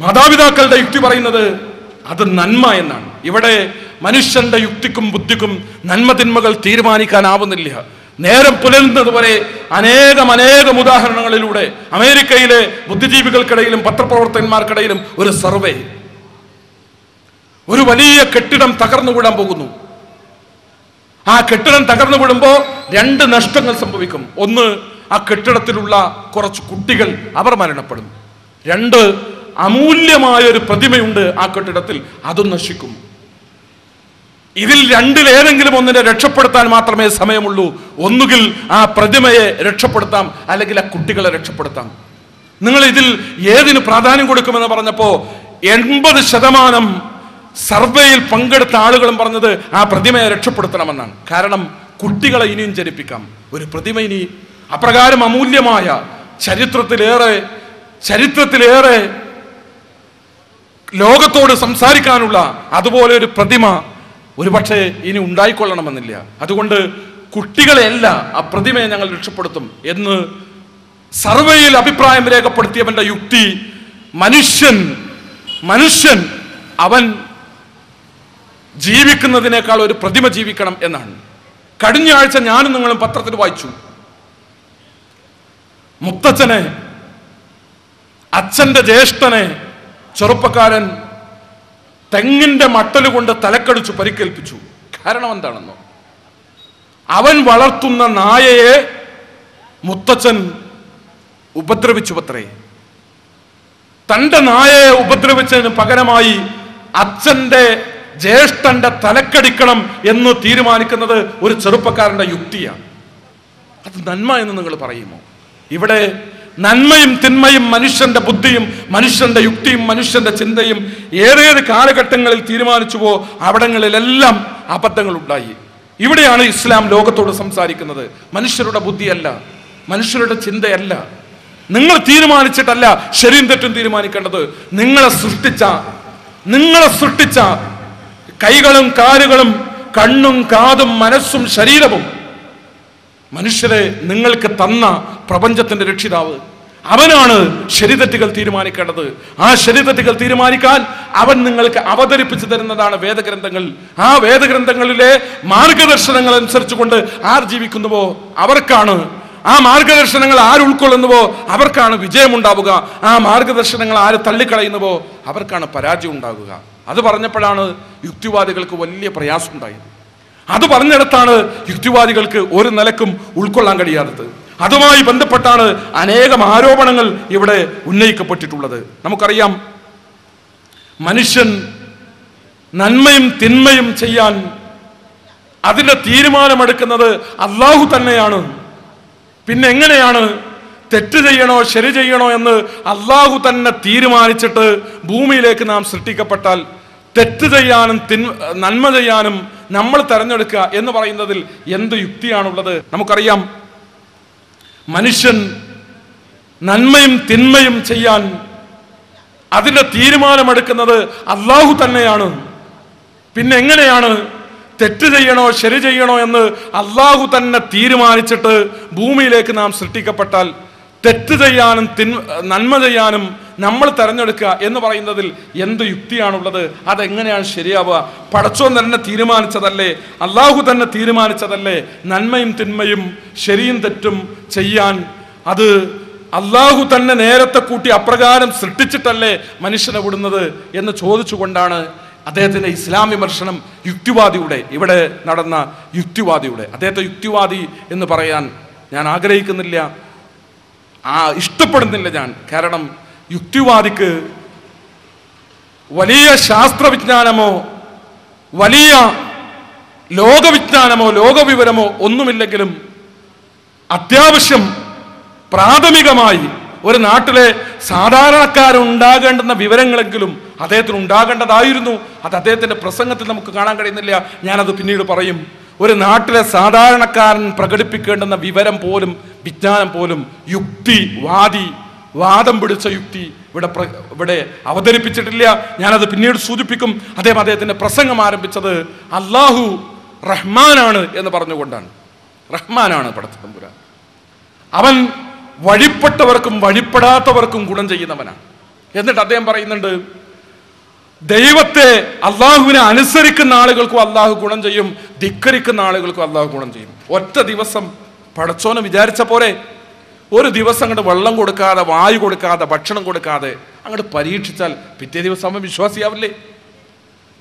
മാതാപിതാക്കളുടെ യുക്തി പറയുന്നത് അത് നന്മ എന്നാണ്. ഇവിടെ മനുഷ്യന്റെ യുക്തിക്കും ബുദ്ധിക്കും നന്മ തിന്മകൾ തീരുമാനിക്കാനാവുന്നില്ല. നേരം പുലരുന്നത് വരെ അനേകം അനേകം ഉദാഹരണങ്ങളിലൂടെ അമേരിക്കയിലെ ബുദ്ധിജീവികൾക്കിടയിലും പത്രപ്രവർത്തകന്മാർക്കിടയിലും ഒരു സർവേ. ഒരു വലിയ കെട്ടിടം തകർന്നു വീഴാൻ പോകുന്നു. ആ കെട്ടിടം തകർന്നു വീഴുമ്പോൾ രണ്ട് നഷ്ടങ്ങൾ സംഭവിക്കും. ഒന്ന് ആ കെട്ടിടത്തിലുള്ള കുറച്ച് കുട്ടികൾ അവർ മരണപ്പെടും. രണ്ട് അമൂല്യമായ ഒരു പ്രതിമയുണ്ട് ആ കെട്ടിടത്തിൽ. അതും നശിക്കും. ഇതിൽ രണ്ടിൽ ഏതെങ്കിലും ഒന്നിനെ രക്ഷപ്പെടുത്താൻ മാത്രമേ സമയമുള്ളൂ. ഒന്നുകിൽ ആ പ്രതിമയെ രക്ഷപ്പെടുത്താം അല്ലെങ്കിൽ ആ കുട്ടികളെ രക്ഷപ്പെടുത്താം. നിങ്ങൾ ഇതിൽ ഏതിന് പ്രാധാന്യം കൊടുക്കുമെന്ന് പറഞ്ഞപ്പോ എൺപത് ശതമാനം സർവേയിൽ പങ്കെടുത്ത ആളുകളും പറഞ്ഞത് ആ പ്രതിമയെ രക്ഷപ്പെടുത്തണമെന്നാണ്. കാരണം കുട്ടികളെ ഇനിയും ജനിപ്പിക്കാം. ഒരു പ്രതിമ ഇനി അപ്രകാരം അമൂല്യമായ ചരിത്രത്തിലേറെ ചരിത്രത്തിലേറെ ലോകത്തോട് സംസാരിക്കാനുള്ള അതുപോലെ ഒരു പ്രതിമ ഒരുപക്ഷെ ഇനി ഉണ്ടായിക്കൊള്ളണമെന്നില്ല. അതുകൊണ്ട് കുട്ടികളെയല്ല ആ പ്രതിമയെ ഞങ്ങൾ രക്ഷപ്പെടുത്തും എന്ന് സർവേയിൽ അഭിപ്രായം രേഖപ്പെടുത്തിയവന്റെ യുക്തി മനുഷ്യൻ മനുഷ്യൻ അവൻ ജീവിക്കുന്നതിനേക്കാൾ ഒരു പ്രതിമ ജീവിക്കണം എന്നാണ്. കഴിഞ്ഞ ആഴ്ച ഞാനും നിങ്ങളും പത്രത്തിൽ വായിച്ചു. മുത്തച്ഛനെ അച്ഛന്റെ ജ്യേഷ്ഠനെ ചെറുപ്പക്കാരൻ തെങ്ങിന്റെ മട്ടലുകൊണ്ട് തലക്കടിച്ചു പരിക്കേൽപ്പിച്ചു. കാരണം എന്താണെന്നോ? അവൻ വളർത്തുന്ന നായയെ മുത്തച്ഛൻ ഉപദ്രവിച്ചു പത്രേ തന്റെ നായയെ ഉപദ്രവിച്ചതിന് പകരമായി അച്ഛന്റെ ജ്യേഷ്ഠന്റെ തലക്കടിക്കണം എന്ന് തീരുമാനിക്കുന്നത് ഒരു ചെറുപ്പക്കാരന്റെ യുക്തിയാണ്. അത് നന്മ എന്ന് നിങ്ങൾ പറയുമോ? ഇവിടെ നന്മയും തിന്മയും മനുഷ്യന്റെ ബുദ്ധിയും മനുഷ്യന്റെ യുക്തിയും മനുഷ്യന്റെ ചിന്തയും ഏതേത് കാലഘട്ടങ്ങളിൽ തീരുമാനിച്ചുവോ അവിടങ്ങളിലെല്ലാം അബദ്ധങ്ങൾ ഉണ്ടായി ഇവിടെയാണ് ഇസ്ലാം ലോകത്തോട് സംസാരിക്കുന്നത്. മനുഷ്യരുടെ ബുദ്ധിയല്ല മനുഷ്യരുടെ ചിന്തയല്ല. നിങ്ങൾ തീരുമാനിച്ചിട്ടല്ല ശരിയും തെറ്റും തീരുമാനിക്കേണ്ടത്. നിങ്ങളെ സൃഷ്ടിച്ച നിങ്ങളെ സൃഷ്ടിച്ച കൈകളും കാലുകളും കണ്ണും കാതും മനസ്സും ശരീരവും മനുഷ്യരെ നിങ്ങൾക്ക് തന്ന പ്രപഞ്ചത്തിന്റെ രക്ഷിതാവ്. അവനാണ് ശരിതെറ്റുകൾ തീരുമാനിക്കേണ്ടത്. ആ ശരിതെറ്റുകൾ തീരുമാനിക്കാൻ അവൻ നിങ്ങൾക്ക് അവതരിപ്പിച്ചു തരുന്നതാണ് വേദഗ്രന്ഥങ്ങൾ. ആ വേദഗ്രന്ഥങ്ങളിലെ മാർഗദർശനങ്ങൾ അനുസരിച്ചുകൊണ്ട് ആർ ജീവിക്കുന്നുവോ? അവർക്കാണ്. ആ മാർഗദർശനങ്ങൾ ആര് ഉൾക്കൊള്ളുന്നുവോ? അവർക്കാണ് വിജയമുണ്ടാവുക. ആ മാർഗദർശനങ്ങൾ ആര് തള്ളിക്കളയുന്നുവോ? അവർക്കാണ് പരാജയം ഉണ്ടാകുക. അത് പറഞ്ഞപ്പോഴാണ് യുക്തിവാദികൾക്ക് വലിയ പ്രയാസം ഉണ്ടായത്. അത് പറഞ്ഞിടത്താണ് യുക്തിവാദികൾക്ക് ഒരു നിലക്കും ഉൾക്കൊള്ളാൻ കഴിയാത്തത്. അതുമായി ബന്ധപ്പെട്ടാണ് അനേകം ആരോപണങ്ങൾ ഇവിടെ ഉന്നയിക്കപ്പെട്ടിട്ടുള്ളത്. നമുക്കറിയാം മനുഷ്യൻ നന്മയും തിന്മയും ചെയ്യാൻ അതിന്റെ തീരുമാനമെടുക്കുന്നത് അള്ളാഹു തന്നെയാണ്. പിന്നെ എങ്ങനെയാണ് തെറ്റ് ചെയ്യണോ ശരി ചെയ്യണോ എന്ന് അള്ളാഹു തന്നെ തീരുമാനിച്ചിട്ട് ഭൂമിയിലേക്ക് നാം സൃഷ്ടിക്കപ്പെട്ടാൽ തെറ്റ് ചെയ്യാനും തിന്മ നന്മ ചെയ്യാനും നമ്മൾ തെരഞ്ഞെടുക്കുക എന്ന് പറയുന്നതിൽ എന്ത് യുക്തിയാണുള്ളത്? നമുക്കറിയാം മനുഷ്യൻ നന്മയും തിന്മയും ചെയ്യാൻ അതിന്റെ തീരുമാനമെടുക്കുന്നത് അള്ളാഹു തന്നെയാണ്. പിന്നെ എങ്ങനെയാണ്? തെറ്റ് ചെയ്യണോ ശരി ചെയ്യണോ എന്ന് അള്ളാഹു തന്നെ തീരുമാനിച്ചിട്ട് ഭൂമിയിലേക്ക് നാം സൃഷ്ടിക്കപ്പെട്ടാൽ തെറ്റ് ചെയ്യാനും തിൻ നന്മ ചെയ്യാനും നമ്മൾ തിരഞ്ഞെടുക്കുക എന്ന് പറയുന്നതിൽ എന്ത് യുക്തിയാണുള്ളത്? അതെങ്ങനെയാണ് ശരിയാവുക? പടച്ചോൻ തന്നെ തീരുമാനിച്ചതല്ലേ? അള്ളാഹു തന്നെ തീരുമാനിച്ചതല്ലേ? നന്മയും തിന്മയും ശരിയും തെറ്റും ചെയ്യാൻ. അത് അള്ളാഹു തന്നെ നേരത്തെ കൂട്ടി അപ്രകാരം സൃഷ്ടിച്ചിട്ടല്ലേ മനുഷ്യനെ വിടുന്നത് എന്ന് ചോദിച്ചുകൊണ്ടാണ് അദ്ദേഹത്തിന്റെ ഇസ്ലാം വിമർശനം യുക്തിവാദിയുടെ ഇവിടെ നടന്ന യുക്തിവാദിയുടെ. അദ്ദേഹത്തെ യുക്തിവാദി എന്ന് പറയാൻ ഞാൻ ആഗ്രഹിക്കുന്നില്ല. ആ ഇഷ്ടപ്പെടുന്നില്ല ഞാൻ. കാരണം യുക്തിവാദിക്ക് വലിയ ശാസ്ത്രവിജ്ഞാനമോ വലിയ ലോകവിജ്ഞാനമോ ലോകവിവരമോ ഒന്നുമില്ലെങ്കിലും അത്യാവശ്യം പ്രാഥമികമായി ഒരു നാട്ടിലെ സാധാരണക്കാരുണ്ടാകേണ്ടുന്ന വിവരങ്ങളെങ്കിലും അദ്ദേഹത്തിന് ഉണ്ടാകേണ്ടതായിരുന്നു അത് അദ്ദേഹത്തിന്റെ പ്രസംഗത്തിൽ നമുക്ക് കാണാൻ കഴിയുന്നില്ല. ഞാനത് പിന്നീട് പറയും. ഒരു നാട്ടിലെ സാധാരണക്കാരൻ പ്രകടിപ്പിക്കേണ്ടുന്ന വിവരം പോലും വിജ്ഞാനം പോലും യുക്തി വാദി വാദം പിടിച്ച യുക്തി ഇവിടെ ഇവിടെ അവതരിപ്പിച്ചിട്ടില്ല. ഞാനത് പിന്നീട് സൂചിപ്പിക്കും. അദ്ദേഹം അദ്ദേഹത്തിന്റെ പ്രസംഗം ആരംഭിച്ചത് അള്ളാഹു റഹ്മാനാണ് എന്ന് പറഞ്ഞുകൊണ്ടാണ്. റഹ്മാനാണ് പടത്തമ്പുരാൻ അവൻ വഴിപ്പെട്ടവർക്കും വഴിപ്പെടാത്തവർക്കും ഗുണം ചെയ്യുന്നവനാണ്. എന്നിട്ട് അദ്ദേഹം പറയുന്നുണ്ട് ദൈവത്തെ അള്ളാഹുവിനെ അനുസരിക്കുന്ന ആളുകൾക്കും അള്ളാഹു ഗുണം ചെയ്യും ധിക്കരിക്കുന്ന ആളുകൾക്കും അള്ളാഹു ഗുണം ചെയ്യും. ഒറ്റ ദിവസം പടച്ചോനെ വിചാരിച്ച പോലെ ഒരു ദിവസം അങ്ങോട്ട് വെള്ളം കൊടുക്കാതെ വായു കൊടുക്കാതെ ഭക്ഷണം കൊടുക്കാതെ അങ്ങോട്ട് പരീക്ഷിച്ചാൽ പിറ്റേ ദിവസം അവൻ വിശ്വാസിയാവില്ലേ?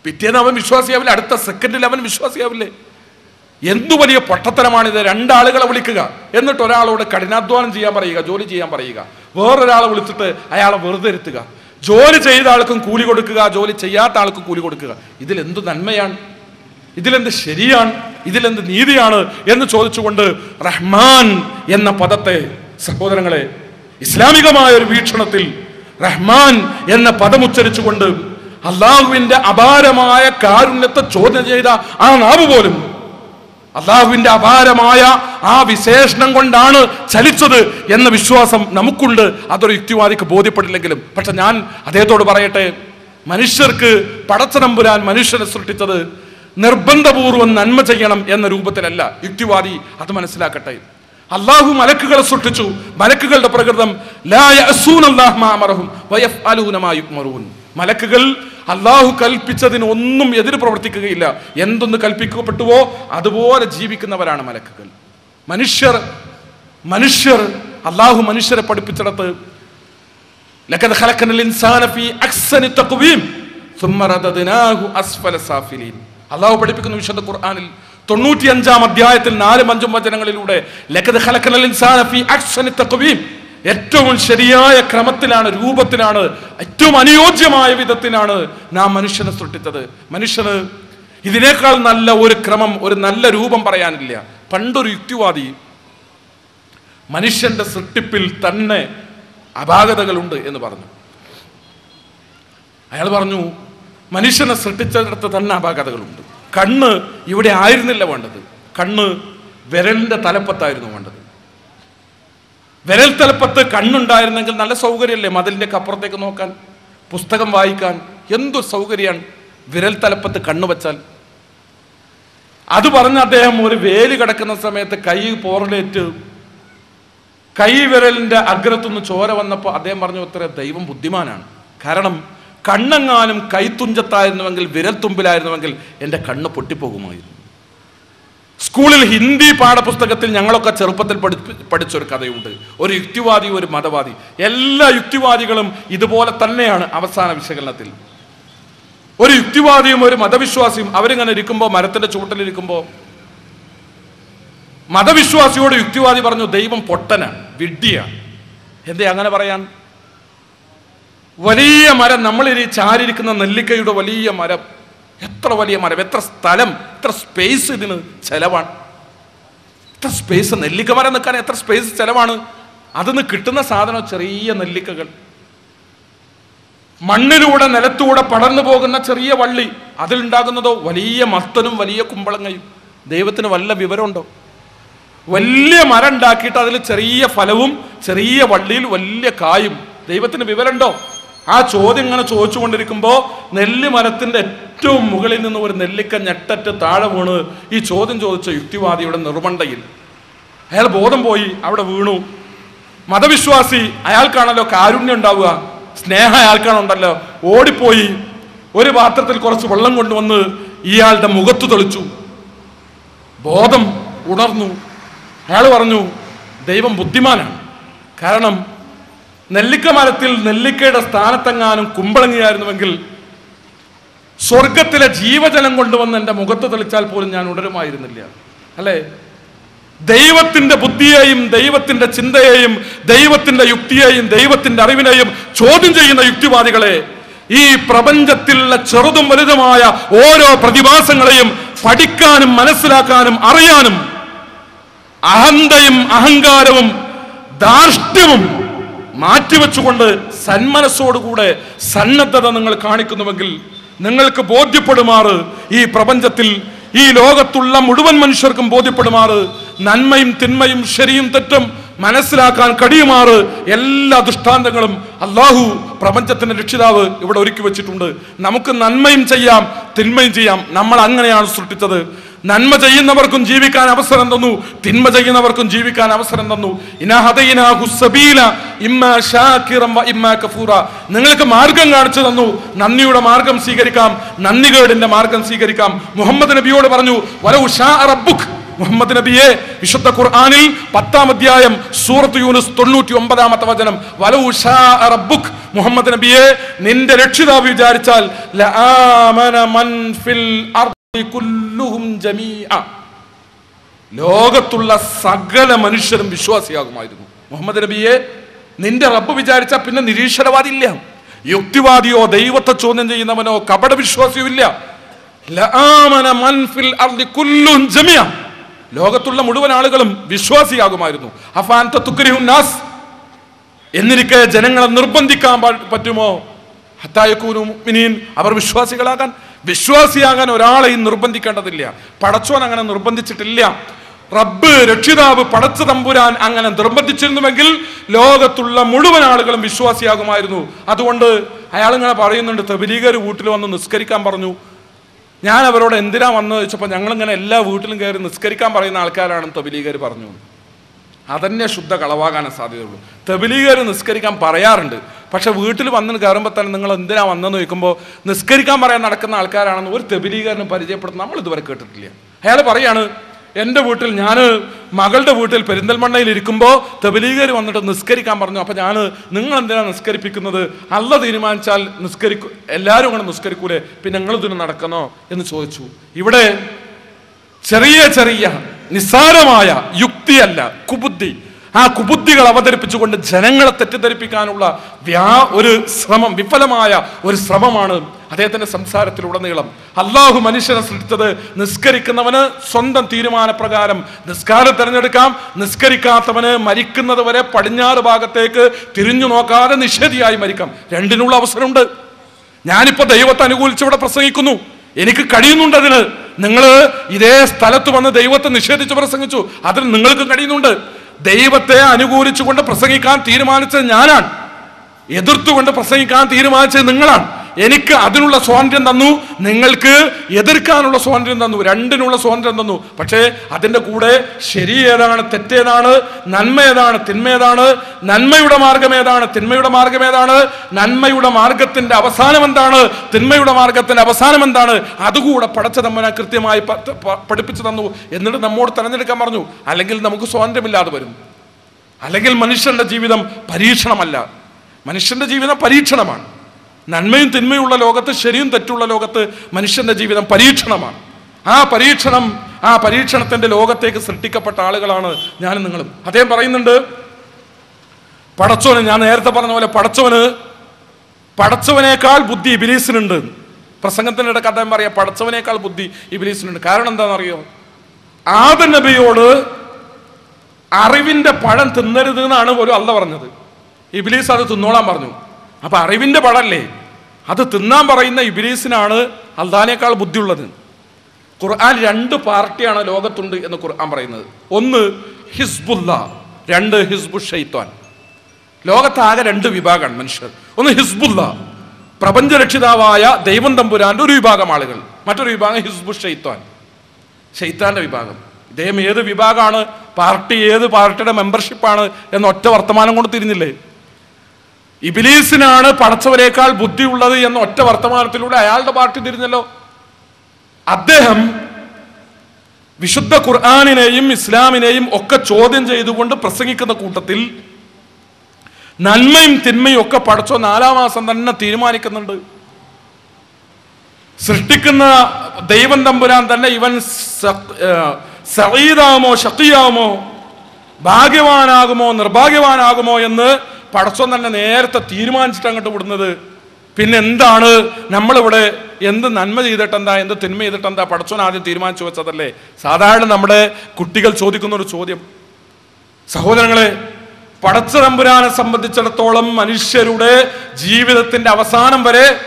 പിറ്റേന്ന് അവൻ വിശ്വാസിയാവില്ലേ? അടുത്ത സെക്കൻഡിൽ അവൻ വിശ്വാസിയാവില്ലേ? എന്തു വലിയ പൊട്ടത്തരമാണിത്? രണ്ടാളുകളെ വിളിക്കുക. എന്നിട്ട് ഒരാളോട് കഠിനാധ്വാനം ചെയ്യാൻ പറയുക ജോലി ചെയ്യാൻ പറയുക. വേറൊരാളെ വിളിച്ചിട്ട് അയാളെ വെറുതെ ഇരുത്തുക. ജോലി ചെയ്ത ആൾക്കും കൂലി കൊടുക്കുക ജോലി ചെയ്യാത്ത ആൾക്കും കൂലി കൊടുക്കുക. ഇതിൽ എന്തു നന്മയാണ്? ഇതിലെന്ത് ശരിയാണ്? ഇതിലെന്ത് നീതിയാണ്? എന്ന് ചോദിച്ചുകൊണ്ട് റഹ്മാൻ എന്ന പദത്തെ സഹോദരങ്ങളെ ഇസ്ലാമികമായ ഒരു വീക്ഷണത്തിൽ റഹ്മാൻ എന്ന പദം ഉച്ചരിച്ചുകൊണ്ട് അള്ളാഹുവിന്റെ അപാരമായ കാരുണ്യത്തെ ചോദ്യം ചെയ്ത ആ നാവ് പോലും അള്ളാഹുവിന്റെ അപാരമായ ആ വിശേഷണം കൊണ്ടാണ് ചലിച്ചത് എന്ന വിശ്വാസം നമുക്കുണ്ട്. അതൊരു യുക്തിവാദിക്ക് ബോധ്യപ്പെട്ടില്ലെങ്കിലും. പക്ഷെ ഞാൻ അദ്ദേഹത്തോട് പറയട്ടെ മനുഷ്യർക്ക് പടച്ചതമ്പുരാൻ മനുഷ്യനെ സൃഷ്ടിച്ചത് നിർബന്ധപൂർവം നന്മ ചെയ്യണം എന്ന രൂപത്തിലല്ല യുക്തിവാദി അത് മനസ്സിലാക്കട്ടെ. അള്ളാഹു മലക്കുകളെ സൃഷ്ടിച്ചു. മലക്കുകളുടെ പ്രകൃതം മലക്കുകൾ അള്ളാഹു കൽപ്പിച്ചതിന് ഒന്നും എതിര് പ്രവർത്തിക്കുകയില്ല. എന്തൊന്ന് കൽപ്പിക്കപ്പെട്ടുവോ അതുപോലെ ജീവിക്കുന്നവരാണ് മലക്കുകൾ. മനുഷ്യർ മനുഷ്യർ അള്ളാഹു മനുഷ്യരെ പഠിപ്പിച്ചിടത്ത് ഇൻസാന ഫീ അക്സനി തഖ്വീം അസ്ഫല അള്ളാഹു പഠിപ്പിക്കുന്ന വിശുദ്ധ ഖുർആാനിൽ തൊണ്ണൂറ്റി അഞ്ചാം അധ്യായത്തിൽ നാലും അഞ്ചും വചനങ്ങളിലൂടെ ഏറ്റവും ശരിയായ ക്രമത്തിലാണ് രൂപത്തിലാണ് ഏറ്റവും അനുയോജ്യമായ വിധത്തിലാണ് നാം മനുഷ്യനെ സൃഷ്ടിച്ചത്. മനുഷ്യന് ഇതിനേക്കാൾ നല്ല ഒരു ക്രമം ഒരു നല്ല രൂപം പറയാനില്ല. പണ്ടൊരു യുക്തിവാദി മനുഷ്യന്റെ സൃഷ്ടിപ്പിൽ തന്നെ അപാകതകളുണ്ട് എന്ന് പറഞ്ഞു. അയാൾ പറഞ്ഞു മനുഷ്യനെ സൃഷ്ടിച്ചിടത്ത് തന്നെ അപാകതകളുണ്ട് കണ്ണ് ഇവിടെ ആയിരുന്നില്ല വേണ്ടത്. കണ്ണ് വിരലിന്റെ തലപ്പത്തായിരുന്നു വേണ്ടത്. വിരൽ തലപ്പത്ത് കണ്ണുണ്ടായിരുന്നെങ്കിൽ നല്ല സൗകര്യമല്ലേ മതിലിന്റെ അപ്പുറത്തേക്ക് നോക്കാൻ പുസ്തകം വായിക്കാൻ എന്തു സൗകര്യമാണ് വിരൽ തലപ്പത്ത് കണ്ണു വച്ചാൽ. അത് പറഞ്ഞ അദ്ദേഹം ഒരു വേൽ കിടക്കുന്ന സമയത്ത് കൈ പോറലേറ്റ് കൈ വിരലിന്റെ അഗ്രത്തുനിന്ന് ചോര വന്നപ്പോൾ അദ്ദേഹം പറഞ്ഞു അത്ര ദൈവം ബുദ്ധിമാനാണ്. കാരണം കണ്ണെങ്ങാനും കൈത്തുഞ്ചത്തായിരുന്നുവെങ്കിൽ വിരൽ തുമ്പിലായിരുന്നുവെങ്കിൽ എന്റെ കണ്ണ് പൊട്ടിപ്പോകുമായിരുന്നു. സ്കൂളിൽ ഹിന്ദി പാഠപുസ്തകത്തിൽ ഞങ്ങളൊക്കെ ചെറുപ്പത്തിൽ പഠി പഠിച്ചൊരു കഥയുണ്ട്. ഒരു യുക്തിവാദി ഒരു മതവാദി. എല്ലാ യുക്തിവാദികളും ഇതുപോലെ തന്നെയാണ് അവസാന വിശകലനത്തിൽ. ഒരു യുക്തിവാദിയും ഒരു മതവിശ്വാസിയും അവരിങ്ങനെ ഇരിക്കുമ്പോൾ മരത്തിന്റെ ചുവട്ടിലിരിക്കുമ്പോൾ മതവിശ്വാസിയോട് യുക്തിവാദി പറഞ്ഞു ദൈവം പൊട്ടനാണ് വിഡ്ഢിയാണ് എന്തേ അങ്ങനെ പറയാൻ? വലിയ മരം നമ്മളിൽ ചാരിയിരിക്കുന്ന നെല്ലിക്കയുടെ വലിയ മരം. എത്ര വലിയ മരം? എത്ര സ്ഥലം? എത്ര സ്പേസ് ഇതിന് ചെലവാണ്? എത്ര സ്പേസ് നെല്ലിക്ക മരം നിൽക്കാൻ എത്ര സ്പേസ് ചെലവാണ്? അതിന്ന് കിട്ടുന്ന സാധനം ചെറിയ നെല്ലിക്കകൾ. മണ്ണിലൂടെ നിലത്തൂടെ പടർന്നു പോകുന്ന ചെറിയ വള്ളി അതിലുണ്ടാകുന്നതോ വലിയ മത്തനും വലിയ കുമ്പളങ്ങയും. ദൈവത്തിന് വല്ല വിവരമുണ്ടോ? വലിയ മരം ഉണ്ടാക്കിയിട്ട് അതിൽ ചെറിയ ഫലവും ചെറിയ വള്ളിയിൽ വലിയ കായും. ദൈവത്തിന് വിവരമുണ്ടോ? ആ ചോദ്യം ഇങ്ങനെ ചോദിച്ചുകൊണ്ടിരിക്കുമ്പോൾ നെല്ല് മരത്തിന്റെ ഏറ്റവും മുകളിൽ നിന്ന് ഒരു നെല്ലിക്ക ഞെട്ടറ്റ് താഴെ വീണ്. ഈ ചോദ്യം ചോദിച്ച യുക്തിവാദിയുടെ നിർമണ്ടയിൽ അയാൾ ബോധം പോയി അവിടെ വീണു. മതവിശ്വാസി അയാൾക്കാണല്ലോ കാരുണ്യം ഉണ്ടാവുക. സ്നേഹം അയാൾക്കാണുണ്ടല്ലോ. ഓടിപ്പോയി. ഒരു പാത്രത്തിൽ കുറച്ച് വെള്ളം കൊണ്ടുവന്ന് ഇയാളുടെ മുഖത്ത് തെളിച്ചു. ബോധം ഉണർന്നു. അയാൾ പറഞ്ഞു ദൈവം ബുദ്ധിമാനാണ്. കാരണം നെല്ലിക്ക മരത്തിൽ നെല്ലിക്കയുടെ സ്ഥാനത്തെങ്ങാനും കുമ്പളങ്ങിയായിരുന്നുവെങ്കിൽ സ്വർഗത്തിലെ ജീവജലം കൊണ്ടുവന്ന് എന്റെ മുഖത്ത് തെളിച്ചാൽ പോലും ഞാൻ ഉണരുമായിരുന്നില്ല അല്ലേ? ദൈവത്തിന്റെ ബുദ്ധിയെയും ദൈവത്തിന്റെ ചിന്തയെയും ദൈവത്തിന്റെ യുക്തിയെയും ദൈവത്തിന്റെ അറിവിനെയും ചോദ്യം ചെയ്യുന്ന യുക്തിവാദികളെ ഈ പ്രപഞ്ചത്തിലുള്ള ചെറുതും വലുതുമായ ഓരോ പ്രതിഭാസങ്ങളെയും പഠിക്കാനും മനസ്സിലാക്കാനും അറിയാനും അഹന്തയും അഹങ്കാരവും ധാർഷ്ട്യവും മാറ്റിവെച്ചുകൊണ്ട് സന്മനസ്സോടുകൂടെ സന്നദ്ധത നിങ്ങൾ കാണിക്കുന്നുവെങ്കിൽ നിങ്ങൾക്ക് ബോധ്യപ്പെടുമാറ് ഈ പ്രപഞ്ചത്തിൽ ഈ ലോകത്തുള്ള മുഴുവൻ മനുഷ്യർക്കും ബോധ്യപ്പെടുമാറ്. നന്മയും തിന്മയും ശരിയും തെറ്റും മനസ്സിലാക്കാൻ കഴിയുമാറ്. എല്ലാ ദൃഷ്ടാന്തങ്ങളും അള്ളാഹു പ്രപഞ്ചത്തിന്റെ രക്ഷിതാവ് ഇവിടെ ഒരുക്കി വെച്ചിട്ടുണ്ട്. നമുക്ക് നന്മയും ചെയ്യാം തിന്മയും ചെയ്യാം. നമ്മൾ അങ്ങനെയാണ് സൃഷ്ടിച്ചത്. നന്മ ചെയ്യുന്നവർക്കും ജീവിക്കാൻ അവസരം തന്നു. തിന്മ ചെയ്യുന്നവർക്കും ജീവിക്കാൻ അവസരം തന്നു. നിങ്ങൾക്ക് മാർഗം കാണിച്ചു തന്നു. നന്ദിയുടെ മാർഗം സ്വീകരിക്കാം. നന്ദികേടിന്റെ മാർഗം സ്വീകരിക്കാം. മുഹമ്മദ് നബിയോട് പറഞ്ഞു വലവു ഷാ റബ്ബുക്. മുഹമ്മദ് നബിയെ വിശുദ്ധ ഖുർആാനിൽ പത്താം അധ്യായം സൂറത്ത് യൂനുസ് തൊണ്ണൂറ്റി ഒമ്പതാമത്തെ വചനം വലവു ഷാ റബ്ബുക്. മുഹമ്മദ് നബിയെ നിന്റെ രക്ഷിതാവ് വിചാരിച്ചാൽ ലോകത്തുള്ള സകല മനുഷ്യരും വിശ്വാസിയാകുമായിരുന്നു. മുഹമ്മദ് നബിയെ നിന്റെ റബ്ബ് വിചാരിച്ച പിന്നെ നിരീശ്വരവാദി ഇല്ല യുക്തിവാദിയോ ദൈവത്തെ ചോദ്യം ചെയ്യുന്നവനോ കപട വിശ്വാസിയോ ഇല്ല. ലോകത്തുള്ള മുഴുവൻ ആളുകളും വിശ്വാസിയാകുമായിരുന്നു. അഫാൻത എന്നിരിക്കെ ജനങ്ങളെ നിർബന്ധിക്കാൻ പറ്റുമോ? ഹത്തായക്കൂനു അവർ വിശ്വാസികളാകാൻ വിശ്വാസിയാകാൻ ഒരാളെയും നിർബന്ധിക്കേണ്ടതില്ല. പടച്ചോൻ അങ്ങനെ നിർബന്ധിച്ചിട്ടില്ല. റബ്ബ് രക്ഷിതാവ് പടച്ച തമ്പുരാൻ അങ്ങനെ നിർബന്ധിച്ചിരുന്നുവെങ്കിൽ ലോകത്തുള്ള മുഴുവൻ ആളുകളും വിശ്വാസിയാകുമായിരുന്നു. അതുകൊണ്ട് അയാൾ ഇങ്ങനെ പറയുന്നുണ്ട് തെബലീഗർ വീട്ടിൽ വന്ന് നിസ്കരിക്കാൻ പറഞ്ഞു. ഞാൻ അവരോട് എന്തിനാ വന്നത് ചോദിച്ചപ്പോൾ ഞങ്ങളിങ്ങനെ എല്ലാ വീട്ടിലും കയറി നിസ്കരിക്കാൻ പറയുന്ന ആൾക്കാരാണ് തെബലീഗർ പറഞ്ഞു. അതന്നെ ശുദ്ധ കളവാകാനേ സാധ്യതയുള്ളൂ. തെബിലീകർ നിസ്കരിക്കാൻ പറയാറുണ്ട്. പക്ഷെ വീട്ടിൽ വന്ന് കയറുമ്പോൾ തന്നെ നിങ്ങൾ എന്തിനാ വന്നെന്ന് ചോദിക്കുമ്പോൾ നിസ്കരിക്കാൻ പറയാൻ നടക്കുന്ന ആൾക്കാരാണെന്ന് ഒരു തെബിലീകരനെ പരിചയപ്പെടുന്ന നമ്മൾ ഇതുവരെ കേട്ടിട്ടില്ല. അയാൾ പറയാണ് എന്റെ വീട്ടിൽ ഞാൻ മകളുടെ വീട്ടിൽ പെരിന്തൽമണ്ണയിൽ ഇരിക്കുമ്പോൾ തെബിലീകരി വന്നിട്ട് നിസ്കരിക്കാൻ പറഞ്ഞു. അപ്പം ഞാൻ നിങ്ങൾ എന്തിനാണ് നിസ്കരിപ്പിക്കുന്നത്? അല്ല തീരുമാനിച്ചാൽ നിസ്കരിക്കൂ എല്ലാവരും അങ്ങനെ നിസ്കരിക്കൂലേ? പിന്നെ നിങ്ങൾ ഇതിന് നടക്കണോ എന്ന് ചോദിച്ചു. ഇവിടെ ചെറിയ ചെറിയ നിസ്സാരമായ യുക്തിയല്ല കുബുദ്ധി. ആ കുബുദ്ധികൾ അവതരിപ്പിച്ചുകൊണ്ട് ജനങ്ങളെ തെറ്റിദ്ധരിപ്പിക്കാനുള്ള വ്യാ ഒരു ശ്രമം വിഫലമായ ഒരു ശ്രമമാണ് അദ്ദേഹത്തിന്റെ സംസാരത്തിലുടനീളം. അള്ളാഹു മനുഷ്യനെ സൃഷ്ടിച്ചത് നിസ്കരിക്കുന്നവന് സ്വന്തം തീരുമാനപ്രകാരം. നിസ്കാരം തിരഞ്ഞെടുക്കാം നിസ്കരിക്കാത്തവന് മരിക്കുന്നത് വരെ പടിഞ്ഞാറ് ഭാഗത്തേക്ക് തിരിഞ്ഞു നോക്കാതെ നിഷേധിയായി മരിക്കാം. രണ്ടിനുള്ള അവസരമുണ്ട്. ഞാനിപ്പോ ദൈവത്തെ അനുകൂലിച്ച് ഇവിടെ പ്രസംഗിക്കുന്നു. എനിക്ക് കഴിയുന്നുണ്ട് അതിന്. നിങ്ങൾ ഇതേ സ്ഥലത്ത് വന്ന് ദൈവത്തെ നിഷേധിച്ച് പ്രസംഗിച്ചു. അതിന് നിങ്ങൾക്ക് കഴിയുന്നുണ്ട്. ദൈവത്തെ അനുകൂലിച്ചുകൊണ്ട് പ്രസംഗിക്കാൻ തീരുമാനിച്ചത് ഞാനാണ്. എതിർത്തുകൊണ്ട് പ്രസംഗിക്കാൻ തീരുമാനിച്ചത് നിങ്ങളാണ്. എനിക്ക് അതിനുള്ള സ്വാതന്ത്ര്യം തന്നു. നിങ്ങൾക്ക് എതിർക്കാനുള്ള സ്വാതന്ത്ര്യം തന്നു. രണ്ടിനുള്ള സ്വാതന്ത്ര്യം തന്നു. പക്ഷേ അതിന്റെ കൂടെ ശരി ഏതാണ് തെറ്റേതാണ് നന്മ ഏതാണ് തിന്മ ഏതാണ് നന്മയുടെ മാർഗം ഏതാണ് തിന്മയുടെ മാർഗം ഏതാണ് നന്മയുടെ മാർഗത്തിന്റെ അവസാനം എന്താണ് തിന്മയുടെ മാർഗത്തിന്റെ അവസാനം എന്താണ് അതുകൂടെ പടച്ച തമ്മന കൃത്യമായി പഠിപ്പിച്ചു തന്നു എന്നിട്ട് നമ്മോട് തെരഞ്ഞെടുക്കാൻ പറഞ്ഞു. അല്ലെങ്കിൽ നമുക്ക് സ്വാതന്ത്ര്യമില്ലാതെ വരും. അല്ലെങ്കിൽ മനുഷ്യന്റെ ജീവിതം പരീക്ഷണമല്ല. മനുഷ്യന്റെ ജീവിതം പരീക്ഷണമാണ്. നന്മയും തിന്മയുള്ള ലോകത്ത് ശരിയും തെറ്റുള്ള ലോകത്ത് മനുഷ്യന്റെ ജീവിതം പരീക്ഷണമാണ്. ആ പരീക്ഷണം ആ പരീക്ഷണത്തിന്റെ ലോകത്തേക്ക് സൃഷ്ടിക്കപ്പെട്ട ആളുകളാണ് ഞാനും നിങ്ങളും. അദ്ദേഹം പറയുന്നുണ്ട് പടച്ചവന് ഞാൻ നേരത്തെ പറഞ്ഞ പോലെ പടച്ചവന് പടച്ചവനേക്കാൾ ബുദ്ധി ഇബിലീസിനുണ്ട്. പ്രസംഗത്തിനിടെ അദ്ദേഹം പറയാം പടച്ചവനേക്കാൾ ബുദ്ധി ഇബിലീസിനുണ്ട്. കാരണം എന്താണെന്നറിയോ? ആദ നബിയോട് അറിവിന്റെ പഴം തിന്നരുത് എന്നാണ് ഒരു അല്ല പറഞ്ഞത്. ഇബിലീസ് അത് തിന്നോളാൻ പറഞ്ഞു. അപ്പൊ അറിവിന്റെ പഴല്ലേ അത് തിന്നാൻ പറയുന്ന ഇബിലീസിനാണ് അള്ളഹാനേക്കാൾ ബുദ്ധിയുള്ളത്. ഖുർആൻ രണ്ട് പാർട്ടിയാണ് ലോകത്തുണ്ട് എന്ന് ഖുർആൻ പറയുന്നത്. ഒന്ന് ഹിസ്ബുല്ല രണ്ട് ഹിസ്ബു ഷെയ്ത്താൻ ലോകത്താകെ രണ്ട് വിഭാഗമാണ് മനുഷ്യർ. ഒന്ന് ഹിസ്ബുല്ല പ്രപഞ്ചരക്ഷിതാവായ ദൈവം തമ്പുരാന്റെ ഒരു വിഭാഗം ആളുകൾ. മറ്റൊരു വിഭാഗം ഹിസ്ബു ഷെയ്ത്താൻ ഷെയ്ത്താന്റെ വിഭാഗം. ഇദ്ദേഹം ഏത് വിഭാഗമാണ്? പാർട്ടി ഏത് പാർട്ടിയുടെ മെമ്പർഷിപ്പാണ് എന്ന ഒറ്റ വർത്തമാനം കൊണ്ട് തിരിഞ്ഞില്ലേ? ഇബിലീസിനാണ് പടച്ചവരേക്കാൾ ബുദ്ധിയുള്ളത് എന്ന ഒറ്റ വർത്തമാനത്തിലൂടെ അയാളുടെ പാർട്ടി തിരിഞ്ഞല്ലോ. അദ്ദേഹം വിശുദ്ധ ഖുർആാനിനെയും ഇസ്ലാമിനെയും ഒക്കെ ചോദ്യം ചെയ്തുകൊണ്ട് പ്രസംഗിക്കുന്ന കൂട്ടത്തിൽ നന്മയും തിന്മയും ഒക്കെ പടച്ചോ നാലാം മാസം തന്നെ തീരുമാനിക്കുന്നുണ്ട്. സൃഷ്ടിക്കുന്ന ദൈവം തമ്പുരാൻ തന്നെ ഇവൻ സഹീദാമോ ഷക്കിയാകുമോ ഭാഗ്യവാനാകുമോ നിർഭാഗ്യവാനാകുമോ എന്ന് പടച്ചോൻ തന്നെ നേരത്തെ തീരുമാനിച്ചിട്ട് അങ്ങോട്ട് വിടുന്നത്. പിന്നെ എന്താണ്? നമ്മളിവിടെ എന്ത് നന്മ ചെയ്തിട്ടെന്താ? എന്ത് തിന്മ ചെയ്തിട്ടെന്താ? പടച്ചോൻ ആദ്യം തീരുമാനിച്ചു വെച്ചതല്ലേ? സാധാരണ നമ്മുടെ കുട്ടികൾ ചോദിക്കുന്ന ഒരു ചോദ്യം. സഹോദരങ്ങളെ പടച്ചതമ്പുരാനെ സംബന്ധിച്ചിടത്തോളം മനുഷ്യരുടെ ജീവിതത്തിന്റെ അവസാനം വരെ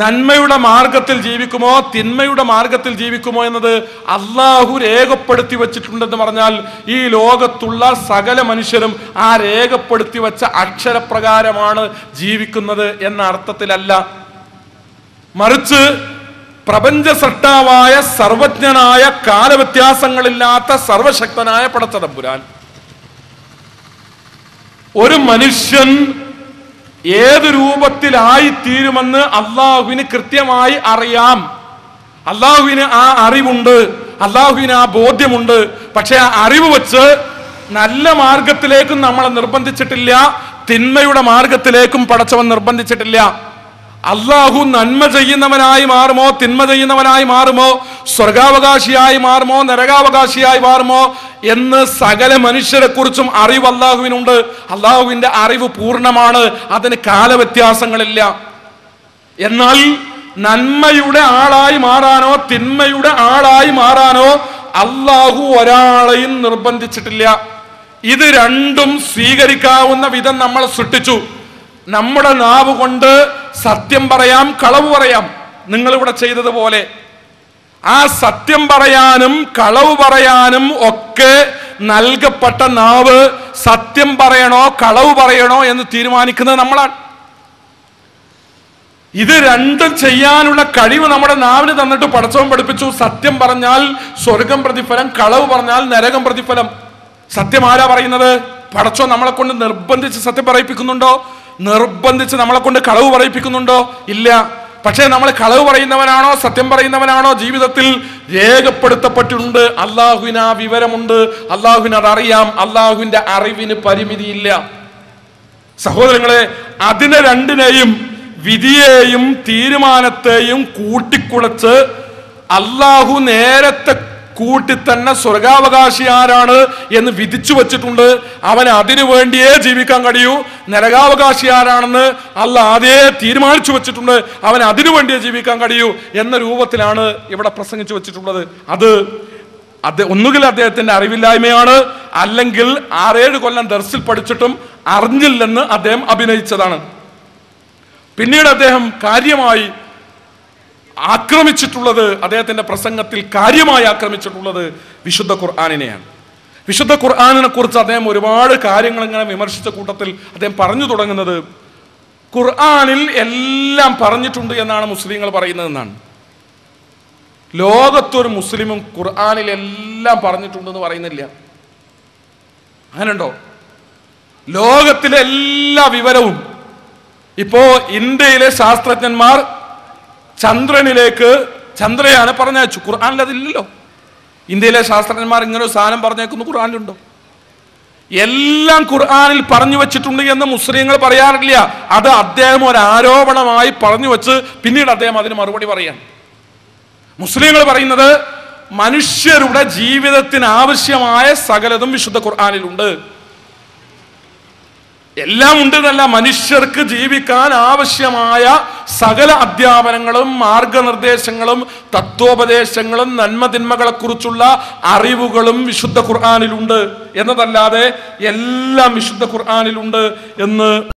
നന്മയുടെ മാർഗത്തിൽ ജീവിക്കുമോ? തിന്മയുടെ മാർഗത്തിൽ ജീവിക്കുമോ എന്നത് അള്ളാഹു രേഖപ്പെടുത്തി വച്ചിട്ടുണ്ടെന്ന് പറഞ്ഞാൽ ഈ ലോകത്തുള്ള സകല മനുഷ്യരും ആ രേഖപ്പെടുത്തി വച്ച അക്ഷരപ്രകാരമാണ് ജീവിക്കുന്നത് എന്ന അർത്ഥത്തിലല്ല. മറിച്ച് പ്രപഞ്ച സൃഷ്ടാവായ സർവജ്ഞനായ കാലവ്യത്യാസങ്ങളില്ലാത്ത സർവശക്തനായ പടച്ചതമ്പുരാൻ ഒരു മനുഷ്യൻ ഏത് രൂപത്തിലായി തീരുമെന്ന് അള്ളാഹുവിന് കൃത്യമായി അറിയാം. അള്ളാഹുവിന് ആ അറിവുണ്ട് അള്ളാഹുവിന് ആ ബോധ്യമുണ്ട്. പക്ഷെ ആ അറിവ് വെച്ച് നല്ല മാർഗത്തിലേക്കും നമ്മളെ നിർബന്ധിച്ചിട്ടില്ല തിന്മയുടെ മാർഗത്തിലേക്കും പടച്ചവൻ നിർബന്ധിച്ചിട്ടില്ല. അള്ളാഹു നന്മ ചെയ്യുന്നവനായി മാറുമോ തിന്മ ചെയ്യുന്നവനായി മാറുമോ സ്വർഗാവകാശിയായി മാറുമോ നരകാവകാശിയായി മാറുമോ എന്ന് സകല മനുഷ്യരെ കുറിച്ചും അറിവ് അള്ളാഹുവിനുണ്ട് അള്ളാഹുവിന്റെ അറിവ് പൂർണമാണ് അതിന് കാലവ്യത്യാസങ്ങളില്ല. എന്നാൽ നന്മയുടെ ആളായി മാറാനോ തിന്മയുടെ ആളായി മാറാനോ അള്ളാഹു ഒരാളെയും നിർബന്ധിച്ചിട്ടില്ല. ഇത് രണ്ടും സ്വീകരിക്കാവുന്ന വിധം നമ്മൾ സൃഷ്ടിച്ചു. നമ്മുടെ നാവ് കൊണ്ട് സത്യം പറയാം കളവ് പറയാം. നിങ്ങളിവിടെ ചെയ്തതുപോലെ. ആ സത്യം പറയാനും കളവ് പറയാനും ഒക്കെ നൽകപ്പെട്ട നാവ് സത്യം പറയണോ കളവ് പറയണോ എന്ന് തീരുമാനിക്കുന്നത് നമ്മളാണ്. ഇത് രണ്ടും ചെയ്യാനുള്ള കഴിവ് നമ്മുടെ നാവിന് തന്നിട്ട് പടച്ചവൻ പഠിപ്പിച്ചു. സത്യം പറഞ്ഞാൽ സ്വർഗം പ്രതിഫലം കളവ് പറഞ്ഞാൽ നരകം പ്രതിഫലം. സത്യം ആരാ പറയുന്നത്? പടച്ചോ നമ്മളെ കൊണ്ട് നിർബന്ധിച്ച് സത്യം പറയിപ്പിക്കുന്നുണ്ടോ? നിർബന്ധിച്ച് നമ്മളെ കൊണ്ട് കളവ് പറയിപ്പിക്കുന്നുണ്ടോ? ഇല്ല. പക്ഷേ നമ്മൾ കളവ് പറയുന്നവനാണോ സത്യം പറയുന്നവനാണോ? ജീവിതത്തിൽ രേഖപ്പെടുത്തപ്പെട്ടിട്ടുണ്ട്. അള്ളാഹുവിന് ആ വിവരമുണ്ട്. അള്ളാഹുവിന് അതറിയാം. അള്ളാഹുവിന്റെ അറിവിന് പരിമിതിയില്ല. സഹോദരങ്ങളെ അതിനെ രണ്ടിനെയും വിധിയെയും തീരുമാനത്തെയും കൂട്ടിക്കുളച്ച് അള്ളാഹു നേരത്തെ കൂട്ടി തന്നെ സ്വർഗാവകാശി ആരാണ് എന്ന് വിധിച്ചു വച്ചിട്ടുണ്ട്. അവൻ അതിനു വേണ്ടിയേ ജീവിക്കാൻ കഴിയൂ. നരകാവകാശി ആരാണെന്ന് അല്ല ആദ്യേ തീരുമാനിച്ചു വെച്ചിട്ടുണ്ട്. അവൻ അതിനു വേണ്ടിയേ ജീവിക്കാൻ കഴിയൂ എന്ന രൂപത്തിലാണ് ഇവിടെ പ്രസംഗിച്ചു വെച്ചിട്ടുള്ളത്. അത് അത് ഒന്നുകിൽ അദ്ദേഹത്തിന്റെ അറിവില്ലായ്മയാണ് അല്ലെങ്കിൽ ആറേഴ് കൊല്ലം ദർസിൽ പഠിച്ചിട്ടും അറിഞ്ഞില്ലെന്ന് അദ്ദേഹം അഭിനയിച്ചതാണ്. പിന്നീട് അദ്ദേഹം കാര്യമായി ആക്രമിച്ചിട്ടുള്ളത് അദ്ദേഹത്തിന്റെ പ്രസംഗത്തിൽ കാര്യമായി ആക്രമിച്ചിട്ടുള്ളത് വിശുദ്ധ ഖുർആാനിനെയാണ്. വിശുദ്ധ ഖുർആാനിനെ കുറിച്ച് അദ്ദേഹം ഒരുപാട് കാര്യങ്ങൾ ഇങ്ങനെ വിമർശിച്ച കൂട്ടത്തിൽ അദ്ദേഹം പറഞ്ഞു തുടങ്ങുന്നത് ഖുർആാനിൽ എല്ലാം പറഞ്ഞിട്ടുണ്ട് എന്നാണ് മുസ്ലിങ്ങൾ പറയുന്നതെന്നാണ് ലോകത്തൊരു മുസ്ലിമും ഖുർആാനിൽ എല്ലാം പറഞ്ഞിട്ടുണ്ടെന്ന് പറയുന്നില്ല. അങ്ങനെയുണ്ടോ? ലോകത്തിലെ എല്ലാ വിവരവും ഇപ്പോ ഇന്ത്യയിലെ ശാസ്ത്രജ്ഞന്മാർ ചന്ദ്രനിലേക്ക് ചന്ദ്രയാനെ പറഞ്ഞയച്ചു. ഖുർആാനിൽ അതില്ലല്ലോ. ഇന്ത്യയിലെ ശാസ്ത്രജ്ഞന്മാർ ഇങ്ങനെ ഒരു സാധനം പറഞ്ഞേക്കുന്നു ഖുർആാനിലുണ്ടോ? എല്ലാം ഖുർആാനിൽ പറഞ്ഞു വെച്ചിട്ടുണ്ട് എന്ന് മുസ്ലിങ്ങൾ പറയാറില്ല. അത് അദ്ദേഹം ഒരു ആരോപണമായി പറഞ്ഞു വെച്ച് പിന്നീട് അദ്ദേഹം അതിന് മറുപടി പറയാം മുസ്ലിങ്ങൾ പറയുന്നത് മനുഷ്യരുടെ ജീവിതത്തിന് ആവശ്യമായ സകലതും വിശുദ്ധ ഖുർആാനിലുണ്ട്. എല്ലാം ഉണ്ട് എന്നല്ല മനുഷ്യർക്ക് ജീവിക്കാൻ ആവശ്യമായ സകല അധ്യാപനങ്ങളും മാർഗനിർദ്ദേശങ്ങളും തത്വോപദേശങ്ങളും നന്മതിന്മകളെക്കുറിച്ചുള്ള അറിവുകളും വിശുദ്ധ ഖുർആാനിലുണ്ട്. എന്നതല്ലാതെ എല്ലാം വിശുദ്ധ ഖുർആാനിലുണ്ട് എന്ന്